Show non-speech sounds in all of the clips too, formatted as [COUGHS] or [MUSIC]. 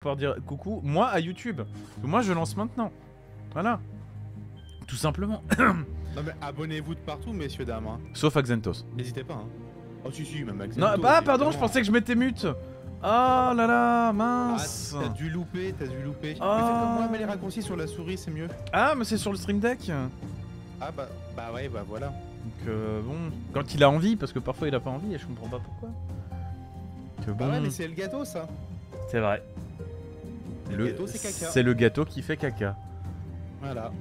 pouvoir dire coucou, moi à YouTube. Moi je lance maintenant. Voilà. Tout simplement. [COUGHS] Non mais abonnez-vous de partout, messieurs, dames. hein. Sauf à Xentos. N'hésitez pas. Hein. Oh si si, même avec Non, Xentos, bah pardon, je pensais que je m'étais mute. Oh là là, Ah, mince. t'as dû louper, t'as dû louper. Ah. Mais comme moi, les raccourcis sur la souris, c'est mieux. Ah, mais c'est sur le stream deck. Ah bah, bah ouais, bah voilà. Donc euh, bon, quand il a envie, parce que parfois il a pas envie et je comprends pas pourquoi. Que Bah bon, ouais, mais c'est le gâteau, ça. c'est vrai. Le gâteau, c'est caca. C'est le gâteau qui fait caca. Voilà.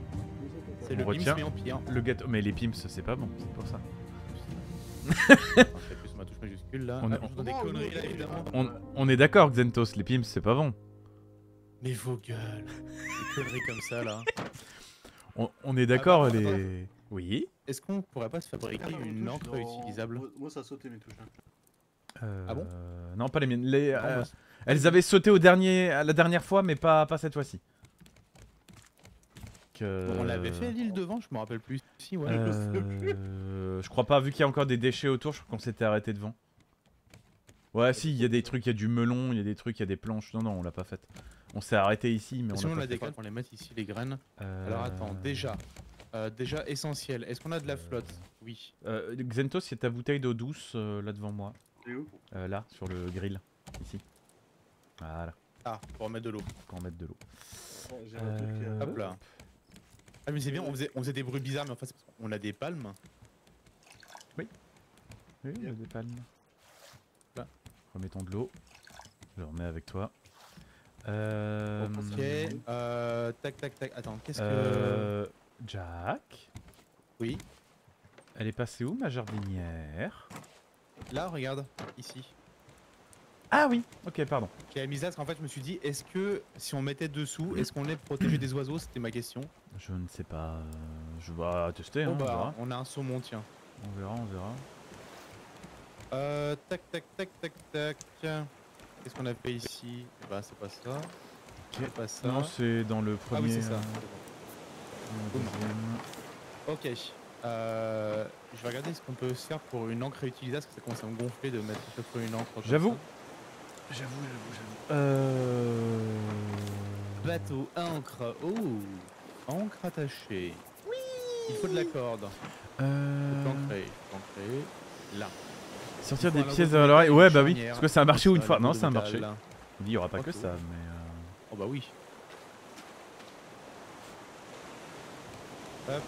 C'est On le retient. Mais en pire. Le gâteau, mais les pimps c'est pas bon, c'est pour ça. C'est [LAUGHS] plus ma touche majuscule là. On est- Ah, d'accord, Xentos, les pimps c'est pas bon. Mais vos gueules. Des conneries comme ça là. [LAUGHS] On, on est d'accord, bah, les. Oui. Est-ce qu'on pourrait pas se fabriquer une encre utilisable Moi, moi, ça a sauté mes touches. hein. Euh, Ah bon? Non, pas les miennes. Les, Non, euh, bah, elles avaient sauté au dernier, à la dernière fois, mais pas, pas cette fois-ci. Que... On l'avait fait l'île devant, je me rappelle plus. Si, ouais. Euh, je crois pas, vu qu'il y a encore des déchets autour, je crois qu'on s'était arrêté devant. Ouais, si, il y a des trucs, il y a du melon, il y a des trucs, il y a des planches. Non, non, on l'a pas fait. On s'est arrêté ici, mais on Sinon, on l'a a pas des fait. graines pour les mettre ici, les graines. Euh, Alors attends, déjà. euh, déjà essentiel. Est-ce qu'on a de la flotte? Oui. Euh, Xentos, il y a ta bouteille d'eau douce euh, là devant moi. Où? Euh, là, sur le grill. Ici. Voilà, Ah, pour mettre de l'eau. pour en mettre de l'eau. Bon, J'ai un truc qui Euh, a- Hop là. Ah mais c'est bien, on faisait, on faisait des bruits bizarres, mais en fait, qu'on a des palmes. Oui, il y a des palmes. Là. Remettons de l'eau. Je le remets avec toi. Euh, Ok. Euh, tac, tac, tac. Attends, qu'est-ce que... euh, Jack, Oui. elle est passée où ma jardinière? Là, regarde, ici. Ah oui, ok, pardon. Qui a mis ça parce qu'en fait, je me suis dit, est-ce que si on mettait dessous, est-ce qu'on est protégé des oiseaux? C'était ma question. Je ne sais pas. Je vais tester, hein, Bon on, bah, verra. on a un saumon, tiens. on verra. On verra. Euh, tac, tac, tac, tac, tac. Qu'est-ce qu'on a fait ici? Bah, c'est pas ça. C'est pas ça. Non, c'est dans le premier. ah oui, c'est ça. euh, Boum. le deuxième. Ok. Euh, je vais regarder ce qu'on peut se faire pour une encre réutilisable parce que ça commence à me gonfler de mettre à chaque fois une encre. J'avoue. J'avoue, j'avoue, j'avoue. Euh. Bateau, encre. Oh Encre attachée. Oui Il faut de la corde. Euh... L'ancrer. Là. Sortir des un pièces de l'oreille. Ouais, une bah oui. Parce que ça a marché une Ça, fois. un Non, a de marché. Il dit, il y aura pas que ça, mais. euh, Oh bah oui. Hop,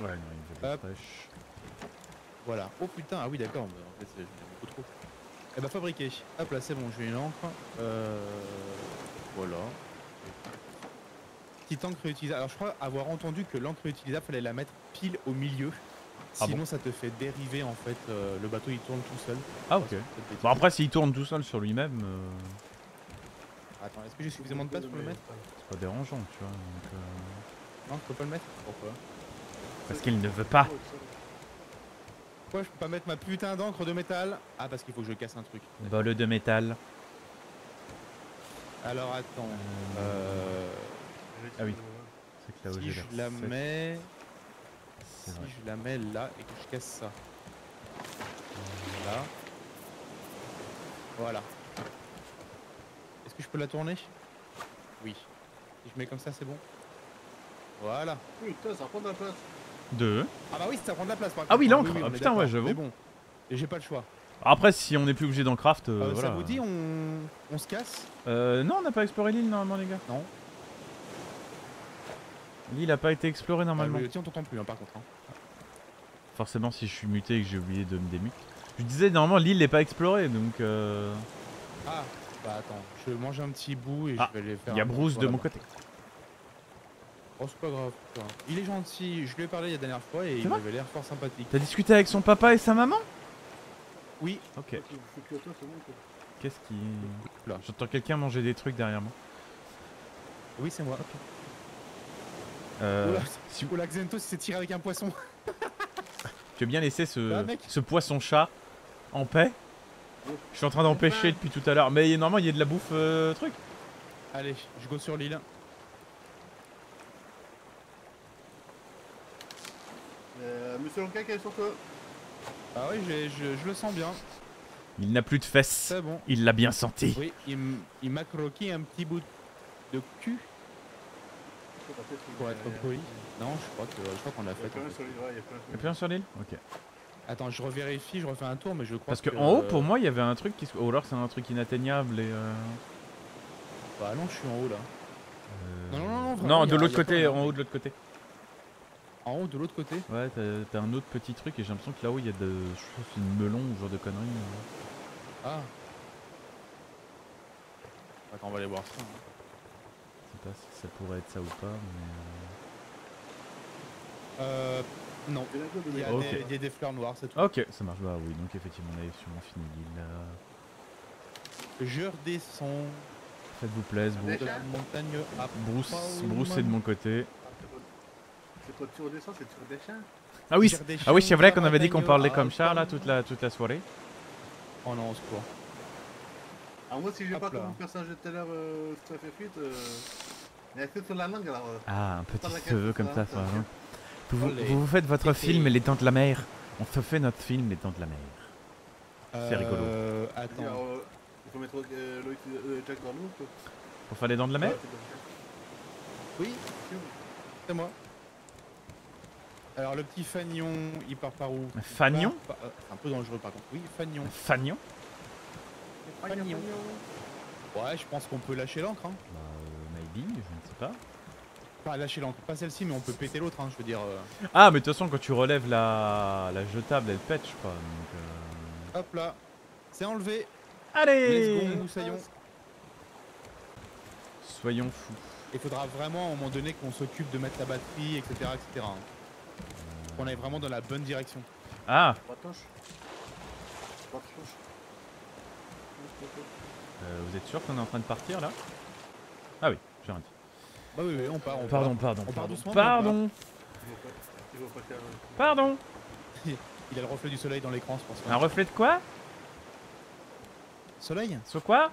Ouais, non, il voilà. Oh putain, ah oui d'accord, mais en fait c'est beaucoup trop. Eh bah fabriquer. Hop là c'est bon, j'ai une encre. Euh... Voilà. Petite encre réutilisable. Alors je crois avoir entendu que l'encre réutilisable fallait la mettre pile au milieu. Ah Sinon ça te fait dériver en fait, euh, le bateau il tourne tout seul. Ah, Oh, ok. Bon, après, s'il tourne tout seul sur lui-même, euh, Attends, est-ce que j'ai suffisamment de place pour le mettre? c'est pas dérangeant, tu vois. donc, euh, Non, je peux pas le mettre? Pourquoi? Parce qu'il ne veut pas. Pourquoi je peux pas mettre ma putain d'encre de métal Ah parce qu'il faut que je casse un truc. Bol de métal. Alors attends. Euh... Ah oui. C'est que là où si je la mets... Si vrai. je la mets là et que je casse ça. Voilà. Voilà. Est-ce que je peux la tourner? Oui. Si je mets comme ça, c'est bon Voilà. Putain, ça prend de la place. Deux. Ah bah oui, ça prend de la place par Ah oui, l'encre. Ah on est putain, ouais, j'avoue. Bon. Et j'ai pas le choix. Après, si on n'est plus obligé d'en craft, euh, Euh, voilà. Ça vous dit, on, on se casse Euh, non, on n'a pas exploré l'île normalement, les gars. Non. L'île a pas été explorée normalement. Ah, tiens, on t'entend plus hein, par contre. hein. Forcément, si je suis muté et que j'ai oublié de me démute. Je disais, normalement, l'île n'est pas explorée, donc. euh, Ah, bah attends, je vais manger un petit bout et Ah, je vais les faire. Il y a Bruce de mon côté. Oh, c'est pas grave. putain. Il est gentil, je lui ai parlé la dernière fois et il avait l'air fort sympathique. T'as discuté avec son papa et sa maman? Oui, Ok. Qu'est-ce qui. Là. J'entends quelqu'un manger des trucs derrière moi. oui, c'est moi. Euh, [LAUGHS] Oula, si Xentos s'est tiré avec un poisson. [LAUGHS] tu veux bien laisser ce, Ah, ce poisson-chat en paix? Je suis en train d'empêcher depuis tout à l'heure. Mais normalement, il y a de la bouffe euh, truc. Allez, je go sur l'île. Qui est sur toi. Ah oui, je, je le sens bien. Il n'a plus de fesses. C'est bon. Il l'a bien senti. Oui, il, m'a croqué un petit bout de cul pour être poli. Non, je crois que je crois qu'on l'a fait. il y a plus un sur l'île Ok. Attends, je revérifie, je refais un tour, mais je crois Parce que que en haut, euh, pour moi, il y avait un truc qui se... Ou alors c'est un truc inatteignable et... Euh... Bah non, je suis en haut là. euh, Non, non, non, non, vraiment, Non, y de l'autre côté, en haut de l'autre côté. En haut, de l'autre côté. Ouais, t'as un autre petit truc et j'ai l'impression que là-haut, il y a de... Je trouve que c'est une melon ou genre de conneries. euh. Ah. Attends, on va aller voir ça. hein. Je sais pas si ça pourrait être ça ou pas, mais... Euh. Non. Il y a des, il y a des fleurs noires, c'est tout. euh. Ok, ça marche. Bah oui, donc effectivement, on avait sûrement fini l'île. euh. Je redescends Faites-vous plaisir, Avec- de la montagne à Bruce, Bruce est de mon côté. C'est toi tu redescends, c'est tu redescends. Ah oui, Tire c'est- des ah oui, vrai qu'on avait dit qu'on parlait comme ça là toute la, toute la soirée. Oh non, au secours. Alors moi si j'ai pas comme mon personnage de tout à l'heure, euh, ça fait fuite, euh, il y a que sur la langue alors. euh, Ah, un Pas petit cheveu comme ça, ça. ça. ça, hein. Vous, vous, vous faites votre film Les Dents de la Mer. On se fait notre film Les Dents de la Mer. C'est rigolo. Euh, dire, attends. euh, il faut mettre euh, Loïc euh, Jack dans l'eau. quoi. Pour faire Les Dents de la Mer c'est comme Oui, c'est moi. Alors le petit Fagnon, il part par où? Il Fagnon? Part par- euh, C'est un peu dangereux par contre. Oui, Fagnon. Fagnon? Ça. Fagnon. Ouais, je pense qu'on peut lâcher l'encre. Hein. Bah, euh, maybe, je ne sais pas. Pas lâcher l'encre, pas celle-ci, mais on peut péter l'autre. Hein, je veux dire. euh, Ah, mais de toute façon, quand tu relèves la, la jetable, elle pète, je crois. Donc, euh, Hop là, c'est enlevé. Allez Let's go, moussaillon. Soyons fous. Il faudra vraiment à un moment donné qu'on s'occupe de mettre la batterie, etc. etc. Qu'on aille vraiment dans la bonne direction. Ah euh, Vous êtes sûr qu'on est en train de partir là? Ah oui, j'ai rien dit. Bah oui, oui, on part. On Pardon, part. pardon, On part pardon. doucement, Pardon, pardon. Il a le reflet du soleil dans l'écran, je pense. Un reflet de quoi? Soleil? Sur quoi?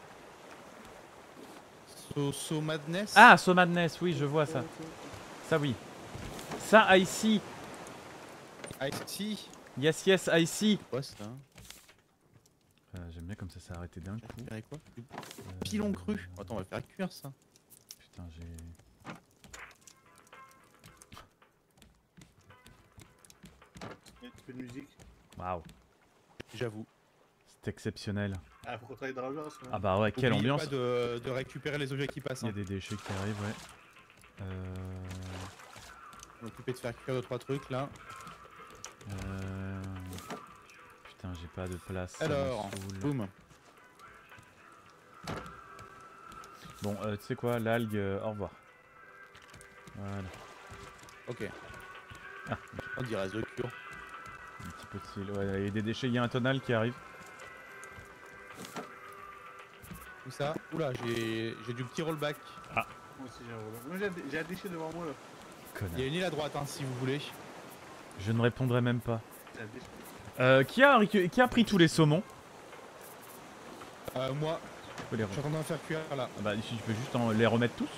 So, so Madness? Ah, So Madness, oui, je vois ça. Ça, oui. Ça, I see. Yes, yes, I see. Quoi ça Euh, J'aime bien comme ça, ça a arrêté d'un coup. Récupérer quoi Du Euh, Pilon cru Attends, on va faire cuire ça. Putain, j'ai. Un petit peu de musique. Waouh, J'avoue. c'est exceptionnel. Ah, faut qu'on travaille dans l'ambiance. hein. Ah bah ouais, quelle Oubliez ambiance. pas de, de récupérer les objets qui passent. Il y a Hein. des déchets qui arrivent, ouais. Euh... On va occuper de faire cuire deux trois trucs là. Euh, Putain, j'ai pas de place. Alors, boum. Bon, euh, tu sais quoi, l'algue, euh, au revoir. Voilà, Ok. Ah. On dirait The Cure. un petit peu de style. Ouais, il y a des déchets, il y a un tonal qui arrive. Tout ça? Oula, j'ai j'ai du petit rollback. Moi aussi j'ai un roller. Moi j'ai un déchet devant moi là. Il y a une île à droite hein, si vous voulez. Je ne répondrai même pas. Euh, qui, a, qui a pris tous les saumons Euh, moi, les je suis en train d'en faire cuire là. Ah Bah, si tu peux juste en- les remettre tous.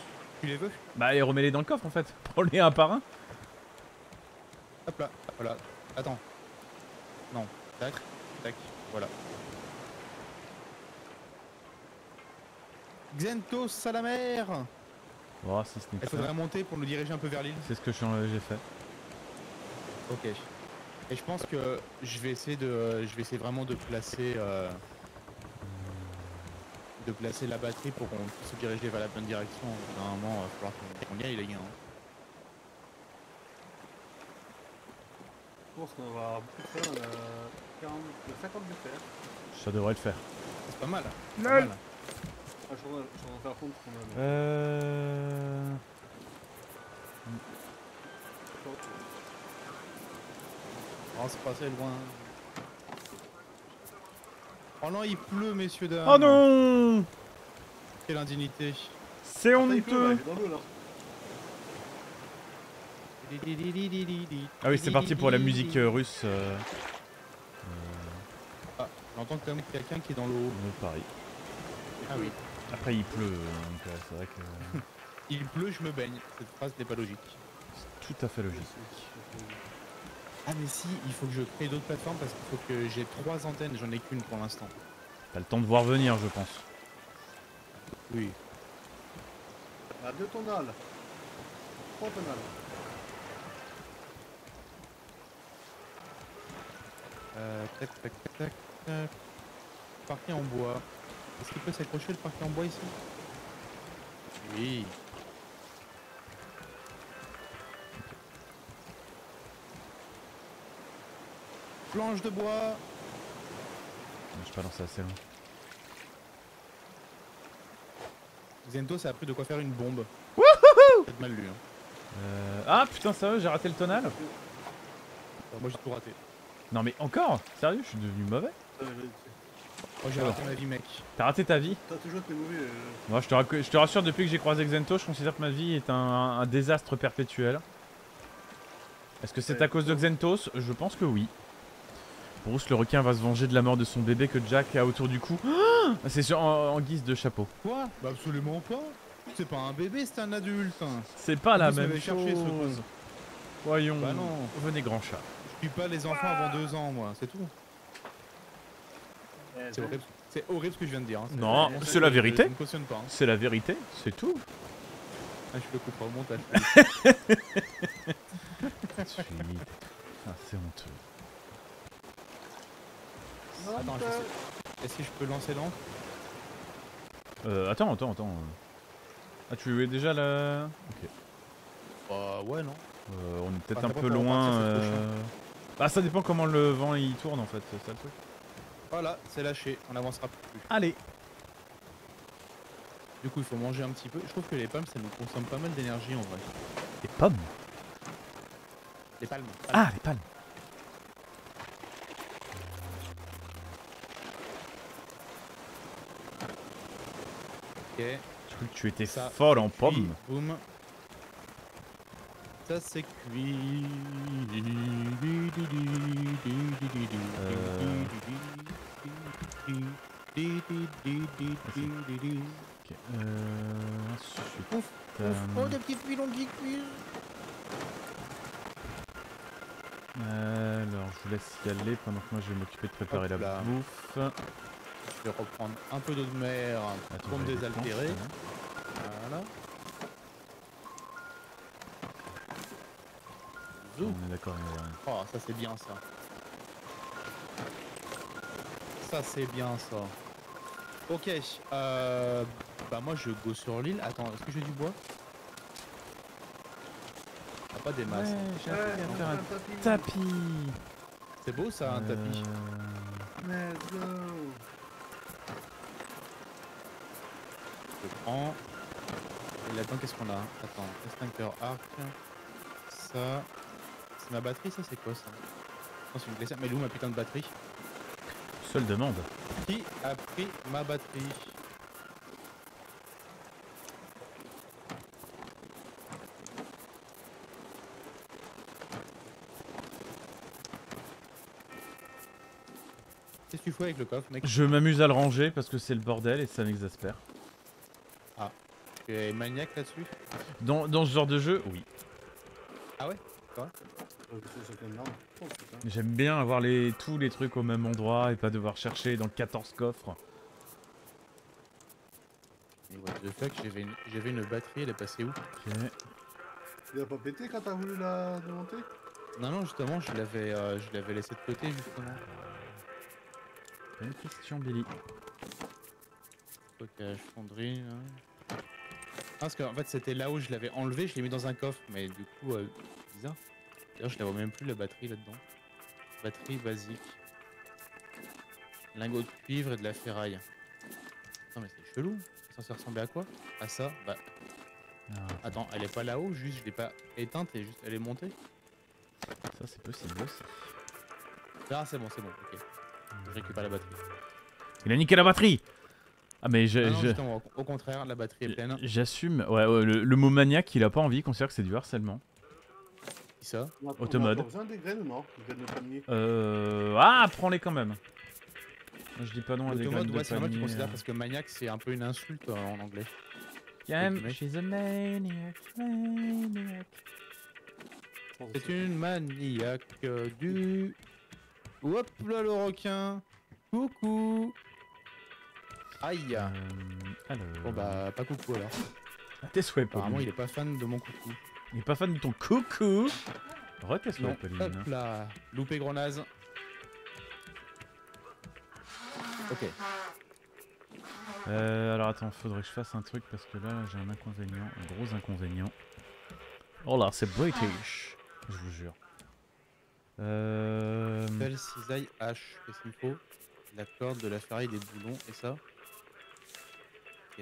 Tu les veux Bah, et remets-les dans le coffre en fait. [LAUGHS] Prends-les un par un. Hop là, voilà. Attends. Non. Tac, tac, voilà. Xentos à la mer Oh, si ce n'est Il faudrait monter pour nous diriger un peu vers l'île. C'est ce que j'ai fait. Ok. Et je pense que je vais essayer de, je vais essayer vraiment de placer, euh, de placer la batterie pour qu'on puisse se diriger vers la bonne direction. Normalement, il va falloir qu'on y aille les gars. hein. Je pense qu'on va avoir beaucoup de fer. euh, 40, 50 de fer. Ça devrait le faire. C'est pas mal. c'est pas mal. Ah, je train de faire compte qu'on a. Euh... Oh, c'est passé loin. Oh non, il pleut, messieurs dames. Oh non Quelle indignité. C'est Ah, honteux. Ah oui, c'est parti pour la musique euh, russe. Euh... Ah, j'entends quand même quelqu'un qui est dans l'eau. euh, pareil. Ah oui. Après, il pleut, euh, donc euh, c'est vrai que [LAUGHS] Il pleut, je me baigne. Cette phrase n'est pas logique. c'est tout à fait logique. Ah mais si, il faut que je crée d'autres plateformes parce qu'il faut que j'ai trois antennes, j'en ai qu'une pour l'instant. T'as le temps de voir venir, je pense. Oui. À deux tonales. Trois tonales. Euh, tac, tac, tac, tac, tac. Parquet en bois. Est-ce qu'il peut s'accrocher le parquet en bois ici? Oui. Planche de bois. Je suis pas lancé assez loin. Zento, ça a pris de quoi faire une bombe. Mal lu. Hein. Euh... Ah putain, sérieux, j'ai raté le tonal moi j'ai tout raté. Non mais encore Sérieux, je suis devenu mauvais Moi j'ai Alors. raté ma vie, mec. T'as raté ta vie T'as toujours été mauvais. euh, Moi, je te, rac- je te rassure, depuis que j'ai croisé Xento, je considère que ma vie est un, un désastre perpétuel. Est-ce que c'est Ouais. à cause de Xentos? Je pense que oui. Bruce le requin va se venger de la mort de son bébé que Jack a autour du cou. Ah [GASPS] c'est en, en guise de chapeau. Quoi? Bah absolument pas. C'est pas un bébé, c'est un adulte. C'est pas la même chose. cherché, ce con. Voyons. Bah non. Venez grand chat. Je suis pas les enfants avant deux ans, moi, c'est tout. C'est horrible. C'est horrible ce que je viens de dire. hein. Non, je- c'est la je- vérité. Je ne cautionne pas. hein. C'est la vérité, c'est tout. Ah, je le couperai au montage. [LAUGHS] [LAUGHS] Suite. Ah, c'est honteux. Non, Attends, je Est-ce que je peux lancer l'encre? Euh, attends, attends, attends. Ah, tu es déjà là? Ok. Bah ouais, non. Euh, on est peut-être Enfin, un peu loin. euh, Bah, ça dépend comment le vent il tourne en fait, c'est ça le truc. Voilà, c'est lâché, on avancera plus. Allez Du coup, il faut manger un petit peu. Je trouve que les palmes, ça nous consomme pas mal d'énergie en vrai. Les pommes? Les palmes. Ah, les palmes Ok. Que tu étais Ça, fort en. Boum. Ça c'est cuit. Ok, euh... Ensuite... Ouf, euh, Oh, des petites cuisent. euh, alors, je vous laisse y aller pendant que moi je vais m'occuper de préparer Hop la là. bouffe. Je vais reprendre un peu d'eau de mer Attends, pour me désaltérer. Voilà. Zou. On est d'accord, d'accord. Oh, ça c'est bien ça. Ça c'est bien ça. Ok, euh, bah moi je go sur l'île. Attends, est-ce que j'ai du bois? Ah, pas des masses. Ouais, j'ai faire un tapis. tapis. C'est beau ça, un tapis. Euh, Let's go. Je prends. Et là-dedans, qu'est-ce qu'on a? Attends, extincteur arc. Ça. C'est ma batterie, ça c'est quoi ça? Non, c'est une glacière. Mais où ma putain de batterie Seule demande. Qui a pris ma batterie? Qu'est-ce que tu fais avec le coffre, mec? Je m'amuse à le ranger parce que c'est le bordel et ça m'exaspère. Tu es maniaque là-dessus Dans, dans ce genre de jeu, oui. Merde. Oh, putain. J'aime bien avoir les, tous les trucs au même endroit et pas devoir chercher dans 14 coffres. Mais what the fuck, j'avais une, j'avais une batterie, elle est passée où Ok. Il a pas pété quand t'as voulu la démonter? Non, non, justement, je l'avais euh, je l'avais laissé de côté, justement. Bonne question, Billy. Stockage, fonderie. hein. Parce qu'en fait, c'était là où je l'avais enlevé, je l'ai mis dans un coffre, mais du coup, euh, bizarre. D'ailleurs, je la vois même plus la batterie là-dedans. Batterie basique. Lingot de cuivre et de la ferraille. Non, mais c'est chelou. Ça censé ressembler à quoi? À ça? Bah, Ah, attends, elle est pas là-haut, juste je l'ai pas éteinte et juste elle est montée ça c'est possible aussi. Ah, c'est bon, c'est bon, ok. Je récupère la batterie. Il a niqué la batterie Ah mais je- Ah non, je- justement, au- contraire, la batterie est pleine. j'assume. Ouais, ouais, le, le mot maniaque, il a pas envie, il considère que c'est du harcèlement. Qui ça? Automode. Euh... Ah, prends-les quand même. Moi, Je dis pas non à des Automode, graines de ouais, c'est normal palmier, considères euh. parce que maniaque, c'est un peu une insulte euh, en anglais. She's a maniac, maniac. C'est une maniaque euh, du. Hop là le requin Coucou Aïe Euh, alors. Bon bah, pas coucou alors. Tes souhaits, Apparemment, Pauline. il est pas fan de mon coucou. Il est pas fan de ton coucou. Re tes Non, souhaits, Pauline. hop là, loupé gros naze. Ok, Euh, alors attends, faudrait que je fasse un truc parce que là j'ai un inconvénient, un gros inconvénient. Oh là, c'est British, je vous jure. Euh... pelle, cisaille, hache, qu'est-ce qu'il faut La corde, de la ferraille, des boulons et ça?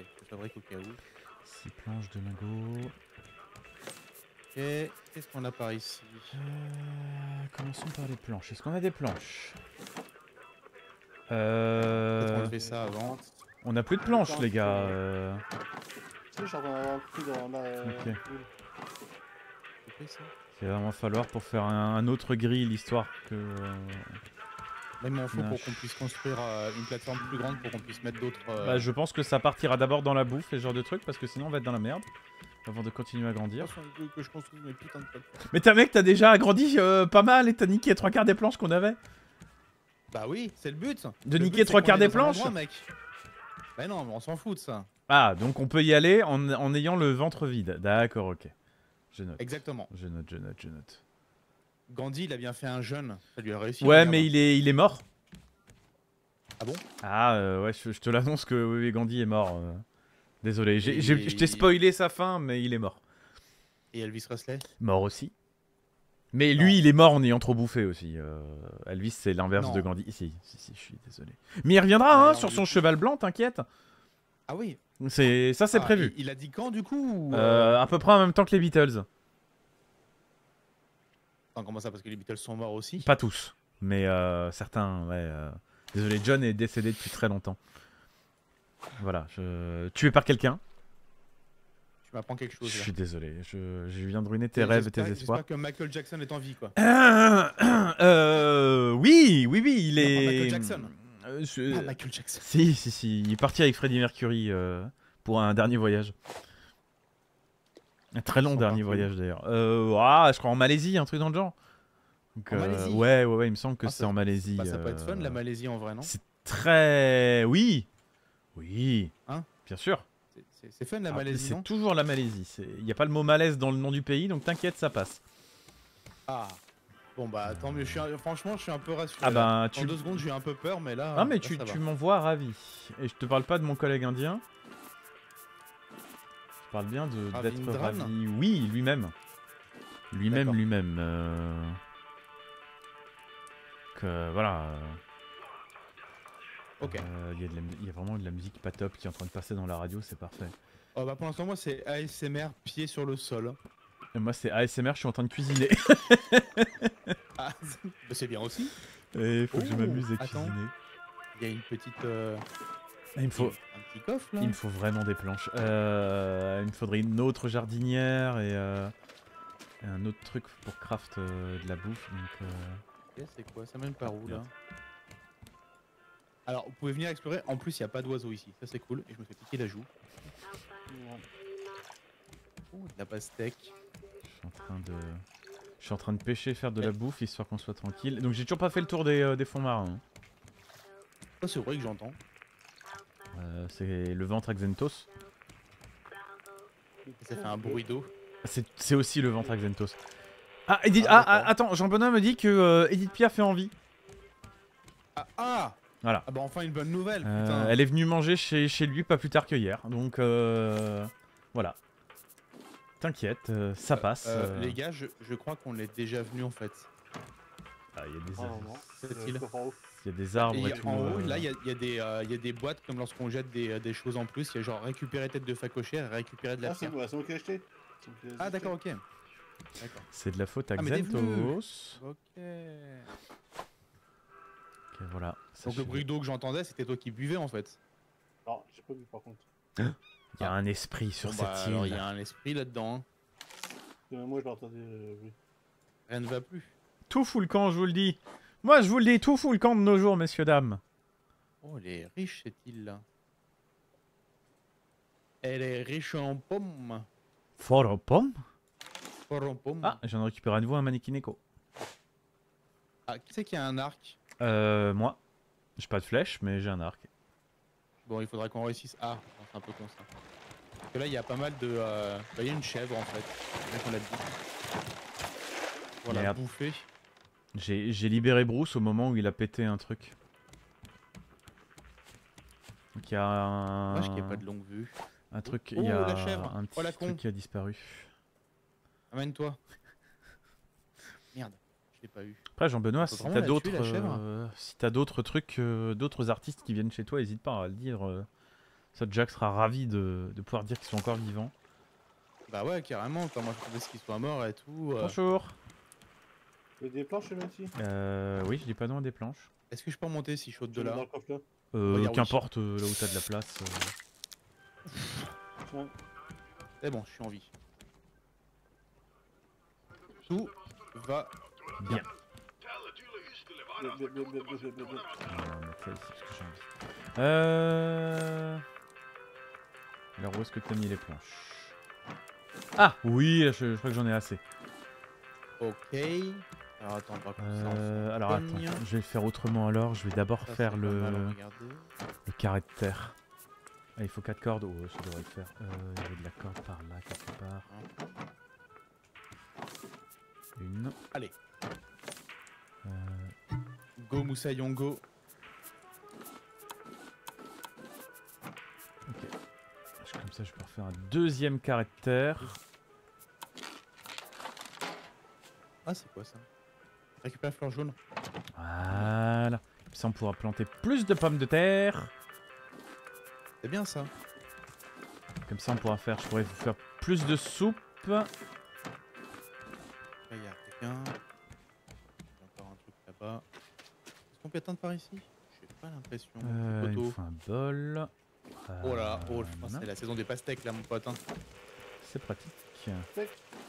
Ok, je fabrique au cas où. Six planches de lingots. Ok, qu'est-ce qu'on a par ici? Euh, commençons par les planches. Est-ce qu'on a des planches? Euh... on fait ça avant. On a plus de planches les gars. euh, j'en dans. Ok. Il va vraiment falloir pour faire un, un autre grill histoire que... il m'en faut pour qu'on puisse construire euh, une plateforme plus grande pour qu'on puisse mettre d'autres. euh, Bah, je pense que ça partira d'abord dans la bouffe et ce genre de trucs parce que sinon on va être dans la merde avant de continuer à grandir. façon, que, que je construise mes putains de plateformes. Mais t'as mec, t'as déjà agrandi euh, pas mal et t'as niqué trois quarts des planches qu'on avait. Bah oui, c'est le but. De Le niquer but, trois quarts des planches endroit, mec. Bah non, mais on s'en fout de ça. Ah, donc on peut y aller en, en ayant le ventre vide. D'accord, ok. Je note. Exactement. Je note, je note, je note. Gandhi, il a bien fait un jeune. Ça lui a réussi. Ouais, mais il est, il est mort. Ah bon? Ah, euh, ouais, je, je te l'annonce que oui, oui, Gandhi est mort. euh. Désolé, j'ai- Et- j'ai- je t'ai spoilé sa fin, mais il est mort. Et Elvis Presley? Mort aussi. Mais lui, il est mort en ayant trop bouffé aussi. euh, Elvis, c'est l'inverse Non. de Gandhi. Si, si, si, je suis désolé. Mais il reviendra Ouais, hein, sur du son cheval blanc, t'inquiète. Ah oui. C'est ça, c'est Ah, prévu. Il, il a dit quand du coup ou, Euh, à peu près en même temps que les Beatles. Attends, comment ça Parce que les Beatles sont morts aussi. Pas tous, mais euh, certains. Ouais, euh, Désolé, John est décédé depuis très longtemps. Voilà, je... tué par quelqu'un? Tu m'apprends quelque Je chose là. suis désolé, je... je viens de ruiner tes rêves et tes espoirs. J'espère que Michael Jackson est en vie quoi. [COUGHS] Euh, oui, oui, oui, il est. Michael Jackson. Je- Ah, Michael Jackson. Si, si, si. Il est parti avec Freddie Mercury pour un dernier voyage. Un très long dernier voyage d'ailleurs. Euh, ah, je crois en Malaisie, un truc dans le genre. Donc, En Malaisie Ouais, ouais, ouais, il me semble que Ah, c'est en Malaisie. Bah, ça peut être fun euh, la Malaisie en vrai, non C'est très. Oui. Oui. Hein Bien sûr. C'est- fun la Ah, Malaisie, non C'est toujours la Malaisie. Il n'y a pas le mot malaise dans le nom du pays, donc t'inquiète, ça passe. Ah. Bon bah tant mieux. Je suis un- Franchement, je suis un peu rassuré. Ah bah, En tu. deux secondes, j'ai un peu peur, mais là. Ah, mais là, tu, tu m'envoies ravi. Et je te parle pas de mon collègue indien. Je parle bien de- d'être ravi. Oui, lui-même. Lui-même, lui-même. euh, Que voilà. Ok. euh, Il y, a y vraiment de la musique pas top qui est en train de passer dans la radio, c'est parfait. Oh, bah pour l'instant, moi, c'est ASMR pied sur le sol. Et moi, c'est ASMR, je suis en train de cuisiner. Ah, bah, c'est bien aussi. Et il faut que je Oh, m'amuse à cuisiner. Il y a une petite. euh, Il me faut, Un petit coffre là. il me faut vraiment des planches. Euh, il me faudrait une autre jardinière et, euh, et un autre truc pour craft euh, de la bouffe. Donc, c'est quoi? Ça mène par où là? Alors, vous pouvez venir explorer. En plus, il n'y a pas d'oiseaux ici. Ça, c'est cool. Et je me fais piquer la joue. Oh, de la pastèque. je suis en train de, je suis en train de pêcher, faire de la bouffe histoire qu'on soit tranquille. Donc j'ai toujours pas fait le tour des, euh, des fonds marins. hein. Ça, c'est vrai que j'entends. Euh, c'est le ventre Axentos. Ça fait un bruit d'eau. C'est aussi le ventre Axentos. Ah, Edith, Ah, ah, ah, attends, Jean Bonhomme me dit que euh, Edith Pierre fait envie. Ah, ah Voilà. Ah bah enfin une bonne nouvelle, Euh, putain. elle est venue manger chez, chez lui pas plus tard que hier. Donc euh, voilà. T'inquiète, euh, ça passe. Euh, euh. Les gars, je, je crois qu'on est déjà venu en fait. Ah, Il y a des, Ah, il y a des arbres Et et, tout. en haut, euh. là, il y a, il y a des, euh, il y a des boîtes comme lorsqu'on jette des, euh, des choses en plus. Il y a genre récupérer tête de facochère et récupérer de la Ah, c'est pierre. moi, c'est moi qui l'ai acheté. Ah, d'accord, ok. C'est de la faute à Ah, Xentos. Ok. Ok, voilà. Donc le bruit d'eau que j'entendais, c'était toi qui buvais en fait. Non, j'ai pas vu par contre. [GASPS] Il y a un esprit sur Bon, cette bah, île. alors il y a un esprit là-dedans. hein. Moi, je l'ai entendu. euh, oui. Rien ne va plus. Tout fout le camp, je vous le dis. Moi, je vous le dis, tout fout le camp de nos jours, messieurs, dames. Oh, elle est riche cette île là. Elle est riche en pommes. Fort aux pommes? Fort en pommes. Ah, je viens de récupérer à nouveau un mannequin écho. Ah, qui c'est qui a un arc? Euh, moi. J'ai pas de flèche, mais j'ai un arc. Bon, il faudra qu'on réussisse. Ah, c'est un peu con ça. Parce que là, il y a pas mal de. euh, bah, Il y a une chèvre en fait. Qu'on l'a dit. Voilà, bouffer. J'ai libéré Bruce au moment où il a pété un truc. Donc il y a un, Dommage qu'il n'y ait pas de longue vue. un truc, Oh, il y a la chèvre. un Oh, con. truc qui a disparu. Amène-toi. [LAUGHS] Merde, je l'ai pas eu. Après Jean-Benoît, Faut si t'as d'autres, euh, si t'as d'autres trucs, euh, d'autres artistes qui viennent chez toi, hésite pas à le dire. euh. ça, Jack sera ravi de, de pouvoir dire qu'ils sont encore vivants. Bah ouais, carrément. Attends, moi je voulais qu'ils soient morts et tout. euh. Bonjour. Il y a des planches là ici Euh, oui, je dis pas non à des planches. Est-ce que je peux remonter si je saute de là Dans le coffre là. Euh. Qu'importe euh, là où t'as de la place. euh. C'est bon, je suis en vie. Tout va Bien. Euh... Alors où est-ce que t'as mis les planches? Ah oui, je, je crois que j'en ai assez. ok. Alors attends, par contre, Euh, alors attends, je vais le faire autrement alors. Je vais d'abord faire le, le carré de terre. Ah, il faut 4 cordes. Oh, ça devrait le faire. Euh, il y avait de la corde par là quelque part. Une. Allez. Euh, Go Moussa Yongo. je- comme ça, je peux refaire un deuxième carré de terre. Ah, c'est quoi ça? Récupère la fleur jaune. Voilà. Comme ça, on pourra planter plus de pommes de terre. C'est bien ça. Comme ça, on pourra faire. Je pourrais vous faire plus de soupe. Là, il y a quelqu'un. Il y a encore un truc là-bas. Est-ce qu'on peut atteindre par ici? J'ai pas l'impression. Euh, il faut un bol. Oh là, oh, Euh, je pense que non, c'est la saison des pastèques là, mon pote. hein. C'est pratique.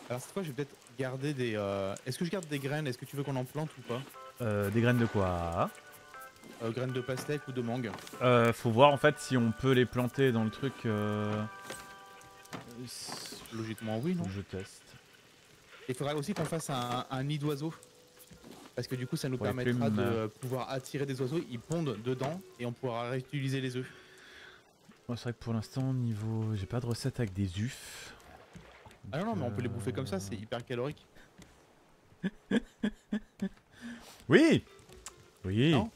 Alors, cette fois, je vais peut-être garder des. euh, Est-ce que je garde des graines? Est-ce que tu veux qu'on en plante ou pas? Euh, des graines de quoi? Euh, Graines de pastèque ou de mangue euh, Faut voir en fait si on peut les planter dans le truc. Euh... Logiquement, oui, non? Je teste. Il faudra aussi qu'on fasse un, un nid d'oiseaux. Parce que du coup, ça nous Pour permettra de pouvoir attirer des oiseaux. Ils pondent dedans et on pourra réutiliser les œufs. Moi, c'est vrai que pour l'instant, niveau. J'ai pas de recette avec des ufs. Ah non, non, mais on peut les Euh, bouffer comme ça, c'est hyper calorique. [LAUGHS] Oui Oui Non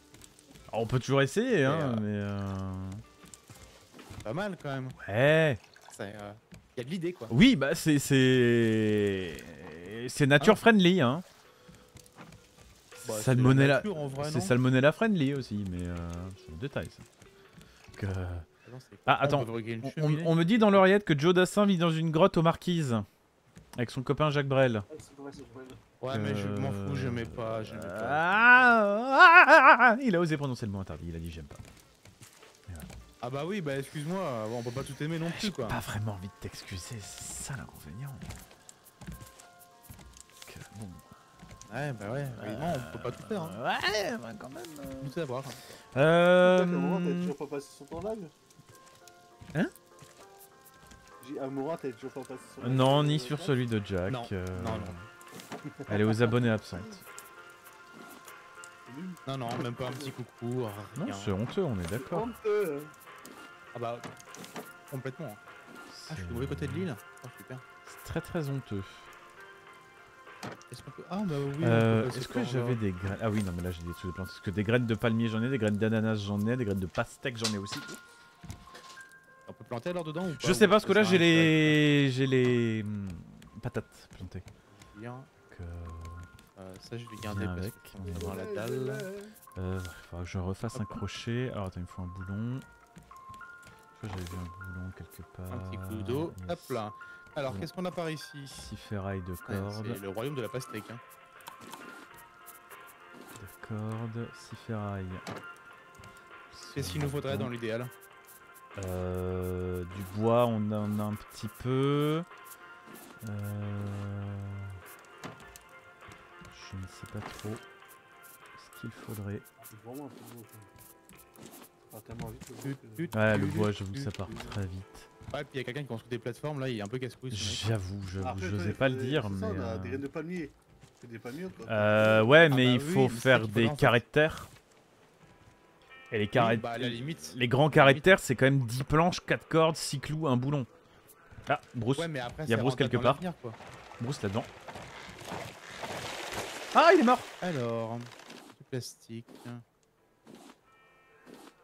Alors, On peut toujours essayer, hein, euh, mais. Euh... Pas mal quand même. Ouais Il y a de l'idée quoi. Oui, bah c'est. C'est nature Ah. friendly, hein. Bah, c'est Salmonella. C'est salmonella friendly aussi, mais euh, c'est un détail ça. C'est- Ah, on attends. On, me dit dans l'oreillette que Joe Dassin vit dans une grotte aux Marquises. Avec son copain Jacques Brel. Ouais, mais je m'en fous, je mets pas. j'aimais pas. Ah, ah, ah, ah, il a osé prononcer le mot interdit, il a dit j'aime pas. Ah bah oui, bah excuse-moi, on peut pas tout aimer non plus J'ai quoi. pas vraiment envie de t'excuser, c'est ça l'inconvénient. Que, bon, Ouais, bah ouais, évidemment, on peut pas tout faire. Hein. euh, Ouais, bah, quand même. Tout savoir. Euh... T'as toujours pas passé sur ton live Hein J'ai Amora, t'as toujours pas passé sur ton Non, ni sur celui de Jack. Non, euh, non, non. Elle est aux abonnés absentes. Non, non, même pas un petit coucou. Non, c'est honteux, on est d'accord. Honteux. Ah bah, complètement. Ah, je suis C'est- du mauvais côté de l'île Oh, super. C'est très très honteux. Est-ce qu'on peut. Ah, bah oui. on Euh, Est-ce que j'avais des graines? Ah oui, non, mais là j'ai des trucs de plantes. Parce que des graines de palmier j'en ai, des graines d'ananas j'en ai, des graines de pastèque j'en ai aussi. On peut planter alors dedans ou pas Je sais pas, parce que là sert j'ai les. J'ai les. hum, patates plantées. ça Bien. Donc, euh, Euh, ça, je vais garder Viens parce avec, que on va avoir la dalle. Euh, faudra que je refasse un crochet. Alors attends, il me faut un boulon. Je crois que j'avais vu un boulon quelque part. Un petit coup d'eau. Hop là. Alors, Bon. qu'est-ce qu'on a par ici? Six ferrailles de Ouais, cordes. C'est le royaume de la pastèque. Hein. De cordes, six ferrailles. Qu'est-ce qu'il nous faudrait dans l'idéal? Euh, du bois, on en a un petit peu. Euh, je ne sais pas trop ce qu'il faudrait. C'est vraiment un peu beau, ça. Ça va tellement vite, le Tut, jeu que- tut, Ouais, le bois, j'avoue que ça part très vite. Ouais, puis il y a quelqu'un qui construit des plateformes là, il est un peu casse-couille. J'avoue, j'avoue, Après, j'osais pas le dire, c'est mais. ça, on a euh, Des graines de palmier. C'est des palmiers quoi. Euh, ouais, mais bah il faut faire des carrés de terre. Et les, Oui, carrés- bah, à la limite. les grands carrés de terre, c'est quand même 10 planches, 4 cordes, 6 clous, un boulon. Ah, Bruce. Ouais, mais après, y a Bruce quelque part. quoi. Bruce là-dedans. Ah, il est mort Alors, du plastique.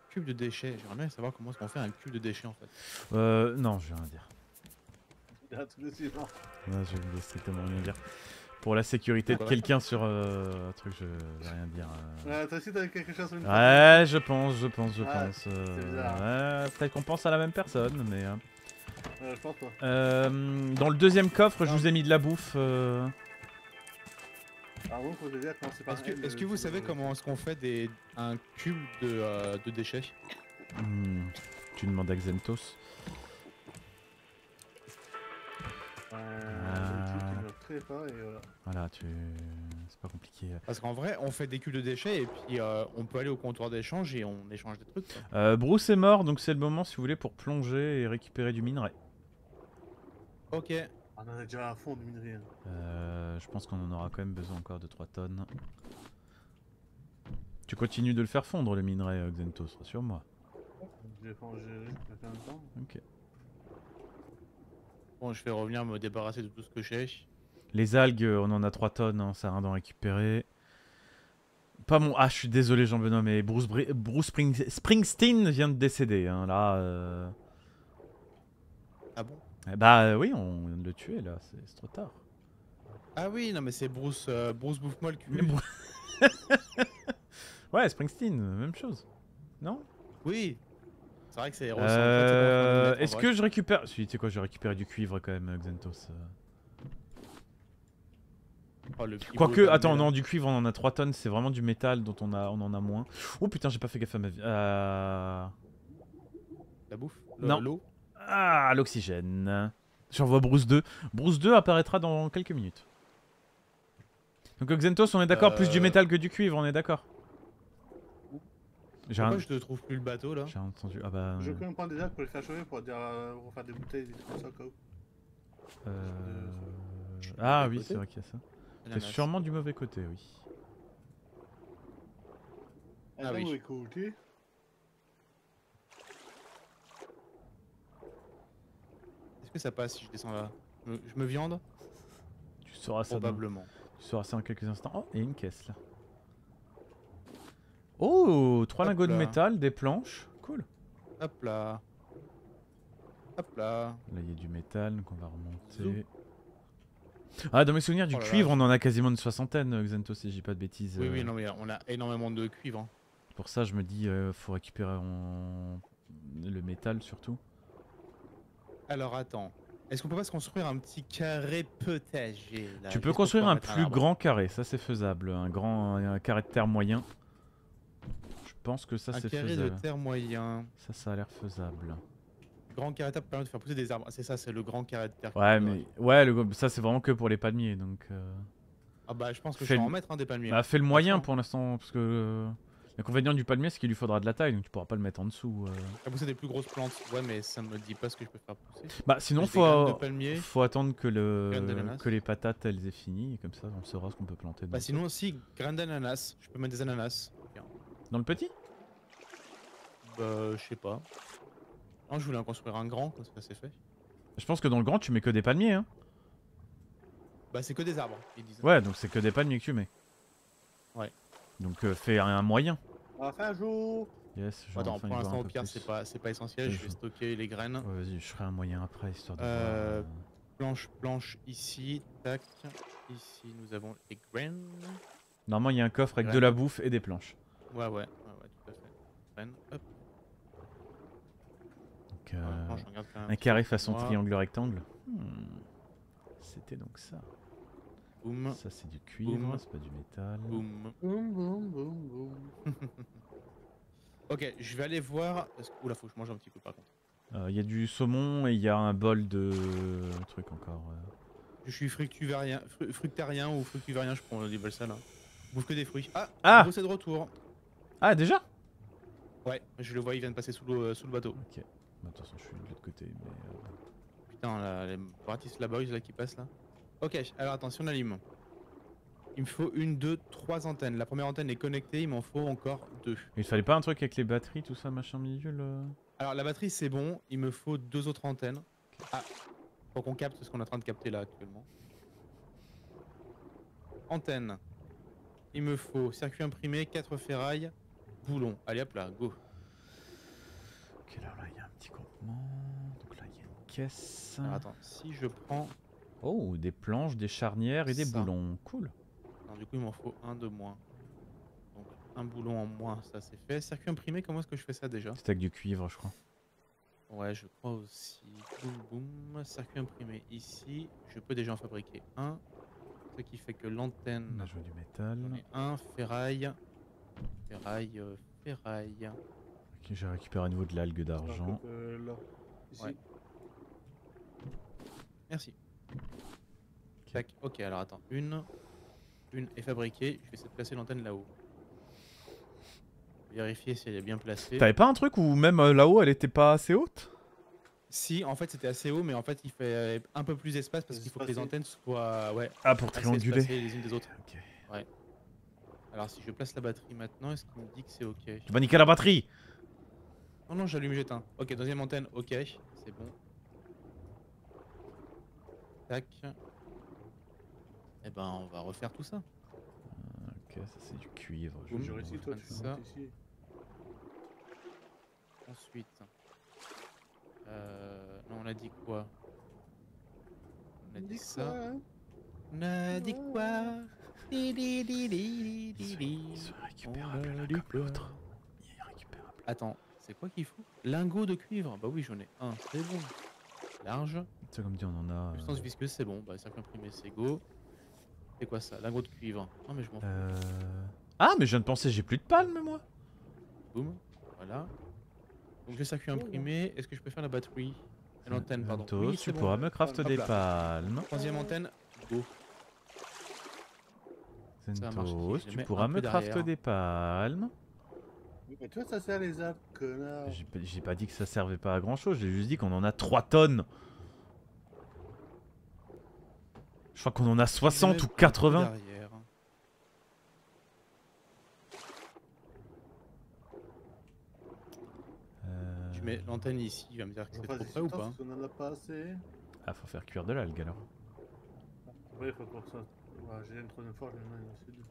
Cube de déchets. J'aimerais bien savoir comment est-ce qu'on fait un cube de déchets en fait. Euh, non, je vais rien dire. Il y a tout de suite, non. Non, je vais strictement rien dire. Pour la sécurité de quelqu'un sur euh, un truc, je vais rien dire. euh. Ouais, toi aussi t'avais quelque chose sur une Ouais, je pense, je pense, je Ah, pense. euh, c'est bizarre. ouais, Peut-être qu'on pense à la même personne, mais. euh, Ouais, je pense pas. euh, dans le deuxième coffre, je Ah. vous ai mis de la bouffe. euh, Alors bon, faut déjà commencer par Est-ce que, euh, vous savez comment est-ce qu'on fait des, un cube de, euh, de déchets? Hmm, tu demandes à Xentos. Ouais, Ah. et voilà. Voilà, tu. C'est pas compliqué. Parce qu'en vrai, on fait des cubes de déchets et puis euh, on peut aller au comptoir d'échange et on échange des trucs. Euh, Bruce est mort, donc c'est le moment si vous voulez pour plonger et récupérer du minerai. Ok. On en a déjà à fond de minerais. hein. Euh, je pense qu'on en aura quand même besoin encore de 3 tonnes. Tu continues de le faire fondre le minerai, euh, Xentos, rassure-moi. Je vais pas- je- je vais faire un temps. Ok. Bon, je vais revenir me débarrasser de tout ce que j'ai. Les algues, euh, on en a 3 tonnes, hein, ça sert à rien d'en récupérer. Pas mon. Ah, je suis désolé, Jean-Benoît, mais Bruce, Bri- Bruce Spring- Springsteen vient de décéder. hein, là. euh, Ah bon? Eh Bah euh, oui, on vient de le tuer là, c'est trop tard. Ah oui, non mais c'est Bruce, euh, Bruce bouffe-moi le cul. [LAUGHS] Ouais, Springsteen, même chose. Non? Oui. C'est vrai que c'est. Euh, Est-ce que je récupère. Si, tu sais quoi, je vais récupérer du cuivre quand même, Xentos. Euh. Oh, Quoique, attends, non, du cuivre, on en a 3 tonnes, c'est vraiment du métal dont on, a, on en a moins. Oh putain, j'ai pas fait gaffe à ma vie. Euh... La bouffe? Le- Non. L'eau? Ah, l'oxygène. J'envoie Bruce 2. Bruce 2 apparaîtra dans quelques minutes. Donc, Xentos, on est d'accord, plus du Euh. métal que du cuivre, on est d'accord J'ai Pourquoi un... je ne trouve plus le bateau là? J'ai entendu. Ah bah. Je peux me prendre des arbres pour les faire chauffer pour, dire, euh, pour faire des bouteilles, des trucs comme ça au cas où. euh, Ah oui, c'est vrai qu'il y a ça. T'es Ananas. sûrement du mauvais côté, oui. Ah Attends, oui. vous écoutez. Est-ce que ça passe si je descends là je me, je me viande Tu sauras ça dans... Probablement. Tu sauras ça dans quelques instants. Oh, a une caisse là. Oh, trois Hop lingots de métal, des planches. Cool. Hop là. Hop là. Là, il y a du métal, donc on va remonter. Zou. Ah, dans mes souvenirs, du Oh là là. cuivre, on en a quasiment une soixantaine, euh, Xentos, si je dis pas de bêtises. Oui, euh. oui, non, mais on a énormément de cuivre. hein. Pour ça, je me dis, euh, faut récupérer le métal surtout. Alors attends. Est-ce qu'on peut pas se construire un petit carré potager là, tu peux construire un plus grand carré, ça c'est faisable. Un grand un carré de terre moyen. Je pense que ça Un c'est carré de faisable. terre moyen. Ça, ça a l'air faisable. Grand carré de permet de faire pousser des arbres. C'est ça, c'est le grand carré de terre. Ouais, mais ouais, le- ça c'est vraiment que pour les palmiers, donc. euh, Ah bah, je pense que Fais je vais en mettre un des palmiers. Bah, fais le moyen pour l'instant, parce que euh, l'inconvénient du palmier, c'est qu'il lui faudra de la taille, donc tu pourras pas le mettre en dessous. euh. Faire pousser des plus grosses plantes. Ouais, mais ça me dit pas ce que je peux faire pousser. Bah, sinon, faut, palmier. faut attendre que, le, que les patates elles aient fini, et comme ça, on saura ce qu'on peut planter. Bah, sinon aussi, graines d'ananas. Je peux mettre des ananas. Dans le petit? Bah, je sais pas. Non, je voulais en construire un grand, comme ça c'est fait. Je pense que dans le grand, tu mets que des palmiers, hein. Bah, c'est que des arbres, ils disent. Ouais, donc c'est que des palmiers que tu mets. Ouais. Donc euh, fais un, moyen. On va faire un jour. Yes, je vais Attends, pour l'instant, un au peu pire, c'est pas, c'est pas essentiel. Ouais, Je vais stocker les graines. Ouais, vas-y, je ferai un moyen après, histoire de Euh, voir. euh, Planche, planche ici. Tac. Ici, nous avons les graines. Normalement, il y a un coffre avec de la bouffe et des planches. Ouais, ouais, ouais, ouais, tout à fait. Graines, hop. Donc, euh, quand un carré façon triangle rectangle. Hmm. C'était donc ça. Boum, Ça, c'est du cuivre, c'est pas du métal. boum. [LAUGHS] Ok, je vais aller voir. Oula, faut que je mange un petit peu par contre. Euh, Il y a du saumon et il y a un bol de truc encore. euh. Je suis fructuvarien, fru- fructarien ou fructuvarien, je prends, veulent ça là. Je bouffe que des fruits. Ah, Ah Bruce est de retour. Ah, déjà? Ouais, je le vois, il vient de passer sous le, sous le bateau. Ok. De toute façon, je suis de l'autre côté. Mais, euh, Putain, là, les Bratislava Boys là qui passent là. Ok, alors attends, si on allume. Il me faut une, deux, trois antennes. La première antenne est connectée, il m'en faut encore deux. Il fallait pas un truc avec les batteries, tout ça, machin milieu là Alors la batterie c'est bon, il me faut deux autres antennes. Ah, faut qu'on capte ce qu'on est en train de capter là actuellement. Antenne. Il me faut circuit imprimé, 4 ferrailles, boulon. Allez hop là, go. Ok, alors là, il y Donc là, il y a une caisse. Alors, attends, si je prends... Oh, des planches, des charnières et des Ça. boulons. Cool. Du coup il m'en faut un de moins. Donc un boulon en moins, ça c'est fait. Circuit imprimé, comment est-ce que je fais ça déjà? C'est avec du cuivre, je crois. Ouais, je crois aussi. Boum boum, circuit imprimé ici. Je peux déjà en fabriquer un. Ce qui fait que l'antenne, a joué du métal. un. Ferraille. Ferraille, euh, ferraille. Ok, j'ai récupéré à nouveau de l'algue d'argent. Euh, là. Ici. Ouais. Merci. Ok. Tac, ok, alors attends. Une. Une est fabriquée. Je vais essayer de placer l'antenne là-haut. Vérifier si elle est bien placée. T'avais pas un truc où même euh, là-haut, elle était pas assez haute? Si, en fait, c'était assez haut, mais en fait, il fait euh, un peu plus d'espace parce qu'il faut que les antennes soient ouais, Ah, pour trianguler. les unes des autres. Ok. Alors, si je place la batterie maintenant, est-ce qu'il me dit que c'est OK? Tu vas niquer la batterie Non, non, j'allume, j'éteins. Ok, deuxième antenne, OK, c'est bon. Tac. Eh ben, on va refaire tout ça. Ok, ça c'est du cuivre. je Je réussis, toi, tu ça. Ensuite. Euh, non, on a dit quoi? On a dit ça. On a dit quoi? Di, di, di, di, di, Il se- di. il se On récupérable a l'un dit comme quoi? L'autre. Il est récupérable. Attends, c'est quoi qu'il faut? Lingot de cuivre Bah oui, j'en ai un, c'est bon. Large. C'est comme dit, on en a. euh, Puissance visqueuse, c'est bon. Bah, circuit imprimé, c'est go. C'est quoi ça? Lingot de cuivre. Non, mais je m'en fous. euh, Ah, mais je viens de penser, j'ai plus de palmes, moi. Boum. Voilà. Donc, le circuit imprimé. Est-ce que je peux faire la batterie? L'antenne, pardon. Oui, tu bon. pourras me craft des palmes. Troisième antenne, go. Zentos, tu pourras me craft des palmes. Oui, Mais toi, ça sert les arbres, connard. J'ai pas- J'ai dit que ça servait pas à grand chose, j'ai juste dit qu'on en a 3 tonnes. Je crois qu'on en a 60 Je ou mets un peu 80. derrière. Euh, Je mets l'antenne ici. Il va me dire que c'est Enfin, trop c'est près ou pas qu'on en a pas assez. Ah, faut faire cuire de l'algue alors. Ouais, il faut qu'on ça. Ouais, j'ai une troisième fois, aussi deux.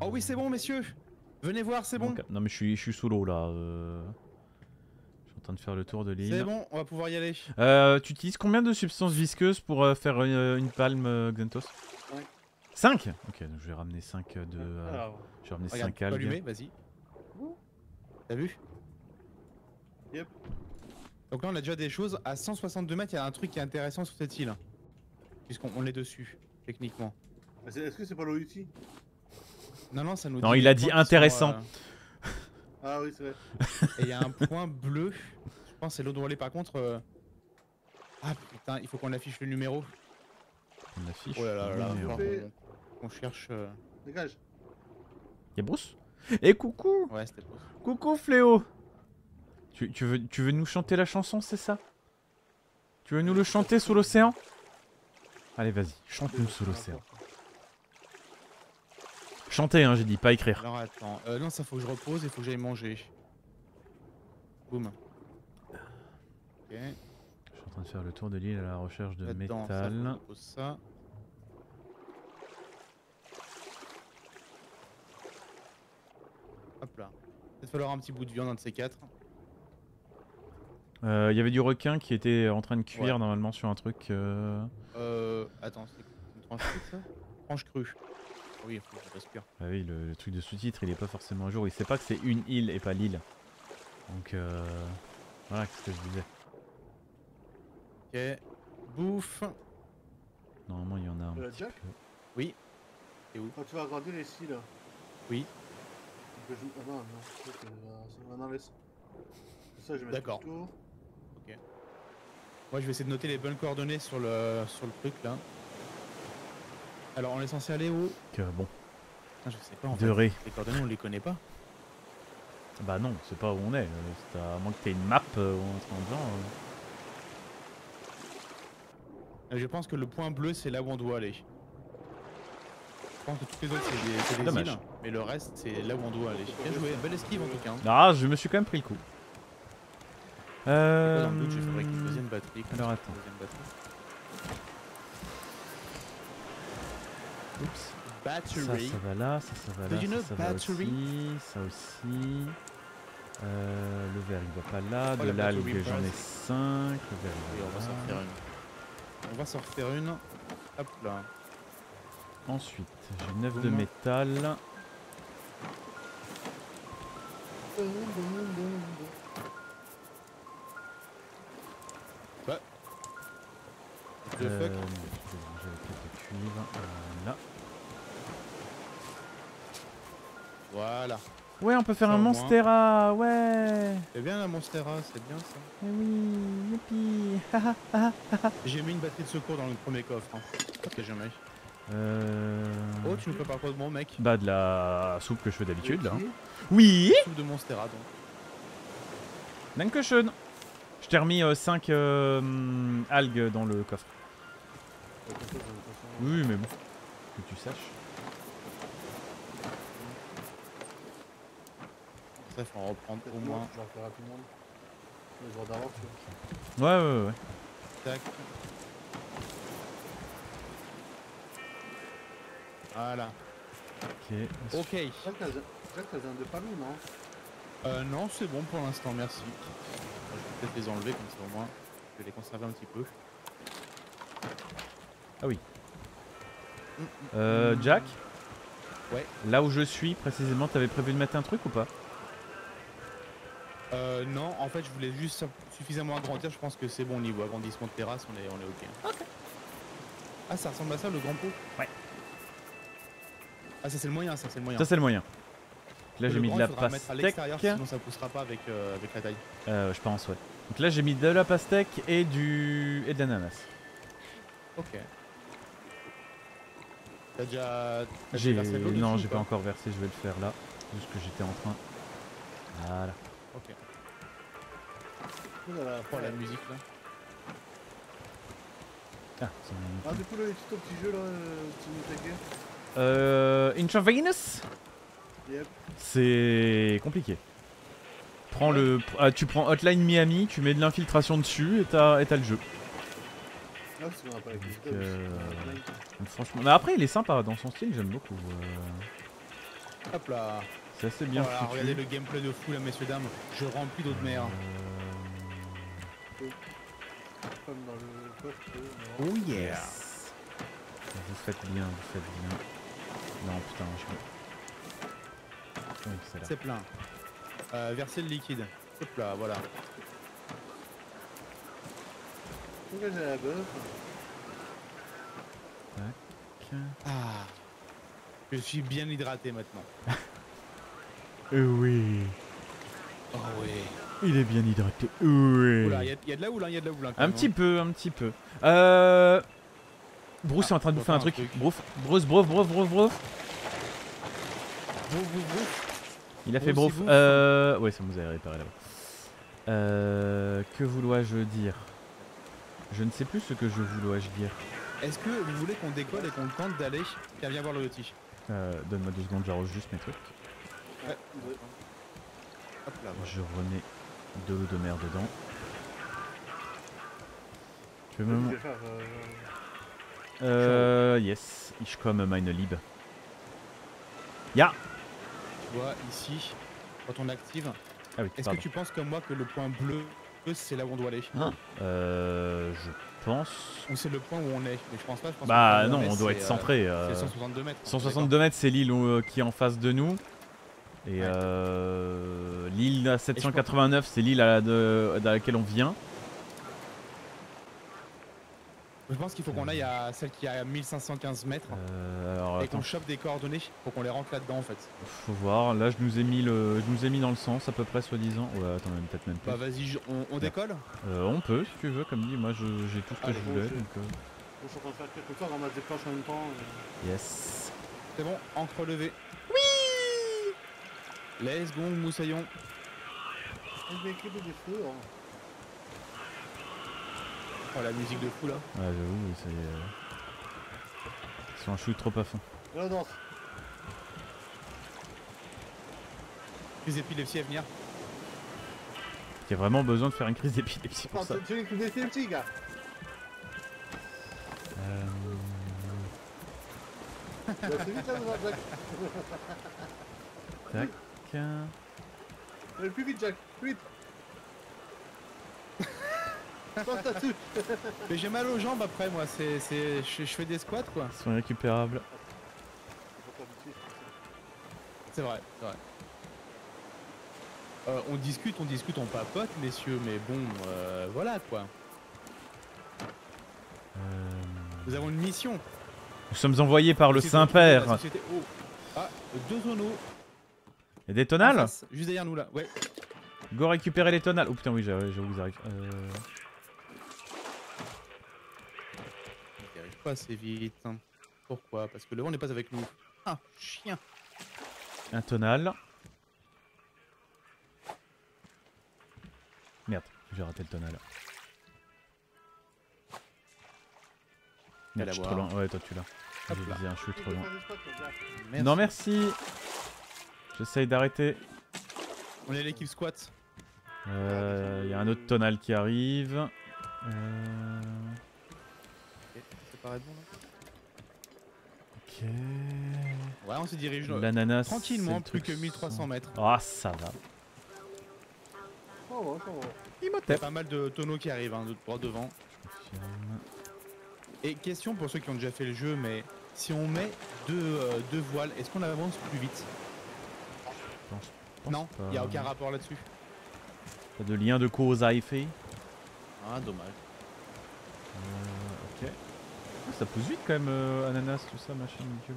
Oh oui, c'est bon, messieurs Venez voir, c'est bon. Non, mais je suis, je suis sous l'eau là. euh. Je suis en train de faire le tour de C'est l'île. bon, on va pouvoir y aller. Euh, tu utilises combien de substances visqueuses pour euh, faire euh, une palme, euh, Xentos? Cinq? 5 Ok, donc je vais ramener 5 de. euh, Alors, je vais ramener Regarde, 5 tu peux allumer, algues. vas-y. T'as vu? Yep. Donc là, on a déjà des choses. À 162 mètres, il y a un truc qui est intéressant sur cette île. Puisqu'on on est dessus, techniquement. c'est- est-ce que c'est pas l'eau ici? Non, non, ça nous Non, dit il a dit sont, intéressant. euh, Ah oui, c'est vrai. Et il y a un point bleu. Je pense que c'est l'eau de relais, par contre. euh, Ah putain, il faut qu'on affiche le numéro. On affiche. Oh là là là Fait. qu'on cherche. euh, Dégage. Y'a Bruce? Et coucou Ouais, c'était beau. Coucou Fléau tu, tu veux, tu veux nous chanter la chanson, c'est ça? Tu veux nous le chanter sous l'océan? Allez, vas-y, chante-nous sous l'océan. Chanter, hein, j'ai dit, pas écrire. Alors attends, euh, non, ça faut que je repose, il faut que j'aille manger. Boum. Ok, Je suis en train de faire le tour de l'île à la recherche de là-dedans, ça, faut que métal. je pose ça. Hop là. Peut-être falloir un petit bout de viande, un de ces quatre. Euh, Il y avait du requin qui était en train de cuire Ouais. normalement sur un truc. euh, Euh, attends, c'est une tranche crue ça? Tranche crue. Ah Oui, il faut que je respire. Ah oui, le, le truc de sous-titre, il est pas forcément à jour. Il sait pas que c'est une île et pas l'île. Donc euh, voilà, qu'est-ce que je disais. Ok. Bouffe. Normalement, il y en a un petit Jack peu. Quand tu vas agrandir ici, là. Oui. Ah non, non. c'est que, euh, laisse. C'est ça, je vais mettre D'accord. tout autour. Moi, je vais essayer de noter les bonnes coordonnées sur le, sur le truc là. Alors, on est censé aller où Que, bon, Putain, Je sais pas en de fait. ré. Les coordonnées, on les connaît pas. Bah non, c'est pas où on est. euh, c'est à moins que t'aies une map euh, ou un genre. euh. Je pense que le point bleu, c'est là où on doit aller. pense que toutes les autres c'est des, des îles, mais le reste c'est là où on doit aller. Bien joué, belle esquive en tout cas. hein. Ah, je me suis quand même pris le coup. Euh... Dans le doute, je vais fabriquer une deuxième batterie. alors, attends. une deuxième batterie. Oups. Ça, Battery. ça va là, ça, ça va là, you ça, know ça va battery? aussi, ça aussi. Euh, le verre il va pas là, Oh, de battery j'en ai brass. 5, le verre il on va va s'en là. refaire une. On va s'en refaire une. Hop là. Ensuite, j'ai 9 de Boum. métal. The Euh, fuck cuivre. Voilà. Voilà. Ouais, on peut faire Ça, un moins. Monstera, ouais C'est bien la Monstera, c'est bien ça. Eh oui, youpi [LAUGHS] J'ai mis une batterie de secours dans le premier coffre. Hein. Jamais. Euh... Oh, tu nous prépares quoi de bon mec Bah de la soupe que je fais d'habitude là. Oui Soupe de Monstera donc. Dankeschön Je t'ai remis 5 algues dans le coffre. Oui, mais bon, que tu saches. Ça, faut en reprendre au moi, moins. Je vais faire rapidement. Les jours d'avant, tu vois. Ouais, ouais, ouais. Tac. Voilà. Ok. Ok. Jacques, t'as Jacques, t'as un de pas nous, non? Euh, non, c'est bon pour l'instant, merci. Je vais peut-être les enlever comme ça au moins. Je vais les conserver un petit peu. Euh, Jack Ouais. Là où je suis, précisément, t'avais prévu de mettre un truc ou pas? Euh, non, en fait, je voulais juste suffisamment agrandir. Je pense que c'est bon niveau agrandissement de terrasse, on est, on est ok. Ok. Ah, ça ressemble à ça le grand pot? Ouais. Ah, ça c'est le moyen, ça c'est le moyen. Ça, c'est le moyen. Là, j'ai mis de la il faudra mettre à l'extérieur, pastèque. sinon ça poussera pas avec, euh, avec la taille. Euh, je pense, ouais. Donc là, j'ai mis de la pastèque et du et de l'ananas. Ok. T'as déjà. J'ai non, j'ai pas encore versé. Je vais le faire là. Juste que j'étais en train. Voilà. Ok. On a la- la musique là. Ah, c'est Ah, du coup, là, les tutos petits jeux là, euh, tu Euh, Intravenous Yep. C'est compliqué. Prends le, ah, tu prends Hotline Miami, tu mets de l'infiltration dessus et t'as le jeu. Donc, tutos. euh, Donc, franchement, mais après il est sympa dans son style, j'aime beaucoup. euh, Hop là. C'est assez bien Voilà, foutu. regardez le gameplay de fou là, messieurs dames. Je remplis Comme dans le coffre. euh, Oh yeah. yes. Vous faites bien, vous faites bien. Non putain, je. Oui, c'est là. C'est plein. Euh, verser le liquide. Hop là, voilà. Ah. Je suis bien hydraté maintenant. [LAUGHS] Euh, oui. Oh oui. Il est bien hydraté. Oui. Oula, il y, a- y a de la houle, hein, y a de la houle. hein, Un même, petit hein. peu, un petit peu. Euh... Bruce Ah, est en train de bouffer un va faire truc. un truc. Brouf, Bruce, brouf, brouf, brouf, brouf. Il a fait Bruce, brouf. il. Euh... Ouais, ça vous avez réparé là-bas. Euh... Que voulois-je dire? Je ne sais plus ce que je voulois-je dire. Est-ce que vous voulez qu'on décolle et qu'on tente d'aller Tiens, viens voir le loti. Euh, Donne-moi deux secondes, j'arrose juste mes trucs. Ouais. Hop là, voilà. Je remets de l'eau de mer dedans. Tu veux me... euh. Yes. Ich komme meine Liebe. Ya Tu vois, ici, quand on active, Ah oui, est-ce que tu penses comme moi que le point bleu, c'est là où on doit aller Euh... Je pense... Ou c'est le point où on est Mais je pense pas. Je pense que Bah non, on doit être euh, centré. euh, C'est 162 mètres. 162 mètres, c'est l'île euh, qui est en face de nous. Et Ouais. euh, l'île à 789, c'est l'île à la- de- dans laquelle on vient. Je pense qu'il faut qu'on aille à celle qui est à 1515 mètres Euh, alors et qu'on chope des coordonnées pour qu'on les rentre là-dedans en fait. faut voir. Là, je nous ai mis le, je nous ai mis dans le sens à peu près, soi-disant. Ouais, attends, même peut-être même plus. Bah vas-y, on, on décolle Euh, on peut, si tu veux, comme dit. Moi, j'ai tout ce que Allez, je voulais. Donc, euh, Bon, je suis en quelque chose, des même temps. euh. yes. C'est bon, encre levée. Oui Let's go, moussaillon. Je vais des feux. hein. Oh la musique de fou là. Ouais, j'avoue, oui, ça y est. euh, Ils sont un chouille trop à fond. Non, non. Crise d'épilepsie à venir. Il y a vraiment besoin de faire une crise d'épilepsie pour ça. Tu veux que des petits gars Euh, Bah, C'est vite là, Jack. Tac. Allez, plus vite, Jack. Plus vite. Mais j'ai mal aux jambes après moi, c'est, c'est, je, fais des squats quoi. Ils sont irrécupérables. C'est vrai, c'est vrai. Euh, on discute, on discute, on papote messieurs, mais bon, euh, voilà quoi. Euh, Nous avons une mission. Nous sommes envoyés par le Saint-Père. Oh. Ah, deux zonos. Et des tonales Juste derrière nous là, ouais. Go récupérer les tonales. Oh putain, oui, vous arrivez. Euh, Il arrive pas assez vite. Pourquoi? Parce que le vent n'est pas avec nous. Ah, chien. un tonal. Merde, j'ai raté le tonal. Merde, je suis trop loin. Ouais, toi tu l'as. Un, je suis trop loin. Merci. Non, merci. J'essaye d'arrêter. On est l'équipe squat. Euh, Il y a un autre tonal qui arrive. Euh, paraît bon là ok. Ouais, on se dirige L'ananas. tranquillement, le plus truc que 1300 sans- mètres. Ah, ça va. Oh, ouais, ça va. Il y a Imhotep. pas mal de tonneaux qui arrivent, hein, de droit devant. Et question pour ceux qui ont déjà fait le jeu, mais si on met deux, euh, deux voiles, est-ce qu'on avance plus vite? Pense Non, il n'y a aucun rapport là-dessus. Pas de lien de cause à effet. Ah, dommage. Euh, ok. Ça pousse vite quand même, euh, ananas, tout ça, machin, euh,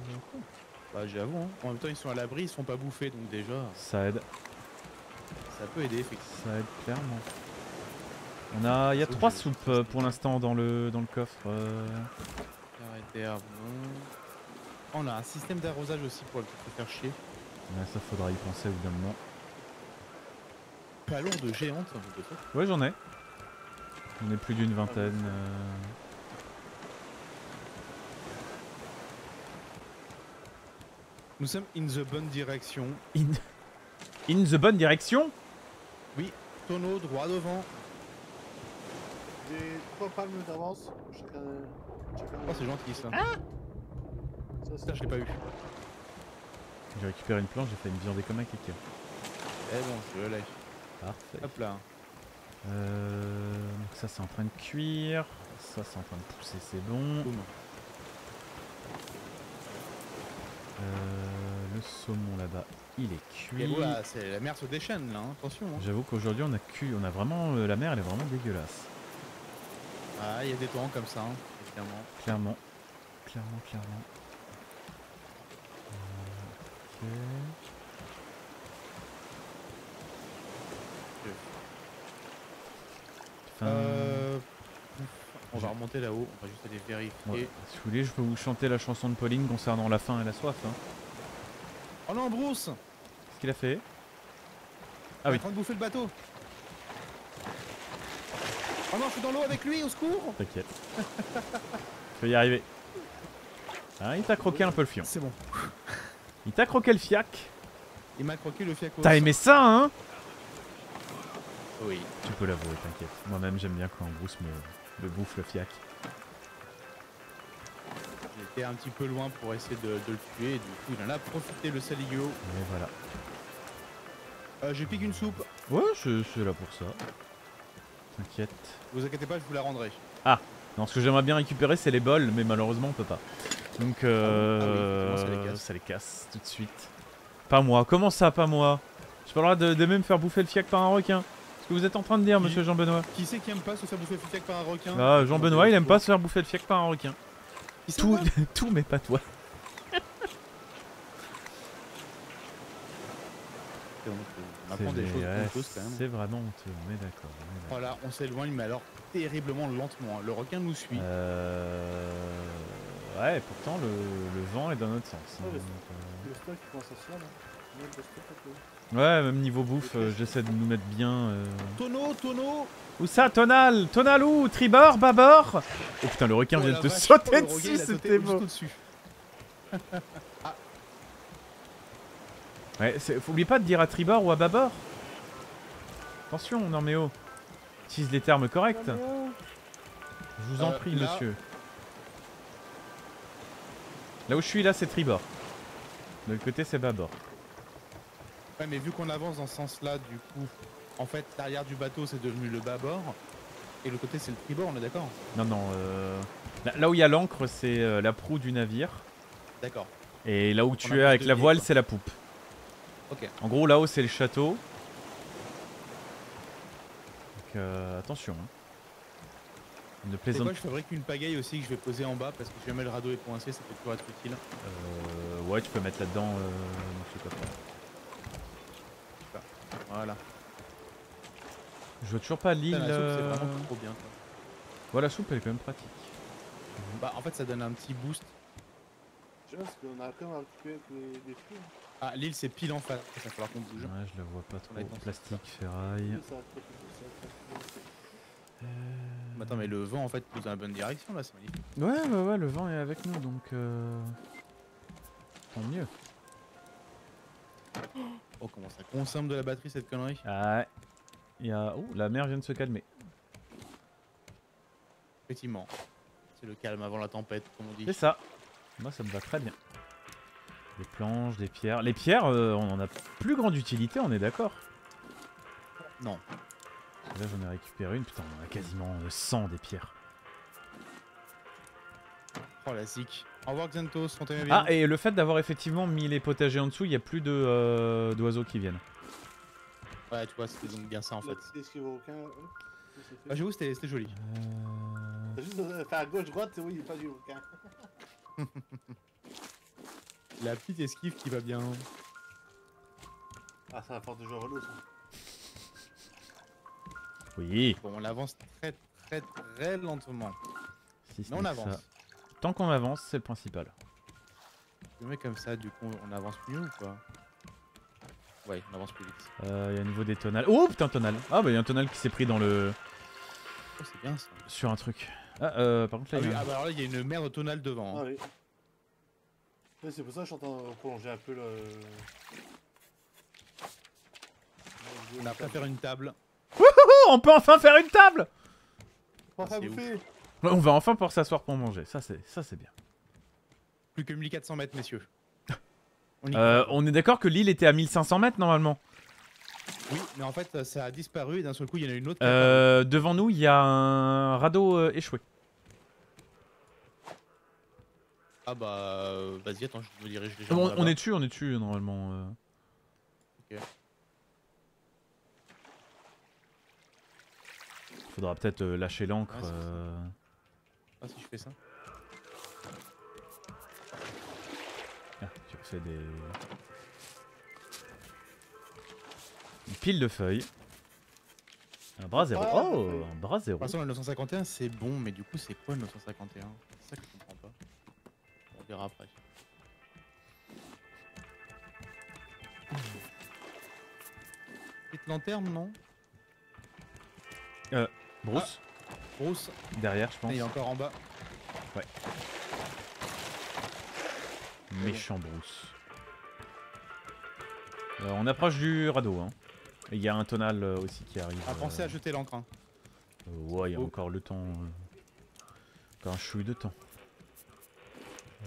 Bah, j'avoue, hein. en même temps, ils sont à l'abri, ils se font pas bouffer, donc déjà, Ça aide, ça peut aider, effectivement. ça aide clairement. On a, il y a trois soupes euh, pour l'instant dans le dans le coffre. euh. On a un système d'arrosage aussi pour le faire chier. Ouais, ça faudra y penser au bout d'un moment. Pas lourde géante, hein. Ouais, j'en ai. J'en ai plus d'une vingtaine. euh. Nous sommes in the bonne direction. In... In the bonne direction? Tonneau droit devant. J'ai trois palmes d'avance. Chacun. chacun Oh, c'est gentil ça. Ça, c'est Ça, je l'ai pas eu. J'ai récupéré une planche, j'ai fait une viande comme un kicker. Eh bon, je l'ai. Parfait. Hop là. Euh, donc ça c'est en train de cuire. Ça c'est en train de pousser, c'est bon. Boum. Euh, le saumon là-bas, il est cuit. la mer se déchaîne là, hein. attention. hein. J'avoue qu'aujourd'hui on a cu, on a vraiment euh, la mer, elle est vraiment dégueulasse. Ah, il y a des torrents comme ça, hein. Clairement, clairement, clairement. Euh, ok. Fin- Euh, on va remonter là-haut, on va juste aller vérifier. Ouais, Si vous voulez, je peux vous chanter la chanson de Pauline concernant la faim et la soif. Hein. Oh non, Bruce Qu'est-ce qu'il a fait? Ah Il est oui. en train de bouffer le bateau Oh non, je suis dans l'eau avec lui, au secours T'inquiète. je vais y arriver. Ah, il t'a croqué un peu le fion. C'est bon. Il t'a croqué le fiac. Il m'a croqué le fiaco. T'as aimé ça, hein? Oui. Tu peux l'avouer, t'inquiète. Moi-même, j'aime bien quand Bruce me, me bouffe le fiac. J'étais un petit peu loin pour essayer de, de le tuer, et du coup il en a profité le saligo. Et voilà. Euh, J'ai piqué une soupe, Ouais, je suis là pour ça. T'inquiète. vous inquiétez pas, je vous la rendrai. Non, ce que j'aimerais bien récupérer, c'est les bols, mais malheureusement, on peut pas. Donc, euh, Ah oui, effectivement, ça les casse. ça les casse tout de suite. Pas moi. Comment ça, pas moi? J'ai pas le droit de, de même faire bouffer le fiac par un requin. Que vous êtes en train de dire, Qui monsieur Jean-Benoît Qui c'est qui aime pas se faire bouffer le fiac par un requin Ah, Jean-Benoît, il aime pas se faire bouffer le fiac par un requin. [LAUGHS] Tout, mais pas toi. On on apprend C'est des choses ouais, honteuses, quand même. C'est vraiment honteux, on est d'accord. Voilà, on s'éloigne, mais alors terriblement lentement. hein. Le requin nous suit. Euh... Ouais, pourtant le, le vent est dans notre sens. hein, Ouais, donc, euh, Le stock commence à se faire là. Ouais, même niveau bouffe, euh, j'essaie de nous mettre bien. euh. Tonneau, tonneau Où ça, Tonal? Tonal où? Tribord Babord? Oh putain, le requin Oh vient de te sauter oh, dessus, c'était beau. [LAUGHS] Ouais, faut oublier pas de dire à tribord ou à bâbord. Attention, non mais oh. Utilise les termes corrects. Je vous en Euh, prie, là- monsieur. Là où je suis, là, c'est tribord. De l'autre côté, c'est bâbord. Ouais, mais vu qu'on avance dans ce sens-là, du coup, en fait, l'arrière du bateau c'est devenu le bâbord. Et le côté c'est le tribord, on est d'accord Non, non. euh, Là, là où il y a l'ancre, c'est euh, la proue du navire. D'accord. Et là où tu es avec la voile, c'est la poupe. Ok. En gros, là-haut, c'est le château. Donc, euh, attention. hein. Ne plaisante quoi, je fabrique une pagaille aussi que je vais poser en bas parce que si jamais le radeau est coincé, ça peut toujours être utile. Euh, ouais, tu peux mettre là-dedans. Euh, dans ce coffre. Voilà. Je vois toujours pas l'île. La soupe, c'est euh, vraiment trop bien. quoi. Ouais, la soupe, elle est quand même pratique. Bah, en fait, ça donne un petit boost. Je pense qu'on a quand même récupéré les, les fruits. Ah, l'île c'est pile en face, il va falloir qu'on bouge. Ouais, je la vois pas trop. Plastique, ferraille. Ça, ça, ça, ça, ça. Euh, Attends, mais le vent en fait pousse dans la bonne direction là, c'est magnifique. Ouais, ouais, ouais, le vent est avec nous donc. Euh... Tant mieux. Oh, comment ça consomme de la batterie cette connerie? Ah, il y a. Oh, la mer vient de se calmer. Effectivement. C'est le calme avant la tempête, comme on dit. C'est ça. Moi, ça me va très bien. Des planches, des pierres. Les pierres, euh, on en a plus grande utilité, on est d'accord? Non. Là, j'en ai récupéré une. Putain, on en a quasiment euh, 100 des pierres. Oh la zik. Au revoir Xantos, on t'aimait bien. Ah, et le fait d'avoir effectivement mis les potagers en dessous, il n'y a plus de, euh, d'oiseaux qui viennent. Ouais, tu vois, c'était donc bien ça en fait. Fait. Ah, j'avoue, c'était c'était joli. Euh, [LAUGHS] T'as juste à gauche, droite, oui, il n'y a pas du aucun. [LAUGHS] La petite esquive qui va bien. Ah, ça va faire toujours relou ça. Oui. Bon, on avance très très très lentement. Si Mais on avance. ça. Tant qu'on avance, c'est le principal. Mets comme ça, du coup, on avance mieux ou pas? Ouais, on avance plus vite. Euh, Il y a un niveau des tonales. Oh putain, tonal. Ah bah il y a un tonal qui s'est pris dans le. Oh, c'est bien ça. sur un truc. Ah, euh, par contre là, Ah, il y a ah bah alors là, il y a une merde tonale devant. Ah hein. oui. Ouais, c'est pour ça que je suis en train de prolonger un peu le. On a pas faire une table. Oh, on peut enfin faire une table Enfin, Ah, bouffer On va enfin pouvoir s'asseoir pour manger. Ça c'est ça c'est bien. Plus que 1400 mètres, messieurs. [LAUGHS] On Euh, on est d'accord que l'île était à 1500 mètres normalement. Oui, mais en fait, ça a disparu et d'un seul coup, il y en a une autre. qui a Euh, devant nous, il y a un radeau euh, échoué. Ah bah, euh, vas-y, attends, je me dirige déjà. On, on est dessus, on est dessus normalement. euh. Ok. Faudra peut-être lâcher l'ancre. Ouais. Ah, si je fais ça. Ah, tu refais des. Une pile de feuilles. Un bras zéro. Ah, Oh, un bras De zéro. toute façon, le 951, c'est bon, mais du coup, c'est quoi le 951 C'est ça que je comprends pas. On verra après. Petite lanterne, non? Bruce, Derrière, je pense. il est encore en bas. Méchant Bruce. Euh, on approche du radeau. Hein. Et il y a un tonal euh, aussi qui arrive. Ah, pensez euh, à jeter l'encre. hein. euh, ouais, il y a Oh. encore le temps. euh, Encore un chouille de temps. Euh,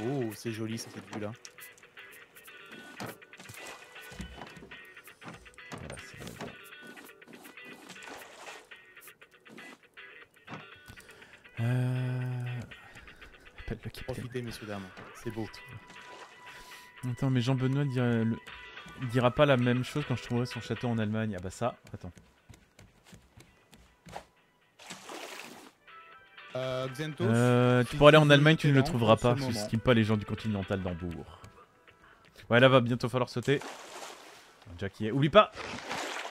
Oh, c'est joli, ça, cette vue-là. Profitez, messieurs, dames. C'est beau. Attends, mais Jean-Benoît dira, le- dira pas la même chose quand je trouverai son château en Allemagne. Ah bah ça, attends. Euh, Xentos, Euh, tu pourras aller en Allemagne, tu ne le trouveras pas. Je n'estime pas les gens du continental d'Hambourg. Ouais, là va bientôt falloir sauter. Jack y est. Oublie pas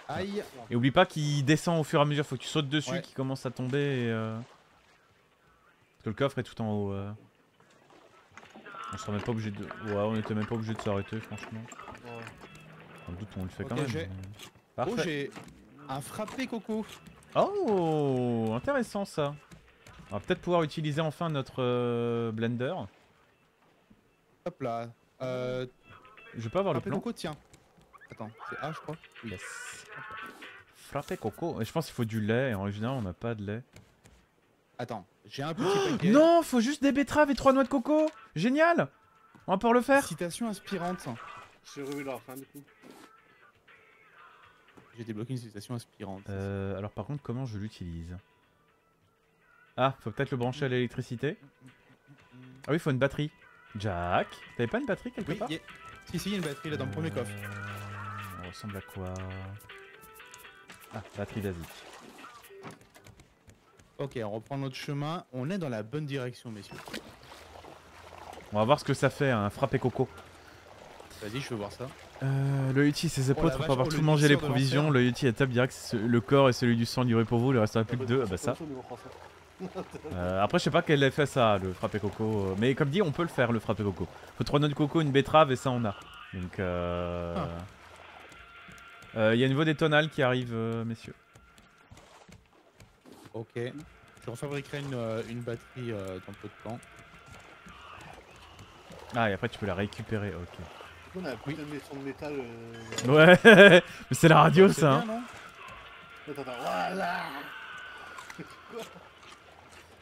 aïe. Et oublie pas qu'il descend au fur et à mesure. Faut que tu sautes dessus, Ouais. qu'il commence à tomber. Et, euh, Parce que le coffre est tout en haut. On sera même pas obligé de. Ouais, on était même pas obligé de s'arrêter, franchement. Ouais. Dans le doute, on le fait quand même. Oh, Parfait. j'ai un frappé coco. Oh, intéressant ça. On va peut-être pouvoir utiliser enfin notre euh, blender. Hop là. Euh, Je peux avoir le frappez plan coco, tiens. Attends, c'est A, je crois. Oui. Yes. Frapper coco. Et je pense qu'il faut du lait. Et en général, on n'a pas de lait. Attends, j'ai un petit [GASPS] paquet. Non, faut juste des betteraves et trois noix de coco. Génial. On va pouvoir le faire. Citation inspirante. J'ai revu la fin du coup. J'ai débloqué une citation inspirante. Euh, alors par contre, comment je l'utilise? Ah, faut peut-être le brancher à l'électricité. Ah oui, faut une batterie. Jack, t'avais pas une batterie quelque Oui, part? y a- si, si, il y a une batterie là dans le premier coffre. Euh, On ressemble à quoi? Ah, batterie basique. Ok, on reprend notre chemin. On est dans la bonne direction, messieurs. On va voir ce que ça fait un frappé coco. Vas-y, je veux voir ça. Euh, le Yeti et ses Oh apôtres la pour avoir oh, tout mangé les provisions. Le Yeti est tape direct, le corps et celui du sang livré pour vous, il restera plus que deux. Ah bah ça. [LAUGHS] Euh, après, je sais pas quel effet ça a, le frappé coco. Mais comme dit, on peut le faire, le frappé coco. Faut trois noix de coco, une betterave et ça on a. Donc, euh... Ah. euh, Il y a une niveau des tonales qui arrive, euh, messieurs. Ok. Je refabriquerai une, euh, une batterie euh, dans peu de temps. Ah, et après, tu peux la récupérer, ok. On a un putain de son de métal. euh, Ouais, [LAUGHS] [LAUGHS] mais c'est la radio C'est ça. hein. bien, non Attends, attends, voilà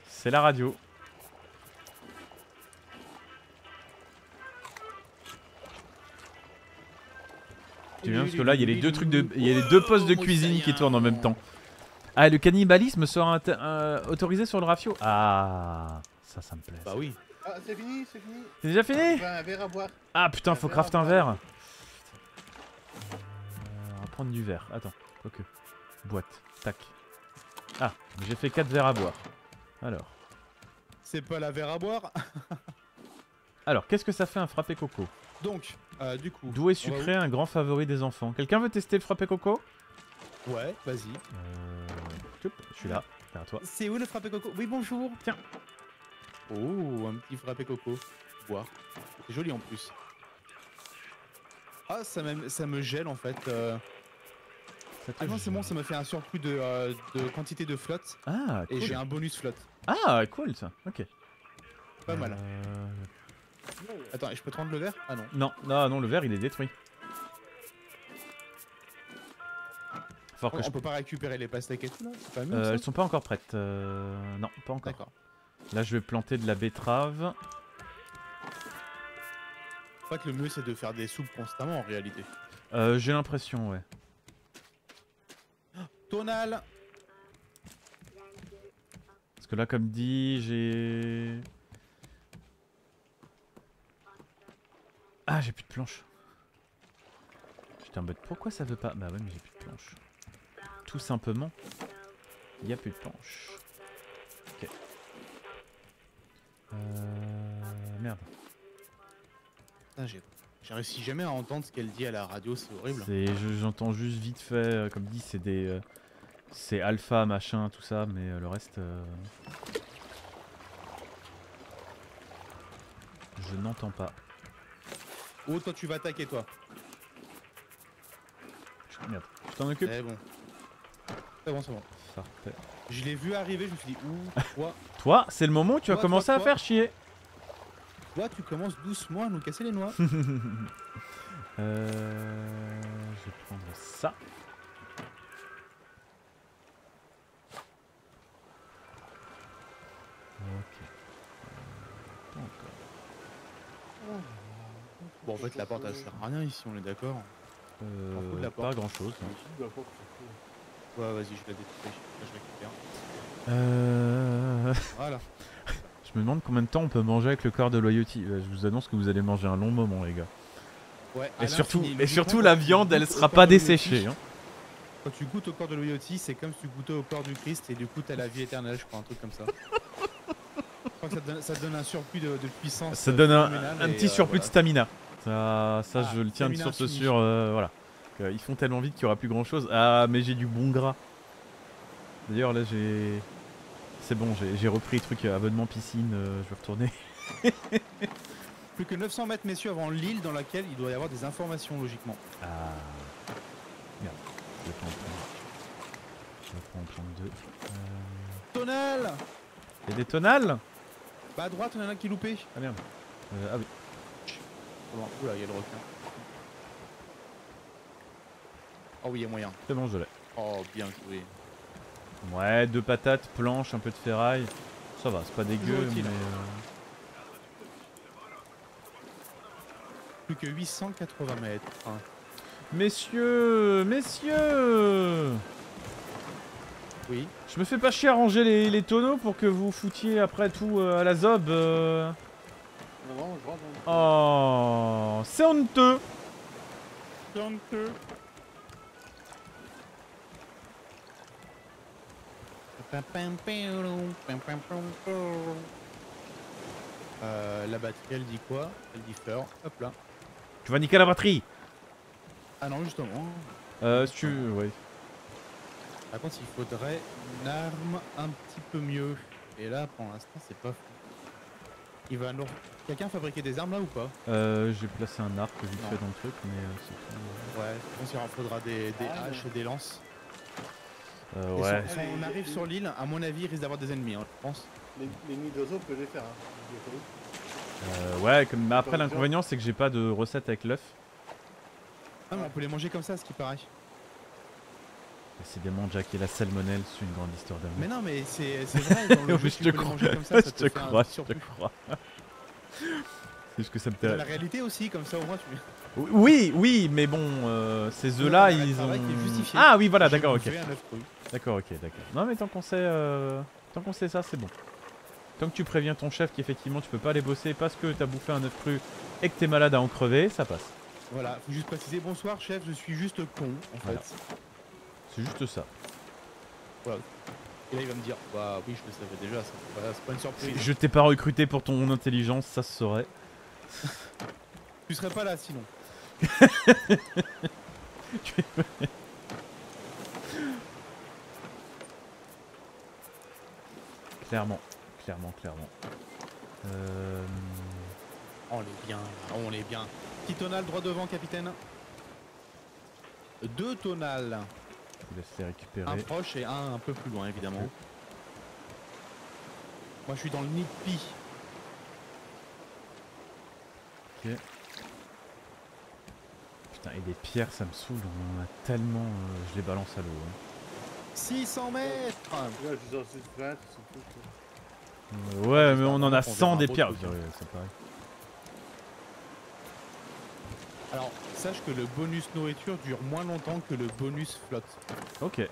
C'est la radio. Tu viens parce que là il y a les deux trucs de, il y a les deux postes de cuisine qui tournent en même temps. Ah et le cannibalisme sera euh, autorisé sur le rafio. Ah ça ça me plaît. Bah oui. Ah, c'est fini, c'est fini C'est déjà fini Enfin, un verre à boire. Ah putain faut à un verre. Euh, on va prendre du verre. Attends, ok. Boîte, tac. Ah j'ai fait 4 verres à boire. Alors, C'est pas la verre à boire. [LAUGHS] alors qu'est-ce que ça fait un frappé coco? Donc, euh, du coup. Doux et on va sucré, un grand favori des enfants? Quelqu'un veut tester le frappé coco? Ouais, vas-y. Euh... Je suis là, derrière toi. C'est où le frappé coco? Oui, bonjour. Tiens. Oh, un petit frappé coco. Boire. C'est joli en plus. Ah, ça, ça me gèle en fait. euh. Ah non, c'est bon, ça me fait un surplus de, euh, de quantité de flotte. Ah, Et cool. j'ai un bonus flotte. Ah, cool ça. Ok. Pas mal. Euh, Attends, et je peux te rendre le verre? Ah non. Non, non, non, le verre il est détruit. Fort On, que je... peut pas récupérer les pastèques et tout là? C'est pas mieux Euh, ça? elles sont pas encore prêtes. Non, pas encore. D'accord. Là, je vais planter de la betterave. Je crois que le mieux c'est de faire des soupes constamment en réalité. Euh, J'ai l'impression, ouais. Tonal Parce que là, comme dit, j'ai. Ah, j'ai plus de planches. J'étais en mode pourquoi ça veut pas? Bah ouais, mais j'ai plus de planches. Tout simplement, il y a plus de planches. Ok. Euh. Merde. Putain, j'ai j'ai réussi jamais à entendre ce qu'elle dit à la radio, c'est horrible. J'entends juste vite fait, euh, comme dit, c'est des, euh, c'est alpha machin tout ça, mais euh, le reste, euh, je n'entends pas. Oh, toi tu vas attaquer toi. Merde, je t'en occupe. C'est bon. C'est bon, c'est bon. Parfait. Je l'ai vu arriver, je me suis dit, ouh, toi, Toi, c'est le moment où tu vas commencer toi, à faire chier. toi tu commences doucement à nous casser les noix. [LAUGHS] Euh, je vais prendre ça. Ok. Pas encore. Bon, en fait, la porte elle sert à rien ici, on est d'accord. Euh, pas grand chose. Ça Ouais, vas-y, je vais la détruire. Là, je récupère. Euh... Voilà. [LAUGHS] Je me demande combien de temps on peut manger avec le corps de Loyauty. Euh, Je vous annonce que vous allez manger un long moment, les gars. Ouais, Et surtout, et surtout la viande, elle sera pas desséchée. Hein. Quand tu goûtes au corps de Loyauty, c'est comme si tu goûtais au corps du Christ et du coup t'as la vie éternelle, je crois, un truc comme ça. je crois que ça te donne, ça donne un surplus de, de puissance. Ça donne un, un et, petit euh, surplus de stamina. Ça, ça Ah, je le tiens de source sûre. euh, voilà. Euh, Ils font tellement vite qu'il n'y aura plus grand chose. Ah, mais j'ai du bon gras. D'ailleurs, là, j'ai. C'est bon, j'ai- repris le truc euh, abonnement piscine. euh, je vais retourner. [LAUGHS] Plus que 900 mètres, messieurs, avant l'île dans laquelle il doit y avoir des informations, logiquement. Ah. Merde. Je en prendre. Je vais pas en prendre deux. Euh, Tonal Y'a des tonales Bah à droite, on en a un qui est loupé. Ah merde. Euh, ah oui. Bon, oula, il y a le requin. Oh oui, il y a moyen. C'est bon, je l'ai. Oh, bien joué. Ouais, deux patates, planches, un peu de ferraille. Ça va, c'est pas dégueu, mais... euh, Plus que 880 mètres. Hein. Messieurs Messieurs Oui. Je me fais pas chier à ranger les, les tonneaux pour que vous foutiez après tout euh, à la zob. euh. Non, non, je vois. Oh, c'est honteux. Euh, la batterie, elle dit quoi? Elle dit fleur. Hop là. Tu vas niquer la batterie. Ah non, justement. Euh, si tu... Ouais. Par contre, il faudrait une arme un petit peu mieux. Et là, pour l'instant, c'est pas fou. Il va nous... Quelqu'un a fabriqué des armes là ou pas? Euh, j'ai placé un arc vite fait dans le truc, mais euh, c'est tout. Ouais, je pense qu'il en faudra des, des Ah, haches et des lances. Euh, ouais. on arrive sur l'île, à mon avis, il risque d'avoir des ennemis, hein, je pense. Les, les nids d'oiseaux, on peut les faire. Hein. Euh, ouais, comme... mais après l'inconvénient c'est que j'ai pas de recette avec l'œuf. Ah, mais on peut les manger comme ça, ce qui paraît. Décidément, Jack et la salmonelle, c'est une grande histoire d'amour. Mais non, mais c'est vrai, dans le [LAUGHS] Oui, jeu, je te crois, manger comme ça, [LAUGHS] ça je te crois, petit je te surplus. crois. C'est juste que ça me la réalité aussi, comme ça au moins tu... Oui, oui, mais bon, euh, ces œufs là, Ouais, ils ont. Ah oui, voilà, d'accord, ok. D'accord, ok, d'accord. Non, mais tant qu'on sait, euh, tant qu'on sait ça, c'est bon. Tant que tu préviens ton chef qu'effectivement tu peux pas aller bosser parce que t'as bouffé un œuf cru et que t'es malade à en crever, ça passe. Voilà, faut juste préciser, bonsoir chef, je suis juste con, en Voilà. fait. C'est juste ça. Et là il va me dire, bah oui, je le savais déjà, c'est pas, c'est pas une surprise. Je t'ai pas recruté pour ton intelligence, ça se saurait. Tu serais pas là sinon. [LAUGHS] Clairement, clairement, clairement. Euh... On est bien, on est bien. Petit tonal droit devant, capitaine. Deux tonales, Je vous laisse les un récupérer. proche et un un peu plus loin, évidemment. Moi, je suis dans le nid de pie. Putain, et les pierres, ça me saoule. On en a tellement. euh, je les balance à l'eau. hein. 600 mètres quoi. Euh, ouais, mais on en a qu'on verra 100 des pierres. hein. Ouais, c'est pareil. Alors, sache que le bonus nourriture dure moins longtemps que le bonus flotte. Ok. Écoute,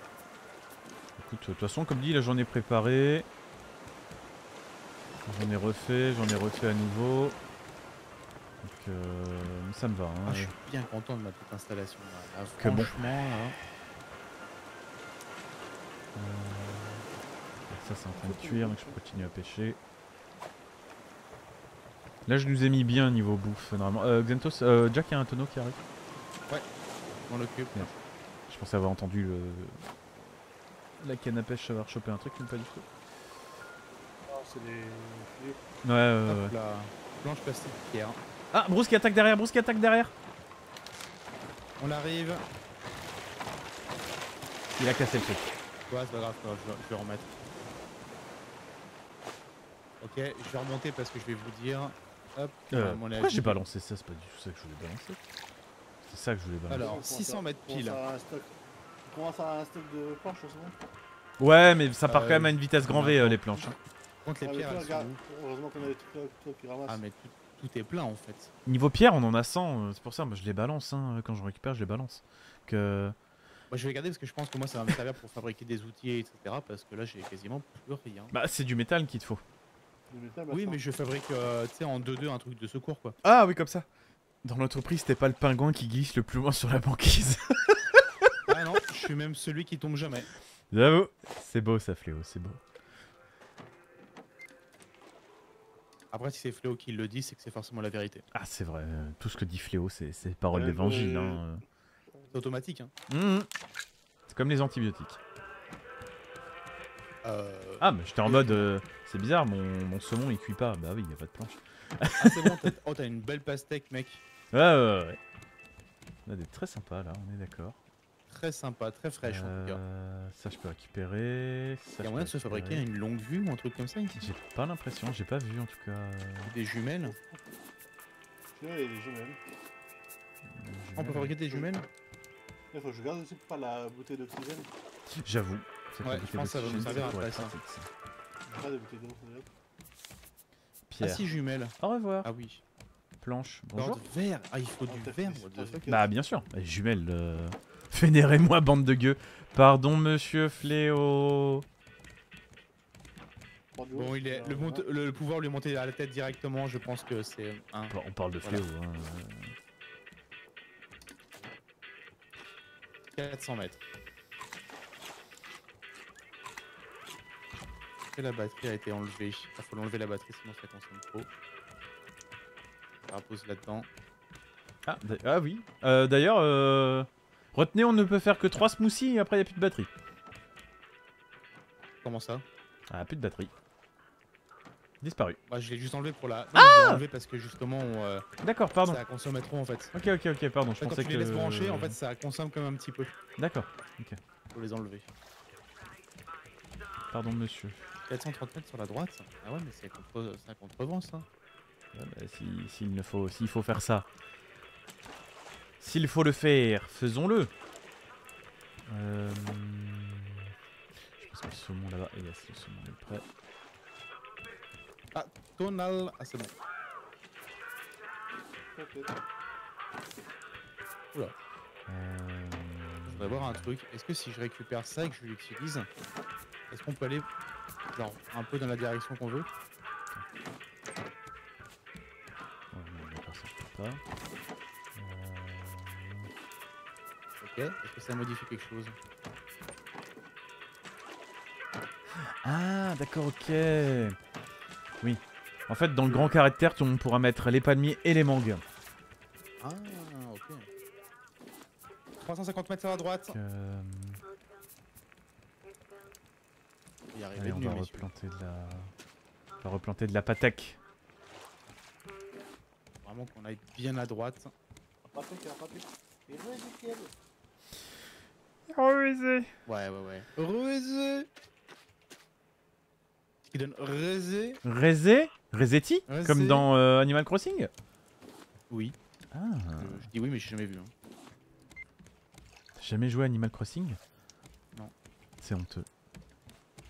de toute façon, comme dit, là j'en ai préparé. J'en ai refait, j'en ai refait à nouveau. Euh, ça me va. Hein. Ah, je suis bien content de ma petite installation. Là. Là, Que bon. franchement, là, Euh, Ça, c'est en train de cuire, donc je continue à pêcher. Là, je nous ai mis bien niveau bouffe, normalement. Euh, Xentos, euh, Jack, il y a un tonneau qui arrive. je m'en occupe. Je pensais avoir entendu le... la canne à pêche avoir chopé un truc, mais pas du tout. C'est filets. Ouais, ouais, ouais. Planche plastique pierre. Ah, Bruce qui attaque derrière, Bruce qui attaque derrière On arrive. Il a cassé le truc. Ouais, c'est pas grave, je vais, je vais remettre. Ok, je vais remonter parce que je vais vous dire. Hop, Euh, à mon pourquoi j'ai balancé ça? C'est pas du tout ça que je voulais balancer. C'est ça que je voulais balancer. Alors, On commence 600 à- mètres on pile. à avoir un stock. On commence à un stock de planches en ce moment. Ouais, mais ça part Euh, quand même à une vitesse grand V, euh, les planches. hein. Contre les Ah, pierres, toi, elles sont regarde, où Heureusement qu'on a des trucs là, qui ramasses. Ah, mais tout, est plein en fait. Niveau pierre, on en a 100, euh, c'est pour ça, moi je les balance. Hein. Quand je récupère, je les balance. Que... Moi, je vais garder parce que je pense que moi, ça va me servir pour fabriquer des outils, etc. Parce que là, j'ai quasiment plus rien. Bah, c'est du métal qu'il te faut. Du métal, Oui, maintenant. mais je fabrique, euh, tu sais, en 2-2 un truc de secours quoi. Ah oui, comme ça. Dans l'entreprise, t'es pas le pingouin qui glisse le plus loin sur la banquise. [LAUGHS] Ah non, je suis même celui qui tombe jamais. J'avoue. C'est beau ça, Fléau, c'est beau. Après, si c'est Fléau qui le dit, c'est que c'est forcément la vérité. Ah, c'est vrai, euh, tout ce que dit Fléau, c'est c'est parole d'évangile. euh, Hein. C'est automatique, hein. euh. Mhm. C'est comme les antibiotiques. Euh... Ah, mais j'étais en mode, euh, c'est bizarre, mon, mon saumon il cuit pas. Bah oui, y a pas de planche. ah, c'est bon, t'as oh, t'as une belle pastèque, mec. Ouais, ouais, ouais. ouais. On a des très sympas là, on est d'accord. Très sympa, très fraîche en tout cas. Euh, ça, je peux récupérer. Ça, Il y a moyen de se fabriquer une longue vue ou un truc comme ça ici? J'ai pas l'impression, j'ai pas vu en tout cas. euh, Des jumelles? Tu vois, il y a des jumelles. On peut fabriquer des jumelles? Il faut que je garde aussi pas la bouteille d'oxygène. J'avoue. Ouais, je pense que ça va nous servir après, être ça. pas de bouteille d'oxygène. Ah Pierre. si, jumelles. Au revoir. Ah oui. Planche. Bonjour. verre. Ah, il faut Ah, du verre. Bah bien sûr. Jumelles. Vénérez-moi, bande de gueux. Pardon, monsieur Fléau. Bon, il est le, monte- le, le pouvoir lui monter à la tête directement, je pense que c'est un. On par- On parle de Voilà. Fléau. hein. 400 mètres. Et la batterie a été enlevée. Il faut l'enlever la batterie sinon ça consomme trop. Ça repose là-dedans. Ah, ah oui. Euh, D'ailleurs, euh, retenez, on ne peut faire que 3 smoothies et après il n'y a plus de batterie. Comment ça? Ah, plus de batterie. Disparu. Bah je l'ai juste enlevé pour la. Non, je l'ai enlevé parce que justement on, euh, D'accord, pardon. ça consomme trop en fait. Ok, ok, ok, pardon. Je En fait, quand pensais tu que. les laisses brancher, en fait ça consomme quand même un petit peu. D'accord. Faut les enlever. Pardon, monsieur. 430 mètres sur la droite. Ah ouais mais c'est contre, un contrevent ça. Ah bah, si- S'il ne faut, s'il faut faire ça. S'il faut le faire, faisons-le. Euh... Je pense que le saumon là-bas. Et yes, le saumon est prêt. Tonal. Ah c'est bon. Euh... Je voudrais voir un truc. Est-ce que si je récupère ça et que je l'utilise, est-ce qu'on peut aller genre un peu dans la direction qu'on veut? Ouais, non, d'accord, ça Est-ce que ça modifie quelque chose? Ah, d'accord, ok. Oui. En fait, dans le grand caractère, on pourra mettre les palmiers et les mangues. Ah ok. 350 mètres sur la droite. Euh... Il y arrive Allez, on mieux, va messieurs. replanter de la... On va replanter de la pataque. Vraiment qu'on aille bien à droite. Patrick, il y a Ezekiel. Ouais ouais ouais. Ce qui donne. Comme dans euh, Animal Crossing? Oui. Ah. Euh, je dis oui mais j'ai jamais vu. hein. T'as jamais joué à Animal Crossing? Non. C'est honteux.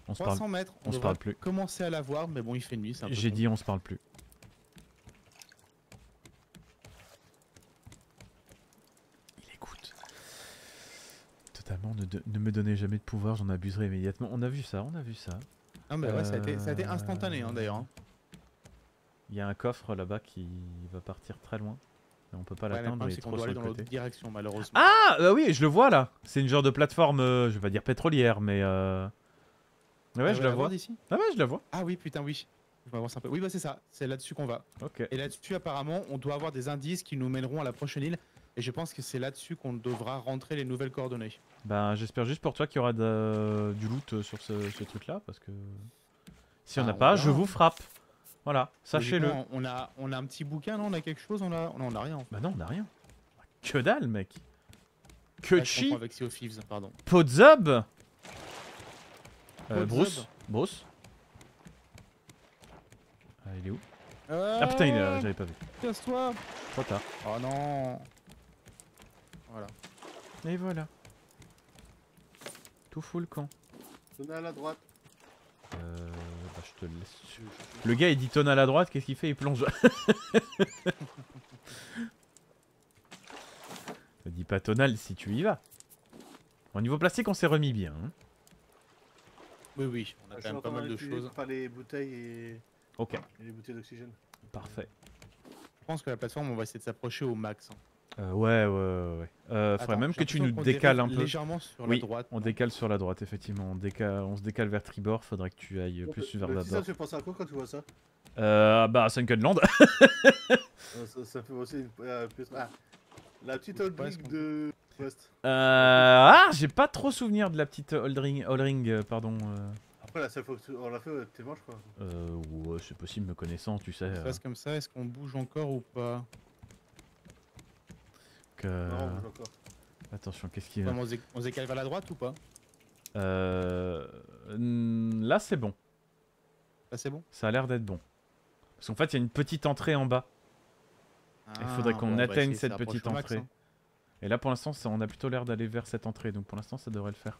On se parle. 300 mètres. on se devrait parle plus. Commencer à la voir mais bon il fait nuit. c'est un peu J'ai dit on se parle plus. Il écoute. Totalement, ne, de- ne me donnez jamais de pouvoir, j'en abuserai immédiatement. On a vu ça, on a vu ça. Ah bah ouais ça a été, ça a été Euh, instantané hein, d'ailleurs. hein. Il y a un coffre là-bas qui va partir très loin. Et on peut pas Ouais, l'atteindre, il est c'est qu'on trop doit sur aller le dans l'autre côté. direction malheureusement. Ah euh, oui, je le vois là. C'est une genre de plateforme, euh, je vais pas dire pétrolière, mais euh... Ouais, Ah je ouais, la vois. d'ici Ah ouais, je la vois. Ah oui, putain, oui. Je m'avance un peu. Oui, bah c'est ça. C'est là-dessus qu'on va. Ok. Et là-dessus, apparemment, on doit avoir des indices qui nous mèneront à la prochaine île. Et je pense que c'est là-dessus qu'on devra rentrer les nouvelles coordonnées. Ben, j'espère juste pour toi qu'il y aura de- du loot euh, sur ce, ce truc-là, parce que si on Ah, n'a on pas, je vous frappe. Voilà, sachez-le. On a, on a un petit bouquin, non On a quelque chose On a, non, on a rien. en fait. Bah non, on n'a rien. Que dalle, mec. Ah, Que chi, confonds avec Sea of Thieves, pardon. Podzub. Euh, Podzub. Bruce, Bruce. Ah, il est où? Ah putain, il est là, j'avais pas vu. Casse-toi Trop tard. Oh non Voilà. Et voilà. Tout full camp. Donnez à la droite. Euh, bah, je te laisse. Le gars il dit tonne à la droite, qu'est-ce qu'il fait? Il plonge. [LAUGHS] Ne dis pas tonal si tu y vas. Au niveau plastique, on s'est remis bien. hein. Oui, oui, on a Je quand même pas mal de choses. Pas les bouteilles et, Ok, et les bouteilles d'oxygène. parfait. Je pense que la plateforme, on va essayer de s'approcher au max. hein. Euh, ouais, ouais, ouais. ouais. Euh, faudrait Attends, même que tu nous qu'on décales un peu. Légèrement sur Oui, la droite. On décale sur la droite, effectivement. On, décale, on se décale vers tribord. Faudrait que tu ailles plus vers Le la ça droite. te fait penser à quoi quand tu vois ça Euh, bah, Sunkenland. Euh, [LAUGHS] ça, ça fait aussi une. euh, plus- ah, la petite est-ce qu'on- de West. Euh, ah, j'ai pas trop souvenir de la petite Holdring, Holdring euh, pardon. euh. Après, la seule fois que tu- on l'a fait, t'es mort, je crois. Euh, ouais, c'est possible, me connaissant, tu sais. Ça se euh, passe comme ça, est-ce qu'on bouge encore ou pas? Que... Non, on bouge encore. Attention, qu'est-ce qu'il va Comment on décale vers la droite ou pas Euh... hmm, Là, c'est bon. Là c'est bon Ça a l'air d'être bon. Parce qu'en fait, il y a une petite entrée en bas. Il faudrait Ah, qu'on va atteigne cette petite max, entrée. hein. Et là, pour l'instant, on a plutôt l'air d'aller vers cette entrée. Donc, pour l'instant, ça devrait le faire.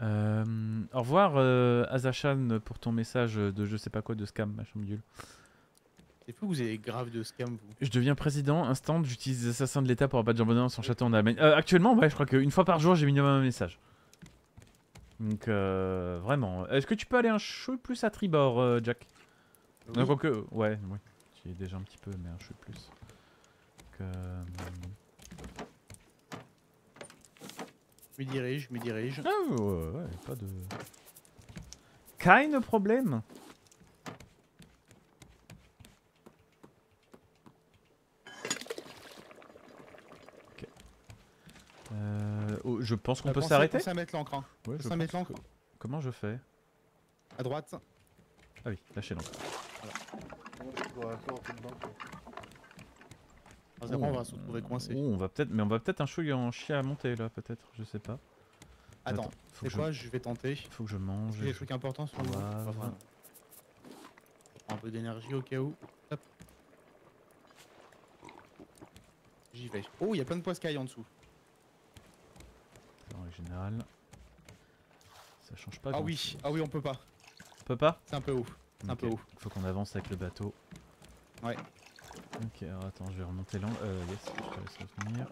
Euh, Au revoir, euh, Azachan, pour ton message de je sais pas quoi de scam, machin bidule. C'est fou que vous avez grave de scam vous? Je deviens président, instant, j'utilise les assassins de l'État pour abattre Jean dans son château en Allemagne. Euh, actuellement, ouais, je crois qu'une fois par jour, j'ai minimum un message. Donc, euh, vraiment. Est-ce que tu peux aller un chou plus à tribord, euh, Jack? Non, Oui. quoique, ouais, ouais. Tu es déjà un petit peu, mais un chou plus. Donc, euh, Je m'y dirige, je m'y dirige. Ah, ouais, ouais, pas de. Kein problème? Ok. Euh, oh, je pense qu'on Euh, peut s'arrêter. pensez à mettre l'encre. hein. Ouais, je Pensez à mettre pense l'encre. que- Comment je fais? À droite. Ah oui, lâchez l'encre. Je. Après, on va se retrouver coincé. Oh, on va peut-être, mais on va peut-être un chouille en chien à monter là, peut-être. Je sais pas. Attends, c'est quoi Je vais tenter. je... faut que je mange. J'ai des trucs importants sur moi. Je Un peu d'énergie au cas où. J'y vais. Oh, il y a plein de poiscailles en dessous. Ça change pas. Ah grand- oui, ah oui, on peut pas. On peut pas? C'est un peu haut. C'est un peu haut. Faut qu'on avance avec le bateau. Ouais. Ok, alors attends, je vais remonter l'angle. Euh, yes, je te laisse revenir.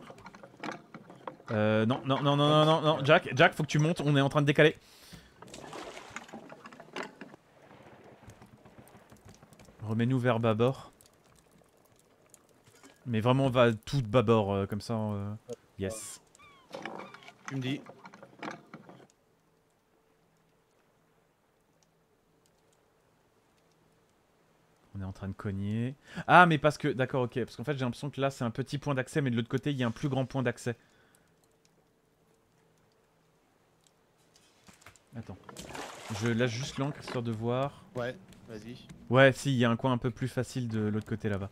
Euh, non, non, non, non, non, non, non, Jack, Jack, faut que tu montes, on est en train de décaler. Remets-nous vers bâbord. Mais vraiment, on va tout bâbord, euh, comme ça. euh, Yes. Tu me dis. On est en train de cogner. Ah, mais parce que. D'accord, ok. Parce qu'en fait, j'ai l'impression que là, c'est un petit point d'accès, mais de l'autre côté, il y a un plus grand point d'accès. Attends. Je lâche juste l'encre histoire de voir. Ouais, vas-y. Ouais, si, il y a un coin un peu plus facile de l'autre côté là-bas.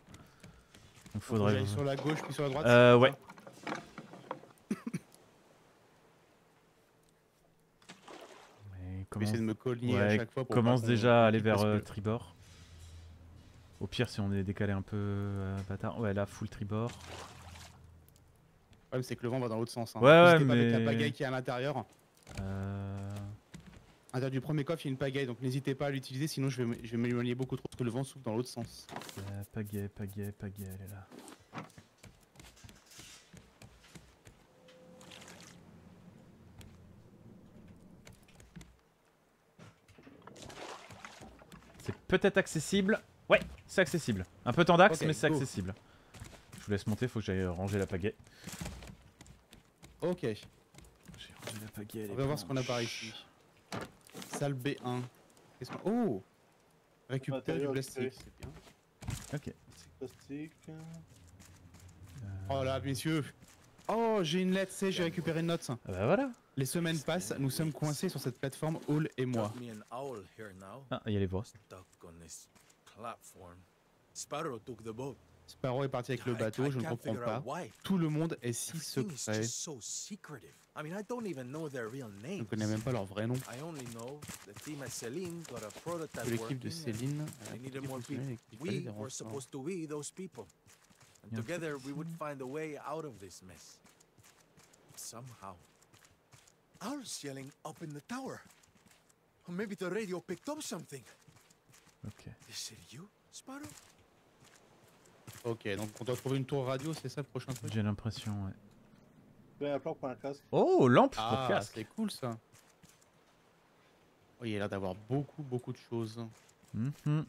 Donc Faut que faudrait. j'aille sur la gauche puis sur la droite. Euh, ouais. ça Mais Je vais essayer de me colligner à Ouais, chaque fois pour commence déjà à aller vers euh, tribord. Au pire, si on est décalé un peu euh, bâtard. Ouais, là, full tribord. Le problème, c'est que le vent va dans l'autre sens. hein. Ouais, ouais, pas avec mais- la pagaille qui est à l'intérieur. Euh... À l'intérieur du premier coffre, il y a une pagaille, donc n'hésitez pas à l'utiliser, sinon je vais, m'éloigner beaucoup trop parce que le vent souffle dans l'autre sens. Euh, pagaie, pagaie, pagaie, elle est là. Peut-être accessible. Ouais, c'est accessible. Un peu tendax, mais c'est accessible. Je vous laisse monter, faut que j'aille ranger la pagaie. Ok, J'ai rangé la pagaie. elle on va voir ce qu'on a par ici. Salle B1. Qu'est-ce qu'on... Oh Récupère du plastique, récupérés. c'est bien. Ok. Plastique. Euh, Oh là, messieurs Oh, j'ai une lettre, c'est j'ai récupéré une note. Ah bah voilà. Les semaines passent, nous sommes coincés sur cette plateforme, Hall et moi. Ah, il y a les voix. Stuck on this platform. Sparrow took the boat. Sparrow est parti avec le I- bateau, je ne comprends pas. Tout le monde est si secret. just so secretive. I mean, I don't even know their real Je names. ne connais même pas leur vrai nom. I only know the team at Celine got a prototype Que l'équipe de Céline a. And Yeah. together we would find a way out of this mess. Somehow. Owl's yelling up in the tower. Or maybe the radio picked up something. Ok. Is it you, Sparrow? Ok, donc on doit trouver une tour radio, c'est ça le prochain truc? J'ai l'impression, ouais. Ben, un plan pour un casque? Oh, lampe pour Ah, casque. c'est cool ça. Oh, il a l'air d'avoir beaucoup, beaucoup de choses. Mhm.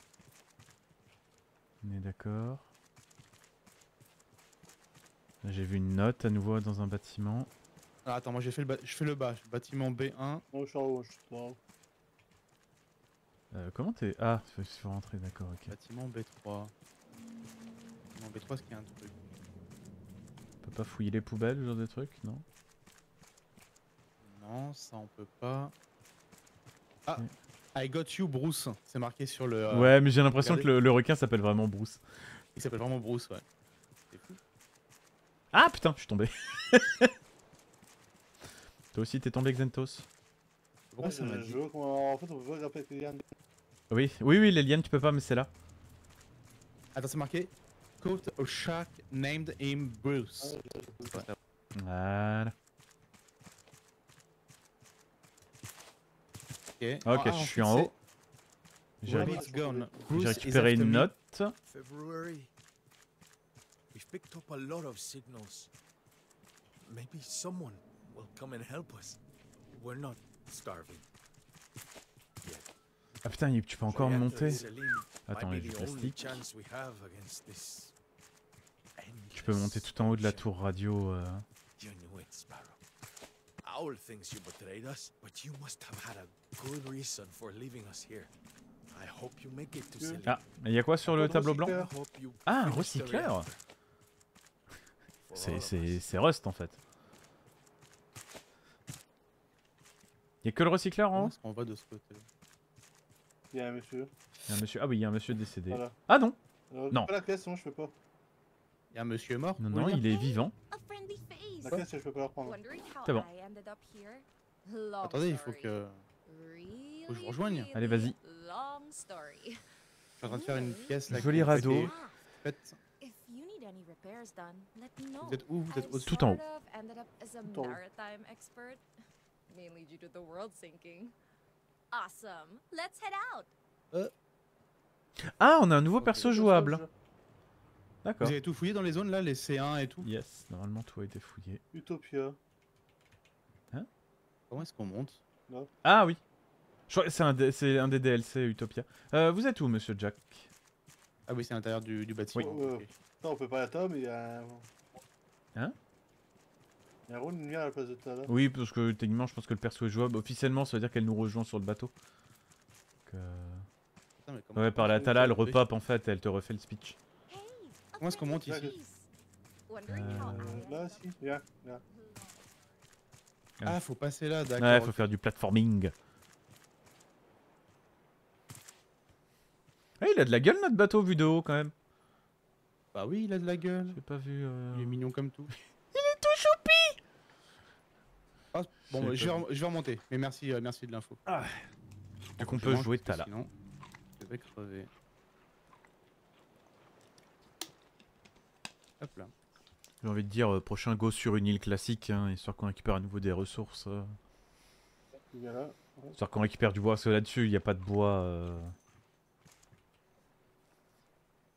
On est d'accord. J'ai vu une note à nouveau dans un bâtiment. Ah, attends, moi j'ai fait le, ba- je fais le bas, bâtiment B1. Non, je suis en haut, je suis en haut. Euh, comment t'es? Ah, il faut rentrer, d'accord, ok. Bâtiment B3. Non, B3, c'est qu'il y a un truc. On peut pas fouiller les poubelles, ce genre de trucs, non? Non, ça on peut pas. Ah. I got you, Bruce. C'est marqué sur le. euh, Ouais, mais j'ai l'impression que le, le requin s'appelle vraiment Bruce. Il s'appelle vraiment Bruce, ouais. C'est fou. Ah putain, je suis tombé. [LAUGHS] Toi aussi t'es tombé Xentos Pourquoi Ouais, ça m'a je, dit je veux qu'on. En fait, on peut pas grimper avec les lianes. Oui, oui, oui, les lianes tu peux pas, mais c'est là. Attends, c'est marqué Quote a shark named him Bruce. Voilà. Ok, Ok, Ah, je en suis fait, en haut. J'ai récupéré une note. February. We've picked up a lot of signals. Maybe someone come and help us. We're not starving. Ah putain, tu peux encore monter. Attends, il y a du plastique. Tu peux monter tout en haut de la tour radio. euh. You knew it, Sparrow. Owl thinks you betrayed us, but you must have had a good reason for leaving us here. I hope you make it to Yeah. Celine. Ah, il y a quoi sur le tableau blanc? Ah, un recycleur [LAUGHS] c'est Rust en fait. Il y a que le recycleur en haut est-ce qu'on va de ce côté Il y a un monsieur. Il y a un monsieur. Ah oui, il y a un monsieur décédé. Voilà. Ah non Euh, Non. Pas la caisse, non, je peux pas. Il y a un monsieur mort Non, non, il est vivant. La caisse, je peux pas la how C'est bon. Attendez, il faut story. que. Faut que je vous rejoigne. Allez, vas-y. Je suis en train de faire une pièce là. Joli radeau. est faite- if you need any repairs done, let me know. Vous êtes où? Vous êtes au-dessus? Tout en haut. Tout en haut. Mainly due to the world sinking. Awesome. Let's head out. Ah, on a un nouveau perso jouable. D'accord. Vous avez tout fouillé dans les zones là, les C1 et tout Yes, normalement tout a été fouillé. Utopia. Comment est-ce qu'on monte Ah oui. C'est un, des- c'est un des DLC Utopia. Euh, vous êtes où, monsieur Jack Ah oui, c'est à l'intérieur du, du bâtiment. Oui. ok. Non, on peut pas mais il y a. Hein Il y a un rôle de lumière à la place de tout à l'heure. Oui, parce que techniquement, je pense que le perso est jouable. Officiellement, ça veut dire qu'elle nous rejoint sur le bateau. Donc, euh, Putain, mais comment- Ouais, par la Tala, elle repop en fait, elle te refait le speech. Comment est-ce qu'on monte ici Euh, Là, si, viens, viens. Ah, faut passer là, d'accord. Ouais, faut faire du platforming. Ah, il a de la gueule notre bateau vu de haut quand même. Bah oui, il a de la gueule. J'ai pas vu. euh, Il est mignon comme tout. [LAUGHS] Il est tout choupi Ah, bon, bah, je, vais je remonter. Mais merci, euh, merci de l'info. Donc on peut jouer Tala. Sinon, je vais crever. Hop là. J'ai envie de dire euh, prochain go sur une île classique, hein, histoire qu'on récupère à nouveau des ressources. euh, histoire qu'on récupère du bois, parce que là-dessus il n'y a pas de bois. euh,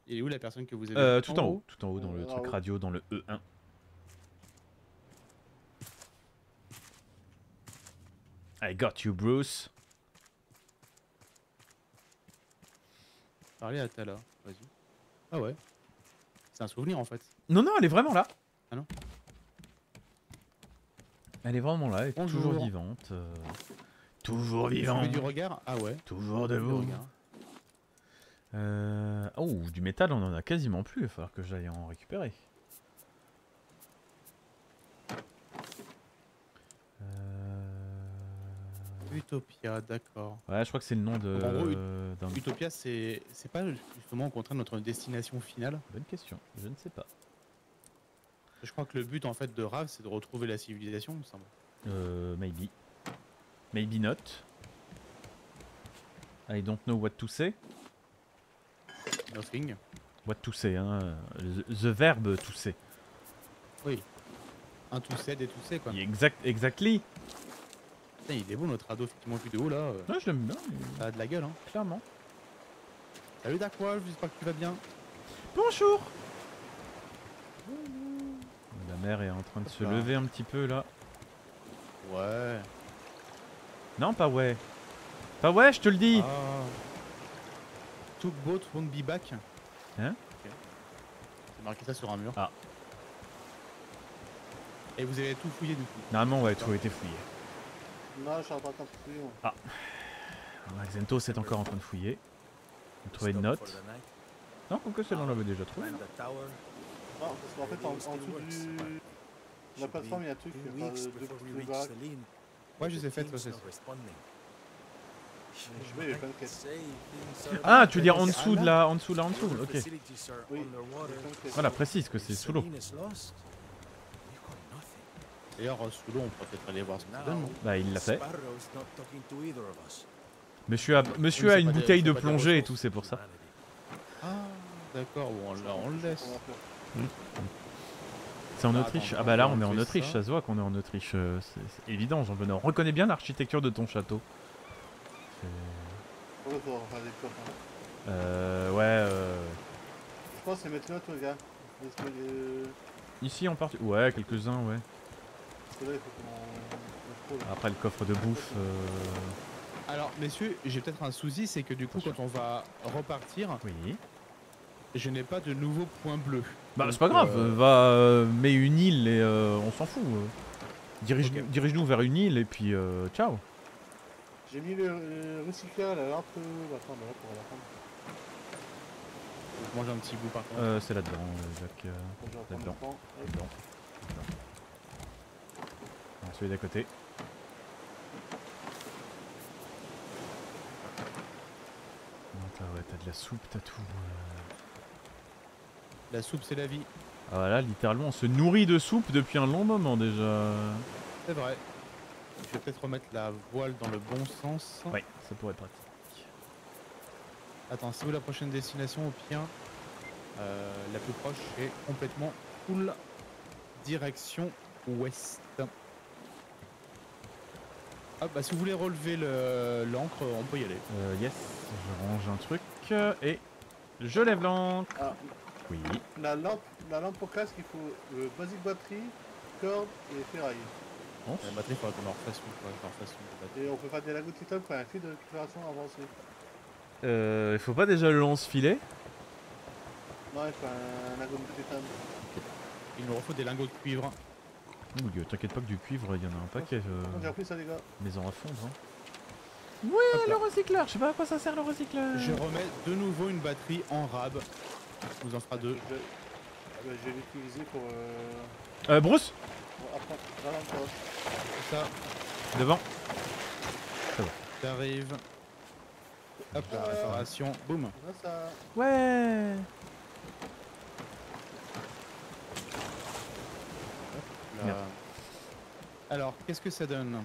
Il est où la personne que vous avez euh, tout en haut, tout en haut dans le en truc haut. radio, dans le E1. I got you, Bruce. Parlez à Tala, vas-y. Ah ouais. C'est un souvenir en fait. Non, non, elle est vraiment là. Ah non Elle est vraiment là, elle est Bonjour. toujours vivante. euh, Toujours vivante. du regard? Ah ouais. Toujours debout. regard. Euh... Oh, du métal, on en a quasiment plus. Il va falloir que j'aille en récupérer. Utopia, d'accord. Ouais, je crois que c'est le nom de. En gros, Utopia, c'est pas justement au contraire notre destination finale. Bonne question. Je ne sais pas. Je crois que le but en fait de Rav, c'est de retrouver la civilisation, il me semble. Euh, maybe. Maybe not. I don't know what to say. Nothing. What to say, hein. The, the verbe to say. Un tout c'est des tout c'est quoi. Exact, exactly. Putain, il est beau notre radeau effectivement vidéo là. euh, Ouais, je l'aime bien, Ça a de la gueule hein. clairement. Salut Darkwolf, j'espère que tu vas bien. Bonjour La mer est en train de se lever un petit peu là. Ouais. Non, pas ouais. Pas ouais, je te le dis. Ah. Tugboat won't be back. Hein Ok. C'est marqué ça sur un mur. Ah. Et vous avez tout fouillé du coup. Normalement, ouais, tout a été fouillé. Non, je suis en train de fouiller. moi. Alors, Xentos est encore en train de fouiller. On a trouvé une note. Non, quoique celle-là, on l'avait déjà trouvé. Find the tower. Non, parce qu'en fait, en, en dessous du. La Should plateforme, be il y a un truc. two enfin, weeks deux before we petites reach baraques. Celine. Ouais, je les ai faites, c'est- il y a plein de Ah, tu veux dire en dessous de là, en dessous là, en dessous. Ok. facilities are Oui, underwater. il y a plein de quêtes. Voilà, précise que c'est sous l'eau. Celine is lost, we got nothing. D'ailleurs, sous l'eau, on pourrait peut-être aller voir ce donne. non Bah, il l'a fait. Monsieur a, monsieur c'est a une bouteille de plongée et tout, c'est pour ça. Ah, d'accord, bon, on, là, on le laisse. Faire. C'est en Ah, Autriche. Ah bah là, on est en Autriche, ça. ça se voit qu'on est en Autriche. euh, C'est évident, Jean Benoît. On reconnaît bien l'architecture de ton château. Hein. Euh, ouais, euh, Je pense que c'est maintenant, toi, gars. Euh, ici en partie. Ouais, quelques-uns, ouais. Après le coffre de bouffe. euh, Alors, messieurs, j'ai peut-être un souci, c'est que du coup, quand on va repartir, Oui. je n'ai pas de nouveaux points bleus. Bah, c'est pas grave, euh, va, euh, mets une île et euh, on s'en fout. Dirige-. Dirige-nous vers une île et puis euh, ciao. J'ai mis le, la lampe. euh, Attends, bah là, pour la prendre. je mange un petit bout par contre. Euh, c'est là-dedans, Jacques. Là-dedans. là-dedans. Celui d'à côté. T'as ouais, de la soupe, t'as tout. euh. La soupe, c'est la vie. Ah voilà, littéralement, on se nourrit de soupe depuis un long moment déjà. C'est vrai. Je vais peut-être remettre la voile dans le bon sens. Ouais, ça pourrait être pratique. Attends, c'est où la prochaine destination au pire Euh, La plus proche est complètement full direction ouest. Ah bah si vous voulez relever le- l'encre, on peut y aller. Euh, yes, je range un truc euh, et je lève l'encre. Ah, Oui. la lampe, la lampe au casque, il faut euh, basique batterie, corde et ferraille. Bon. La batterie, il faudrait qu'on en refasse une. faudrait qu'on en refasse une de batterie. Et on peut faire des lagos de titane pour un fil de récupération avancé. Euh, il faut pas déjà le lance-filet Non, il faut un lago de titane. Il nous refaut des lingots de cuivre. Ouh, euh, T'inquiète pas que du cuivre, il y en a un paquet. Euh, J'ai appris ça, les gars. maison à fondre. Hein. Hop là. le recycleur. Je sais pas à quoi ça sert le recycleur. Je remets de nouveau une batterie en rab. Ça nous en fera deux. Je vais, ah bah, vais l'utiliser pour, euh, Euh, Bruce lampe. quoi. Ça, Devant. t'arrives. Hop, la réparation. Boum. Ouais. Merde. Alors, qu'est-ce que ça donne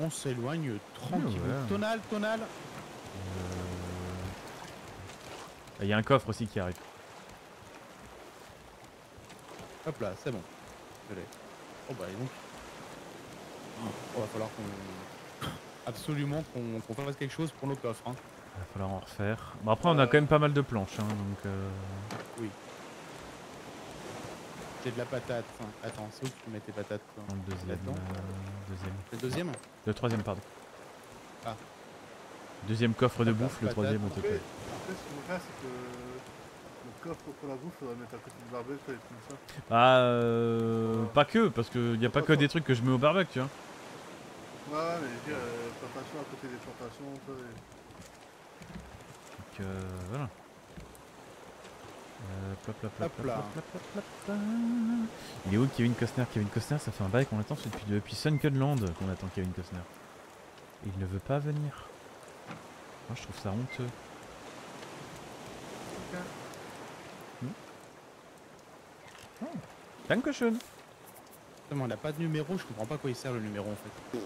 On s'éloigne tranquillement. ouais. Tonal, tonal. Il y a un coffre aussi qui arrive. Hop là, c'est bon. Je. Oh bah et donc. Oh, va falloir qu'on. Absolument qu'on qu'on fasse quelque chose pour nos coffres. Hein. Il va falloir en refaire. Bon, après, on a quand même pas mal de planches. Hein, donc, euh, J'ai de la patate. Attends, c'est où que tu mets tes patates toi? Dans le deuxième. Euh, deuxième. Le deuxième? Le troisième, pardon. Ah. Deuxième coffre de bouffe, le troisième au Après, total. après, ce qu'il faut faire, c'est que le coffre pour la bouffe, faudrait mettre à côté du barbecue et tout ça. Ah, euh, pas que, parce qu'il n'y a pas que des trucs que je mets au barbecue, tu vois. Ouais, ouais, mais je veux dire, euh, plantation à côté des plantations, ça. et- Donc, euh, voilà. Il est où Kevin Costner? Kevin Costner, ça fait un bail qu'on attend c'est depuis, depuis Sunkenland qu'on attend Kevin Costner. Il ne veut pas venir. Moi je trouve ça honteux. Hmm. Oh. Dankeschön. Justement, il a pas de numéro, je comprends pas à quoi il sert le numéro en fait.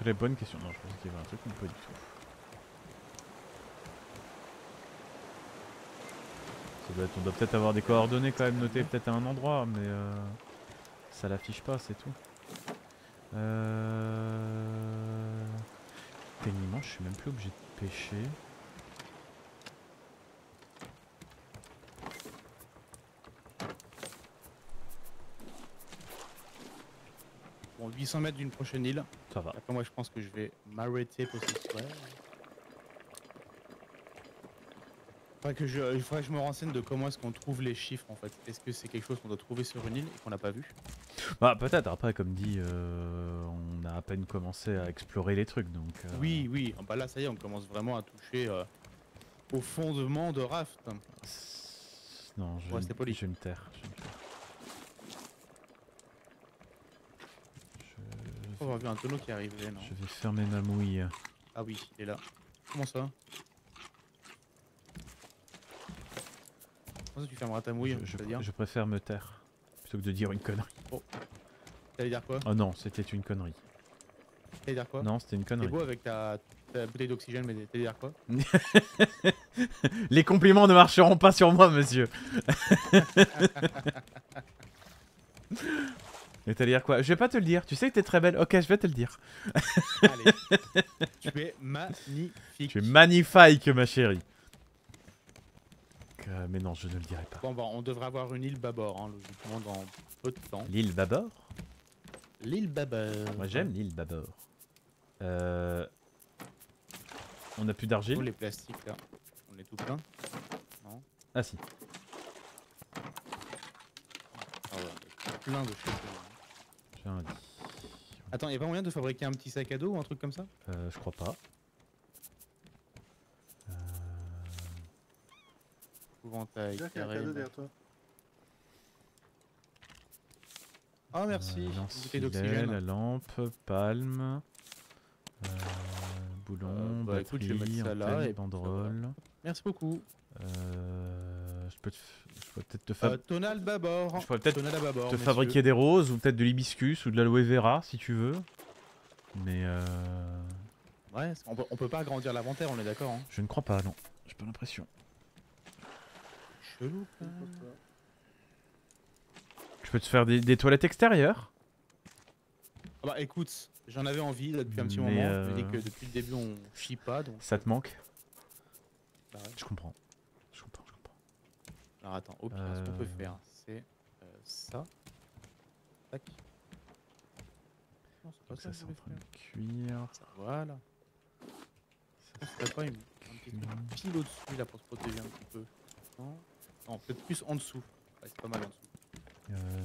Très bonne question. Non, je pensais qu'il y avait un truc, mais pas du tout. Doit être- on doit peut-être avoir des coordonnées quand même notées peut-être à un endroit, mais euh, ça l'affiche pas, c'est tout. Euh... Techniquement, je suis même plus obligé de pêcher. Bon, 800 mètres d'une prochaine île. Ça va. Après, moi, je pense que je vais m'arrêter pour ce soir. Faudrait que je, il faudrait que je me renseigne de comment est-ce qu'on trouve les chiffres en fait. Est-ce que c'est quelque chose qu'on doit trouver sur une île et qu'on n'a pas vu? Bah peut-être. Après, comme dit, euh, on a à peine commencé à explorer les trucs, donc. euh, Oui, oui. Ah Bah là, ça y est, on commence vraiment à toucher euh, au fondement de Raft. Non, je, poli. je vais me taire. Je me taire. Vu un tonneau qui arrivait, non? Je vais fermer ma mouille. Ah oui, il est là. Comment ça? Tu fermeras ta mouille je, je- C'est-à-dire je préfère me taire plutôt que de dire une connerie. T'allais dire quoi? Oh non, c'était une connerie. T'allais dire quoi? Non, c'était une T'es connerie. beau avec ta, ta bouteille d'oxygène, mais t'allais dire quoi? [LAUGHS] Les compliments ne marcheront pas sur moi, monsieur. [LAUGHS] Et t'allais dire quoi? Je vais pas te le dire. Tu sais que t'es très belle. Ok, je vais te le dire. Allez. [LAUGHS] tu es magnifique. Tu es magnifique, ma chérie. Euh, mais non, je ne le dirai pas. Bon, bon, on devrait avoir une île bâbord, hein, logiquement, dans peu de temps. L'île Babor? L'île bâbord. Moi j'aime l'île Babor. Euh... On a plus d'argile? Les plastiques là. On est tout plein. Ah si. Ah ouais, plein de choses. J'ai un. Attends, y'a pas moyen de fabriquer un petit sac à dos ou un truc comme ça? Euh, je crois pas. Épouvantail, y a un cadeau derrière toi. Ah merci. euh, une la lampe, palme, euh, boulon, Euh, bah, écoute, je vais mettre ça là, et banderole. Merci beaucoup. Euh, je peux te, je peut-être te, fab- Euh, tonal bâbord. je pourrais peut-être te messieurs. fabriquer des roses ou peut-être de l'hibiscus ou de l'aloe vera si tu veux. Mais euh, Ouais, on peut, on peut pas agrandir l'inventaire, on est d'accord. Hein. je ne crois pas, non. J'ai pas l'impression. Chelou. quoi. Je peux te faire des, des toilettes extérieures? Ah bah écoute, j'en avais envie là, depuis un petit Mais, moment. Je me dis euh, que depuis le début on chie pas donc. Ça te manque? Bah ouais. Je comprends. Je comprends, je comprends. Alors attends, au pire, ce qu'on peut Euh. faire, c'est euh, ça. Tac. Non, c'est pas Donc ça ça, c'est en train faire. de cuire. Ça, Voilà. Ça, serait pas une, un petit truc cuit. pile au-dessus là pour se protéger un petit peu. Non, non peut-être plus en dessous. Ouais, c'est pas mal en dessous. Euh.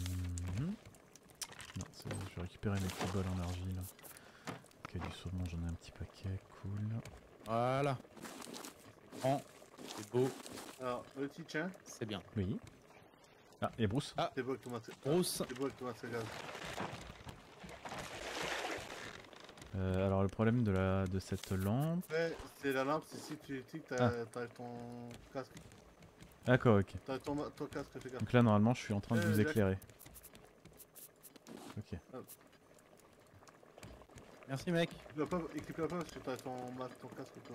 Non, c'est bon, je vais récupérer mes petits bols en argile. Ok, du saumon, j'en ai un petit paquet, cool. Voilà. C'est grand, c'est beau, Alors, le petit tien, c'est bien. Oui. Ah, et Bruce c'est beau avec ton matériel. Grosse. C'est beau avec ton matériel. Euh, Alors, le problème de, la, de cette lampe. Après, c'est la lampe, c'est si tu Ah. t'as t'as ton casque. D'accord, ok. T'as ton, ton casque, fais gaffe. Donc là, normalement, je suis en train de Euh, vous éclairer. Ok. Merci mec. Équipe-la pas, équipe-la pas parce que t'as ton, ton casque au cas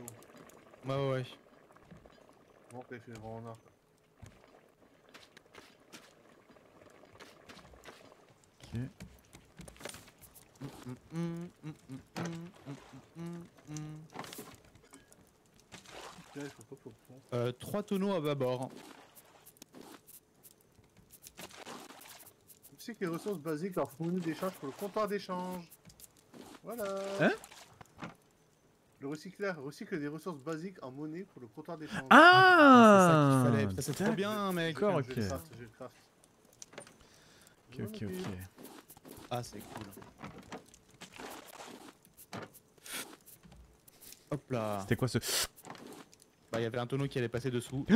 où. Ouais ouais. Bon, il fait vraiment noir. Ok. Mm, mm, mm, mm, mm, mm, mm, mm. Tiens, il faut pas faut prendre. Euh, trois tonneaux à bâbord. Tu sais que les ressources basiques leur fournissent des charges pour le comptoir d'échange. Voilà. Hein? Le recycleur recycle des ressources basiques en monnaie pour le comptoir d'échange. Ah, c'est ça qu'il fallait. Putain, C'est trop bien mec. D'accord, Je vais le ok. craft, je vais le craft. Ok, ok, ok. Ah c'est cool. Hop là. C'était quoi ce. Bah il y avait un tonneau qui allait passer dessous. [GASPS]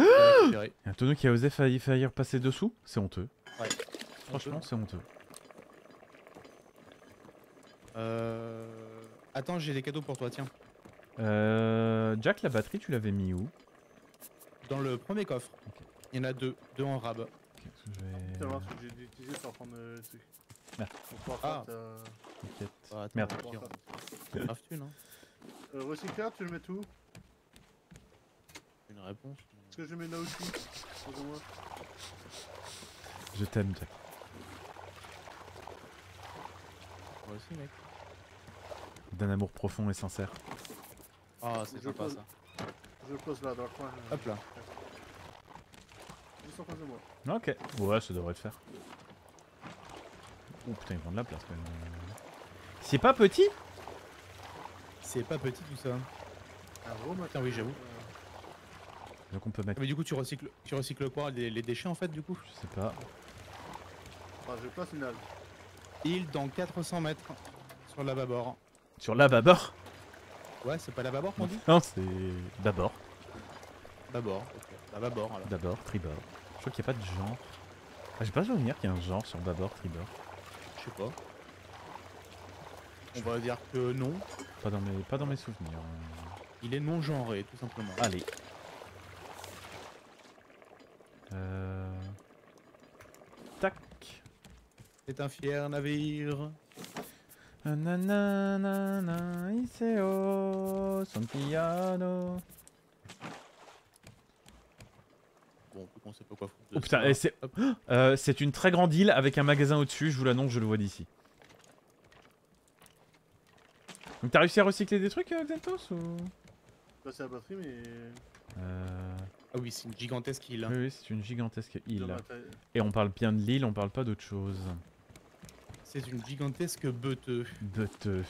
Ah. Un tonneau qui a osé faillir, faillir passer dessous C'est honteux. Ouais. Franchement, c'est honteux. Euh... Attends, j'ai des cadeaux pour toi, tiens. Euh, Jack, la batterie, tu l'avais mis où? Dans le premier coffre, il y en a deux, deux en rab. Je vais- Tu vas voir ce que j'ai dû utiliser pour prendre euh, le truc. Pouvoir Ah. T'inquiète. Ah, Merde. grave thune, hein. Euh, recycleur, tu le mets tout Une réponse. Est-ce que je mets là aussi. Je t'aime, Jack. Moi aussi, mec. D'un amour profond et sincère. Ah, c'est sympa pose. ça. Je le pose là, dans le coin. euh, Hop là. Juste en face de moi. Ok. Ouais, ça devrait le faire. Oh putain, ils prend de la place quand même. C'est pas petit? C'est pas petit tout ça. Un gros matin. Putain, oui, j'avoue. Donc on peut mettre. Mais du coup, tu recycles, tu recycles quoi les, les déchets en fait, du coup? Je sais pas. Ah, je place une halle. Île dans 400 mètres sur la bâbord. Sur la bâbord Ouais, c'est pas la bâbord qu'on dit? Non, c'est d'abord. Bâbord. ok. La bâbord alors. D'abord, tribord. Je crois qu'il n'y a pas de genre. Ah, J'ai pas souvenir qu'il y a un genre sur bâbord, tribord. Je sais pas. On va dire que non. Pas dans mes, pas dans mes souvenirs. Il est non genré, tout simplement. Allez. Euh... Tac. C'est un fier navire. Nanana, Iseo, son piano. Bon, on sait pas quoi foutre. Oh putain, et c'est [GASPS] euh, c'est une très grande île avec un magasin au-dessus, je vous l'annonce, je le vois d'ici. Donc t'as réussi à recycler des trucs, euh, Xentos ou? C'est la batterie, mais. euh... Ah oui, c'est une gigantesque île. Oui, oui, c'est une gigantesque le île. Et on parle bien de l'île, on parle pas d'autre chose. C'est une gigantesque beuteux. Beuteux.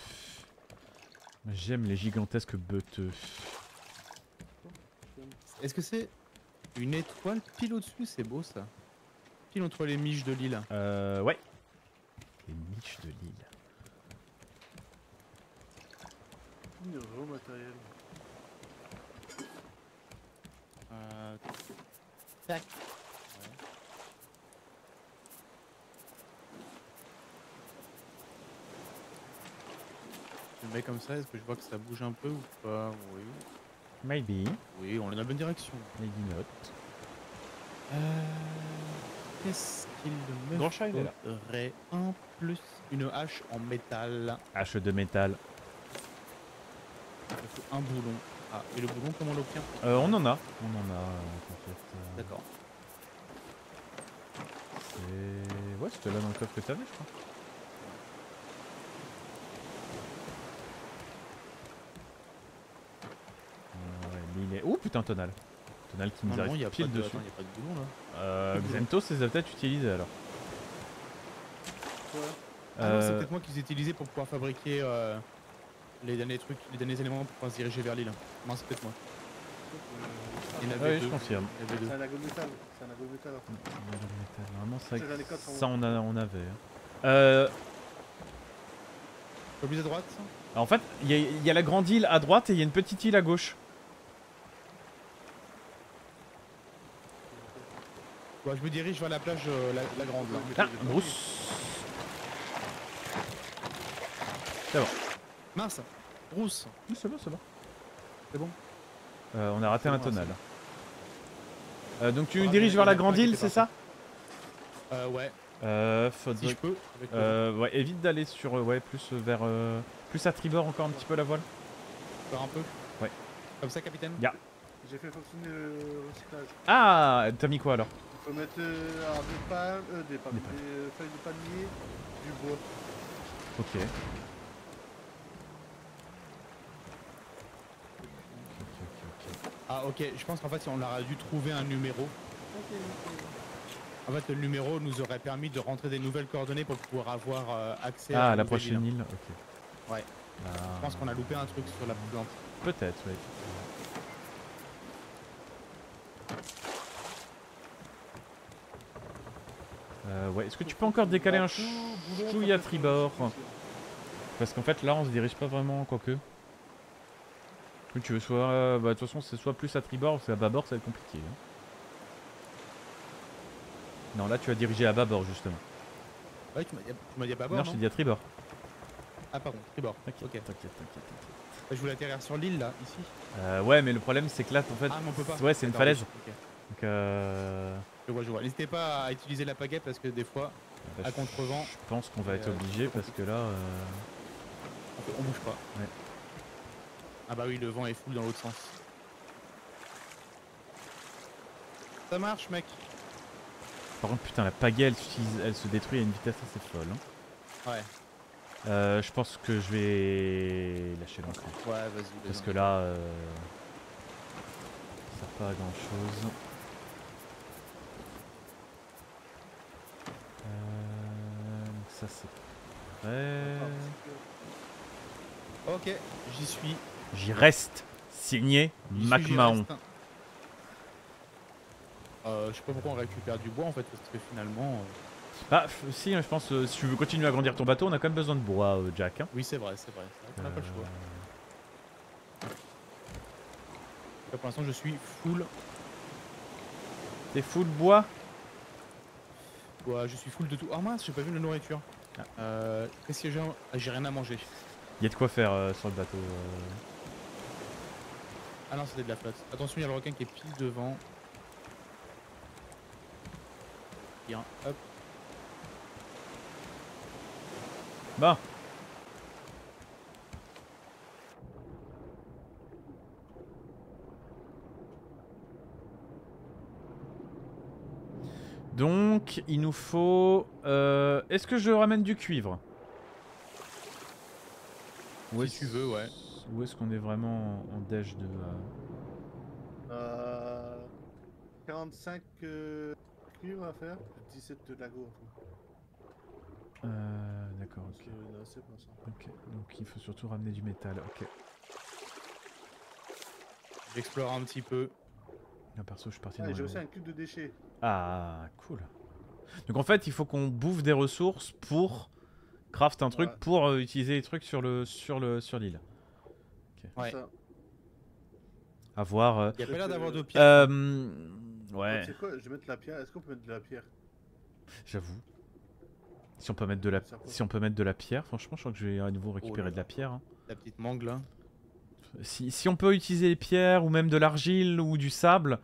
J'aime les gigantesques beuteux. Est-ce que c'est une étoile pile au-dessus? C'est beau ça. Pile entre les miches de l'île. Euh, ouais. Les niches de l'île. Matériel. Euh... Tac. Je le mets comme ça, est-ce que je vois que ça bouge un peu ou pas? Oui. Maybe, Oui, on est dans la bonne direction. maybe not. Euh... Qu'est-ce qu'il me Grand-chat, il est là. faudrait? En plus Une hache en métal. Hache de métal. Il faut un boulon. Ah, et le boulon, comment on l'obtient Euh, on en a. On en a, euh, t'inquiète. euh, D'accord. C'est... Ouais, c'était là dans le coffre que t'avais, je crois. Euh, ouais, l'île est... Oh putain, Tonal. Tonal qui nous il arrive n'y a, pas pile de... dessus. attends, il y a pas de boulon là. Euh, Xentos les a peut-être utilisés alors. Ouais. Ah non, c'est Euh, peut-être moi qui les ai utilisés pour pouvoir fabriquer euh, les derniers trucs, les derniers éléments pour pouvoir se diriger vers l'île. Non, c'est peut-être moi. Il y en avait Oui, je deux. confirme. Il y en avait deux. C'est un lago de métal. C'est un lago de métal. Normalement, ça, C'est on, a, on avait. hein. Euh, plus à droite en fait, il y, a- il y a la grande île à droite et il y a une petite île à gauche. Bon, je me dirige vers la plage, euh, la, la grande là. Ah, Bruce. Mince Bruce Oui, c'est bon, c'est bon. C'est bon Euh, on a raté un bon, tonal. Euh, donc tu Ah, nous diriges vers la grande île, c'est ça Euh, ouais, Euh, si je peux. Euh, ouais, évite d'aller sur, euh, ouais, plus euh, vers, euh, plus à tribord encore un petit peu la voile. faire un peu Ouais. Comme ça, capitaine Ya. J'ai fait fonctionner le recyclage. Ah, t'as mis quoi alors? Faut mettre euh, alors, des palmes, euh, des palmes, Des des, palmes. euh, feuilles de palmier, du bois. Ok. Ok, ok, ok. Ah, ok, je pense qu'en fait, on aurait dû trouver un numéro. En fait, le numéro nous aurait permis de rentrer des nouvelles coordonnées pour pouvoir avoir euh, accès Ah, à la prochaine île. île, ok. Ouais. Ah, Je pense qu'on a loupé un truc sur la plante. Peut-être, oui. Euh, ouais, est-ce que tu peux encore décaler un à tribord? Parce qu'en fait là on se dirige pas vraiment, quoique. Tu veux soit... euh, bah de toute façon c'est soit plus à tribord, parce qu'à bâbord ça va être compliqué. hein. Non là tu vas diriger à bâbord justement. Ouais, tu m'as dit, à bâbord, non, je non t'ai dit à tribord. Ah, pardon, tribord. T'inquiète, Ok. t'inquiète, t'inquiète. Bah, je voulais atterrir sur l'île là, ici. Euh, ouais mais le problème c'est que là en fait... Ah, mais on peut pas. Ouais c'est une falaise. Donc euh... Je vois, je vois. N'hésitez pas à utiliser la pagaie parce que des fois, bah, à je- contrevent, Je pense qu'on va être euh, obligé parce que là... euh, on bouge pas. Ouais. Ah bah oui, le vent est full dans l'autre sens. Ça marche, mec. Par contre putain la pagaie elle, se détruit à une vitesse assez folle. hein. Ouais. Euh, je pense que je vais lâcher l'ancre. Ouais, vas-y. Parce que là, euh, ça sert pas à grand chose. Euh, donc ça c'est prêt. Ok, j'y suis. J'y reste. Signé MacMahon. reste. Euh, je sais pas pourquoi on récupère du bois en fait, parce que finalement. euh, Bah si, hein, je pense, euh, si tu veux continuer à agrandir ton bateau, on a quand même besoin de bois, euh, Jack. hein. Oui, c'est vrai, c'est vrai. Qu'on n'a pas le choix. Euh, Là, pour l'instant, je suis full. T'es full bois? Ouais, je suis full de tout. Oh mince, j'ai pas vu la nourriture. Ah. Euh, Qu'est-ce que j'ai Ah, J'ai rien à manger. Il y a de quoi faire sur le bateau. Ah non, c'était de la flotte. Attention, il y a le requin qui est pile devant. partir. Hop. Bon. Donc, il nous faut... euh, Est-ce que je ramène du cuivre? Ou Si tu veux, ouais. Où est-ce qu'on est vraiment en, déj de... euh, Euh, 45 euh, cuivres à faire, 17 de lago. euh, D'accord, ok. Ça. Ok, donc il faut surtout ramener du métal, ok. J'explore un petit peu. Là, perso, je suis parti Ah, dans j'ai le- aussi un cube de déchets. Ah, cool. Donc en fait, il faut qu'on bouffe des ressources pour craft un truc Ouais. pour euh, utiliser les trucs sur le sur le sur l'île. Ouais. Ça. À voir. euh. Il y a pas l'air Euh, d'avoir de pierre. Euh, ouais, C'est quoi Je vais mettre la pierre. Est-ce qu'on peut mettre de la pierre? J'avoue. Si on peut mettre de la si on peut mettre de la pierre, franchement, je crois que je vais à nouveau récupérer là de la pierre. hein. La petite mangue là. Si, si on peut utiliser les pierres ou même de l'argile ou du sable,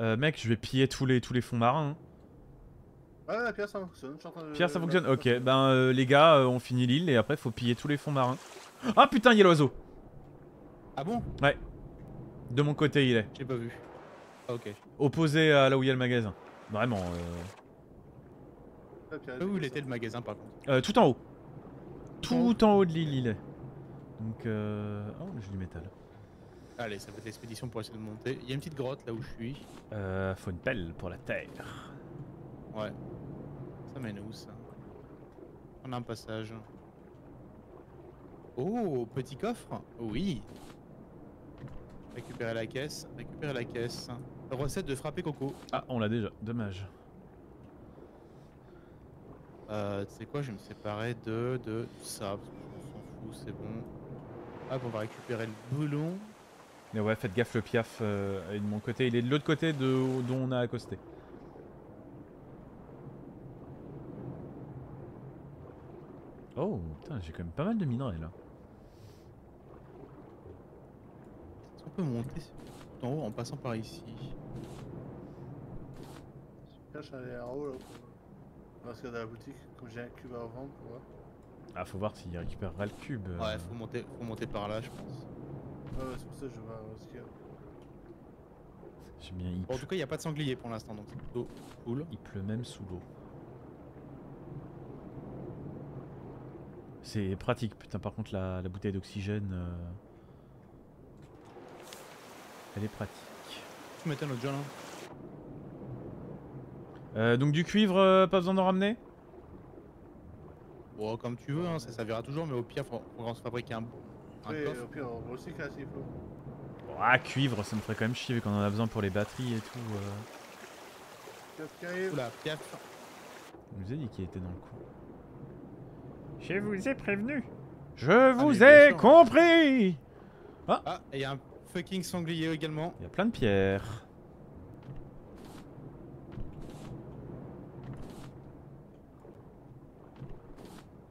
euh, mec, je vais piller tous les tous les fonds marins. hein. Ah, la pierre ça fonctionne. je suis en train de- Pierre, ça fonctionne. Ok, ben euh, les gars, euh, on finit l'île et après faut piller tous les fonds marins. Ah putain, il y a l'oiseau. Ah bon? De mon côté, il est. J'ai pas vu. Ah ok. Opposé à là où il y a le magasin. Vraiment. euh, Là où il était le magasin par contre. euh, tout en haut. en haut Tout en haut de l'île, il est. Donc, euh... oh, j'ai du métal. Allez, ça va être l'expédition pour essayer de monter. Il y a une petite grotte là où je suis. Euh, faut une pelle pour la terre. Ouais. Ça mène où ça? On a un passage. Oh, petit coffre? Oui. Récupérer la caisse. Récupérer la caisse. Recette de frapper coco. Ah, on l'a déjà. Dommage. Euh, tu sais quoi, je vais me séparer de, de ça. Parce que s'en fout, c'est bon. Hop, on va récupérer le boulon. Mais ouais, faites gaffe, le piaf euh, est de mon côté. Il est de l'autre côté de dont on a accosté. Oh, putain, j'ai quand même pas mal de minerais là. Est-ce qu'on peut monter tout en haut en passant par ici je allé en haut là. Pour... Parce que dans la boutique, comme j'ai un cube à vendre, pour voir. Ah, faut voir s'il récupérera le cube. euh. Ouais, faut monter, faut monter par là, je pense. Ouais, ouais, c'est pour ça que je vais voir ce qu'il y a. J'ai bien Bon, en tout cas, il n'y a pas de sanglier pour l'instant, donc c'est plutôt cool. il pleut même sous l'eau. C'est pratique, putain. Par contre, la, la bouteille d'oxygène, euh, elle est pratique. Tu l'autre John. Hein. Euh, donc du cuivre, euh, pas besoin d'en ramener? Bon, comme tu veux, hein, ça servira toujours, mais au pire, faut, faut se fabriquer un, un Oui, coffre. au pire, on recycle s'il faut. Ah, cuivre, ça me ferait quand même chier vu qu'on en a besoin pour les batteries et tout. euh. Oula, piaf. Je vous ai dit qu'il était dans le coup. Je vous ai prévenu. Je vous mais bien ai compris Ah, et il y a un fucking sanglier également. Il y a plein de pierres.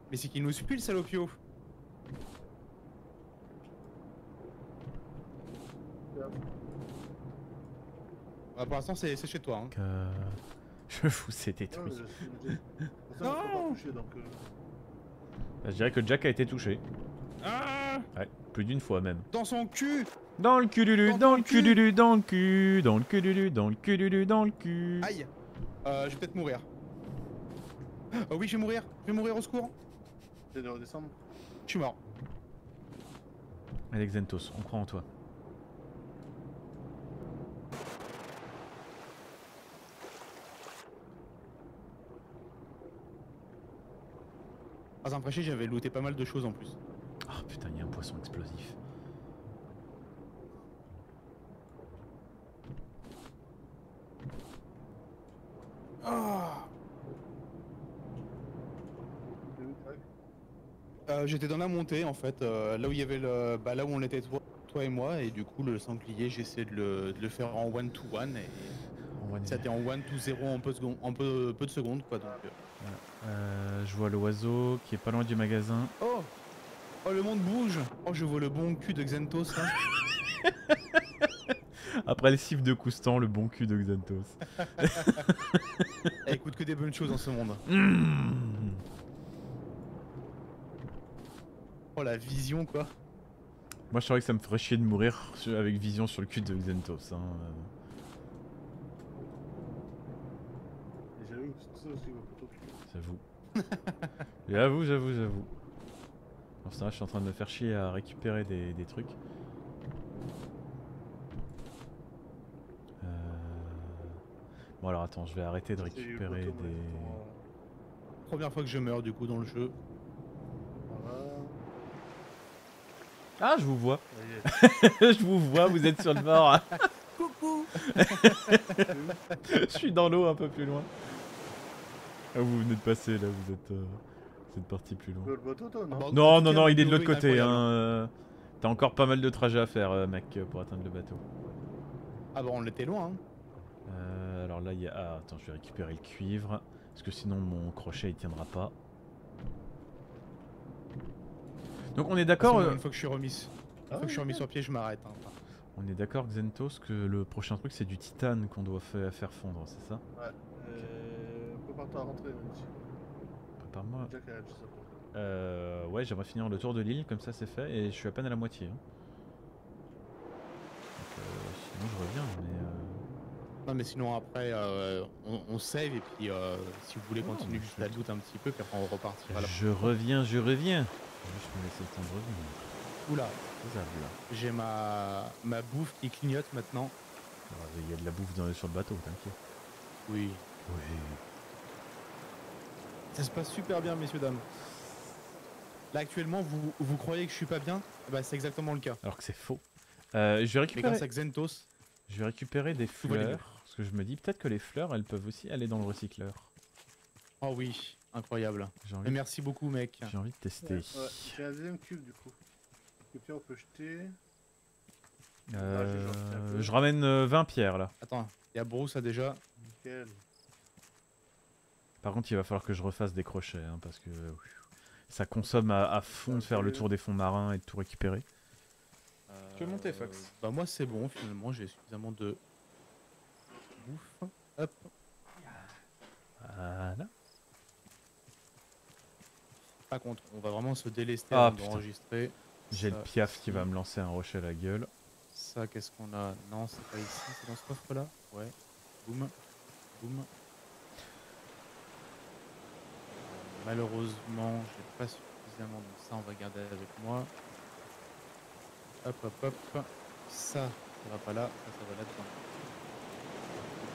Mais c'est qu'il nous suit le salopio. Ah, pour l'instant, c'est c'est chez toi. Hein. Euh, [LAUGHS] Je vous ai Non, détruit. je peut Non pas donc. euh, Bah, je dirais que Jack a été touché. Ah Ouais, plus d'une fois même. Dans son cul Dans le cul du Dans dans le cul. dans le cul, dans le cul du dans le cul du dans le cul. Aïe euh, Je vais peut-être mourir. Oh oui, je vais mourir Je vais mourir au secours J'essaie de redescendre. Je suis mort. Alex Zentos, on croit en toi. Ah, ça me ferait chier, j'avais looté pas mal de choses en plus. Ah putain, il y a un poisson explosif. Ah Euh, J'étais dans la montée en fait, euh, là où il y avait le. Bah, là où on était toi, toi et moi, et du coup le sanglier j'essaie de le, de le faire en one to one et On va ça dire. était en one to zéro en peu de secondes, en peu, peu de secondes quoi donc. euh. Euh, je vois l'oiseau qui est pas loin du magasin. Oh Oh le monde bouge Oh je vois le bon cul de Xentos là [LAUGHS] Après le siffle de Coustan, le bon cul de Xanthos. Eh, écoute que des bonnes choses dans ce monde. [LAUGHS] Mmh. Oh la vision quoi. Moi, je savais que ça me ferait chier de mourir avec vision sur le cul de Xanthos. Hein. J'avoue que tout ça aussi va plutôt plus. J'avoue. j'avoue, j'avoue, Alors ça, je suis en train de me faire chier à récupérer des, des trucs. Euh, Bon alors attends, je vais arrêter de récupérer des... pour, Première fois que je meurs du coup dans le jeu. euh, Voilà. Ah, je vous vois. [LAUGHS] Je vous vois, vous êtes sur le bord. [LAUGHS] Coucou [LAUGHS] je suis dans l'eau un peu plus loin. Ah, vous venez de passer là, vous êtes, euh, vous êtes parti plus loin. Non Ah bah, Non, non, il est de l'autre côté. Hein. euh, T'as encore pas mal de trajets à faire, euh, mec, pour atteindre le bateau. Ah bah on était loin hein. Euh, alors là, il y a. Ah, attends, je vais récupérer le cuivre. Parce que sinon, mon crochet il tiendra pas. Donc, on est d'accord. Euh, Une fois que je suis remis, une fois que je suis remis sur pied, je m'arrête. hein. On est d'accord, Xentos, que le prochain truc c'est du titane qu'on doit fa- faire fondre, c'est ça? Ouais. Euh, on peut partir à rentrer, même toi. Euh, ouais, j'aimerais finir le tour de l'île, comme ça c'est fait, et je suis à peine à la moitié. hein. Donc, euh, sinon, je reviens, mais. euh, Non mais sinon après euh, on, on save et puis euh, si vous voulez Non, continuer juste je- la doute un petit peu puis après on repartira là. Je reviens, je reviens. Je me laisser le temps de revenir. Oula, j'ai ma ma bouffe qui clignote maintenant. Alors, Il y a de la bouffe dans- sur le bateau, t'inquiète. Oui. Oui. Ça se passe super bien messieurs dames. Là actuellement vous, vous croyez que je suis pas bien? Bah c'est exactement le cas. Alors que c'est faux. Euh, je, vais Mais récupérer, grâce à Xentos, je vais récupérer des fleurs. Parce que je me dis peut-être que les fleurs elles peuvent aussi aller dans le recycleur. oh oui, incroyable. J'ai Et envie, merci beaucoup mec. j'ai envie de tester. Ouais, j'ai un deuxième cube du coup. Et puis on peut jeter. Euh, j'ai genre fait un peu. je ramène euh, 20 pierres là. Attends, il y a Bruce a déjà. Nickel. Par contre il va falloir que je refasse des crochets hein, parce que ça consomme à, à fond de faire le tour des fonds marins et de tout récupérer. Tu veux monter, Fox Bah moi c'est bon finalement, j'ai suffisamment de bouffe. Hop. Voilà. Par contre, on va vraiment se délester Ah, d'enregistrer. J'ai le piaf qui va me lancer un rocher à la gueule. Ça, qu'est-ce qu'on a? Non, c'est pas ici, c'est dans ce coffre-là Ouais. Boum. Boum. Malheureusement, j'ai pas suffisamment, donc ça, on va garder avec moi. Hop, hop, hop. Ça, ça va pas là, ça, ça va là-dedans.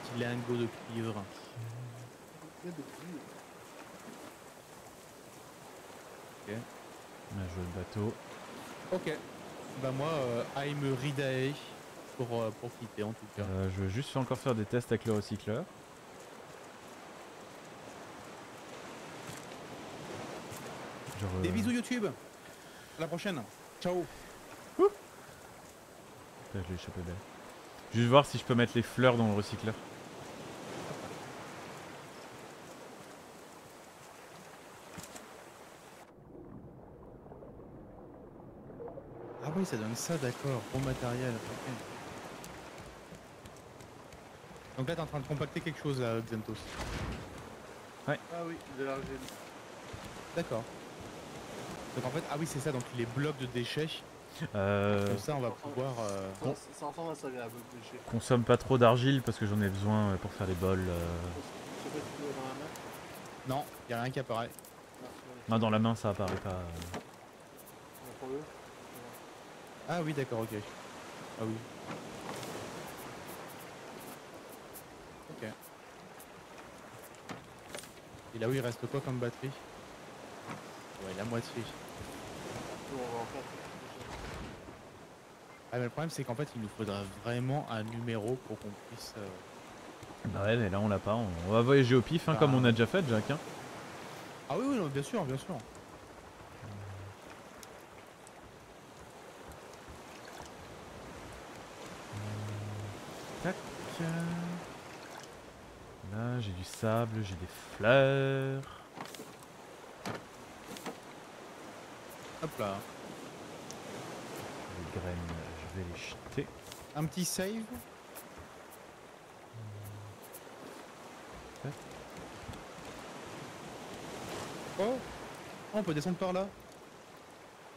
Petit lingot de cuivre. A des pluies. Bien joué le bateau. Ok. Bah moi, euh, I'm Ridae pour, euh, pour quitter en tout cas. Euh, je veux juste encore faire des tests avec le recycleur. Genre, Des euh, bisous YouTube À la prochaine Ciao Putain, je l'ai échappé belle. Juste voir si je peux mettre les fleurs dans le recycleur. Ah oui, ça donne ça, d'accord. Bon matériel. Donc là, t'es en train de compacter quelque chose là, Xentos. Ah oui, de l'argile. D'accord. Donc en fait, ah oui, c'est ça, donc les blocs de déchets. Euh, Comme ça, on va pouvoir. euh, consomme pas trop d'argile parce que j'en ai besoin euh, pour faire les bols. euh. Non, y a rien qui apparaît. Non, dans la main ça apparaît pas. Ah oui, d'accord, ok. Ah oui. Ok. Et là où il reste quoi comme batterie? Ouais, la moitié. Ah mais le problème c'est qu'en fait il nous faudra vraiment un numéro pour qu'on puisse... euh, Bah ouais, mais là on l'a pas. On on va voyager au pif, hein, comme Ah. on a déjà fait, Jack. hein. Ah oui, oui, non, bien sûr, bien sûr. Tac. Là, j'ai du sable, j'ai des fleurs. Hop là. Les graines, je vais les jeter. Un petit save oh. oh. On peut descendre par là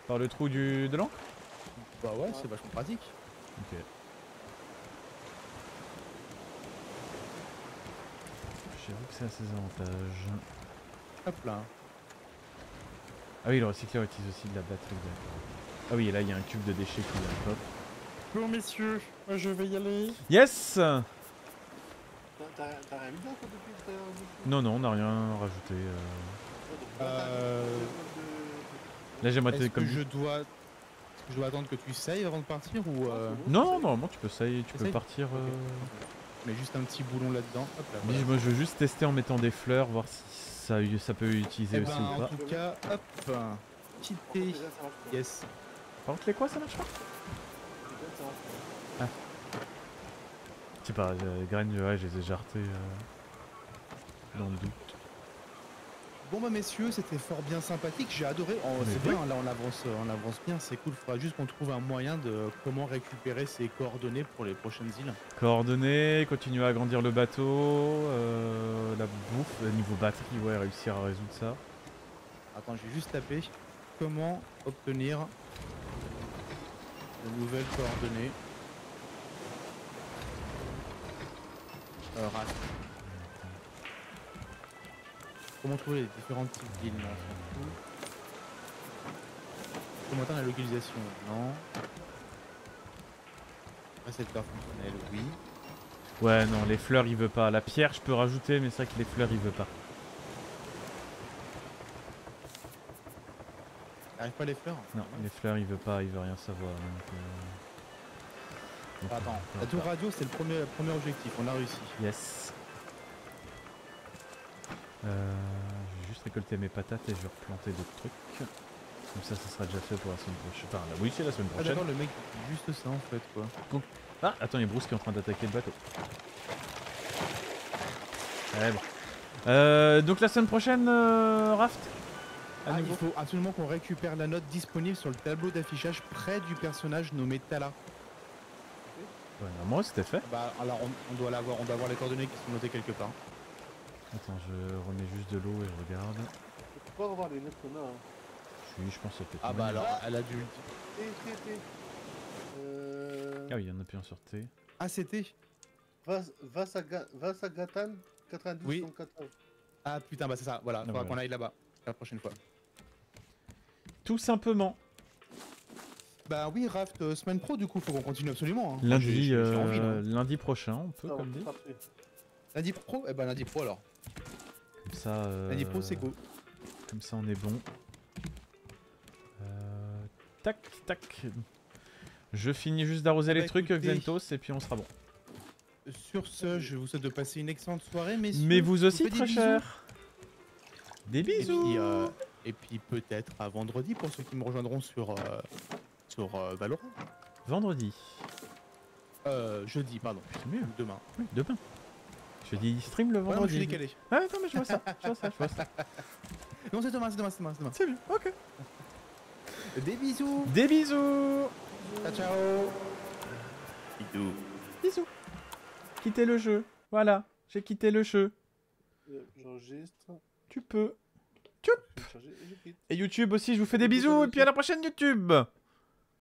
Par le trou du de l'an Bah ouais, c'est vachement pratique. Ok. J'avoue que c'est a ses avantages. Hop là. Ah oui, le recycleur utilise aussi de la batterie. d'accord. Ah oui, et là il y a un cube de déchets qui vient pop. Bon, messieurs, moi, je vais y aller. Yes T'as rien mis là, toi, depuis tout à l'heure depuis- Non, non, on n'a rien rajouté. euh. Euh, Là j'aimerais Est-ce comme... que je dois... est-ce que je dois attendre que tu saves avant de partir ou... euh, Non, non, normalement tu peux est, tu peux partir. Ok. Mais juste un petit boulon là-dedans. Là. Voilà. moi je veux juste tester en mettant des fleurs, voir si ça, ça peut utiliser Eh aussi ben, ou en pas. tout cas, hop, quitter. Yes. Par contre les quoi ça marche pas? Pas. Je sais pas, euh, les graines, ouais, je les ai jartées euh, dans le doute. Bon bah messieurs, c'était fort bien sympathique, j'ai adoré. Oh, c'est bien, là on avance, on avance bien, c'est cool. Faudra juste qu'on trouve un moyen de comment récupérer ces coordonnées pour les prochaines îles. Coordonnées, continuer à agrandir le bateau, euh, la bouffe, euh, niveau batterie, ouais, réussir à résoudre ça. Attends, je vais juste taper comment obtenir de nouvelles coordonnées. Euh. Comment trouver les différentes types d'îles Non. Comment atteindre la localisation Non. Récepteur fonctionnel, oui. Ouais, non, les fleurs il veut pas. La pierre je peux rajouter, mais c'est vrai que les fleurs il veut pas. T'arrives pas les fleurs Non, les fleurs il veut pas, il veut rien savoir. donc, euh, donc, Attends, la tour radio c'est le premier, premier objectif, on a réussi. Yes. Euh, je vais juste récolter mes patates et je vais replanter d'autres trucs. Comme ça, ça sera déjà fait pour la semaine prochaine. Enfin, là, oui, c'est la semaine Ah prochaine. d'accord, le mec juste ça en fait quoi. Ah, attends, il y a Bruce qui est en train d'attaquer le bateau. Ouais, bon. Euh, donc la semaine prochaine, euh, Raft Ah, il faut absolument qu'on récupère la note disponible sur le tableau d'affichage près du personnage nommé Tala. Ouais, normalement c'était fait. Bah alors on, on doit l'avoir, on doit avoir les coordonnées qui sont notées quelque part. Attends, je remets juste de l'eau et je regarde. Tu peux pas revoir les notes qu'on a. Hein. Si, je pense que ça peut être Ah bah alors elle a dû. T, T, T. Euh... Ah oui, il y en a plus un sur T. Ah c'était Vas- Vasaga- Vasagatan 92 Oui. 114. Ah putain bah c'est ça, voilà, faudra voilà. qu'on aille là-bas la prochaine fois. Tout simplement. Bah oui Raft, euh, semaine pro du coup, faut qu'on continue absolument. hein. Lundi, euh, envie, là. lundi prochain, on peut comme peut dit. Lundi pro Eh bah lundi pro alors. Comme ça. euh, c'est go. Comme ça, on est bon. Euh, tac, tac. Je finis juste d'arroser les Bah, trucs, écoutez. Vientos, et puis on sera bon. Sur ce, je vous souhaite de passer une excellente soirée, messieurs. Mais vous aussi, très cher. Des Et bisous. puis, euh, et puis peut-être à vendredi pour ceux qui me rejoindront sur, euh, sur euh, Valorant. Vendredi. Jeudi, pardon. C'est mieux. Demain. Oui, demain. Je dis stream le Ouais, non, je vendredi. suis décalé. Ah, attends, mais je vois ça. Je vois ça, je vois ça. [LAUGHS] Non, c'est demain, c'est demain, c'est demain, c'est demain. C'est bien, ok. Des bisous. Des bisous. Ciao, ciao. Bisous. Bisous. Quittez le jeu. Voilà, j'ai quitté le jeu. J'enregistre. Tu peux. quitte. Et YouTube aussi, je vous fais des bisous. Et puis à la prochaine, YouTube.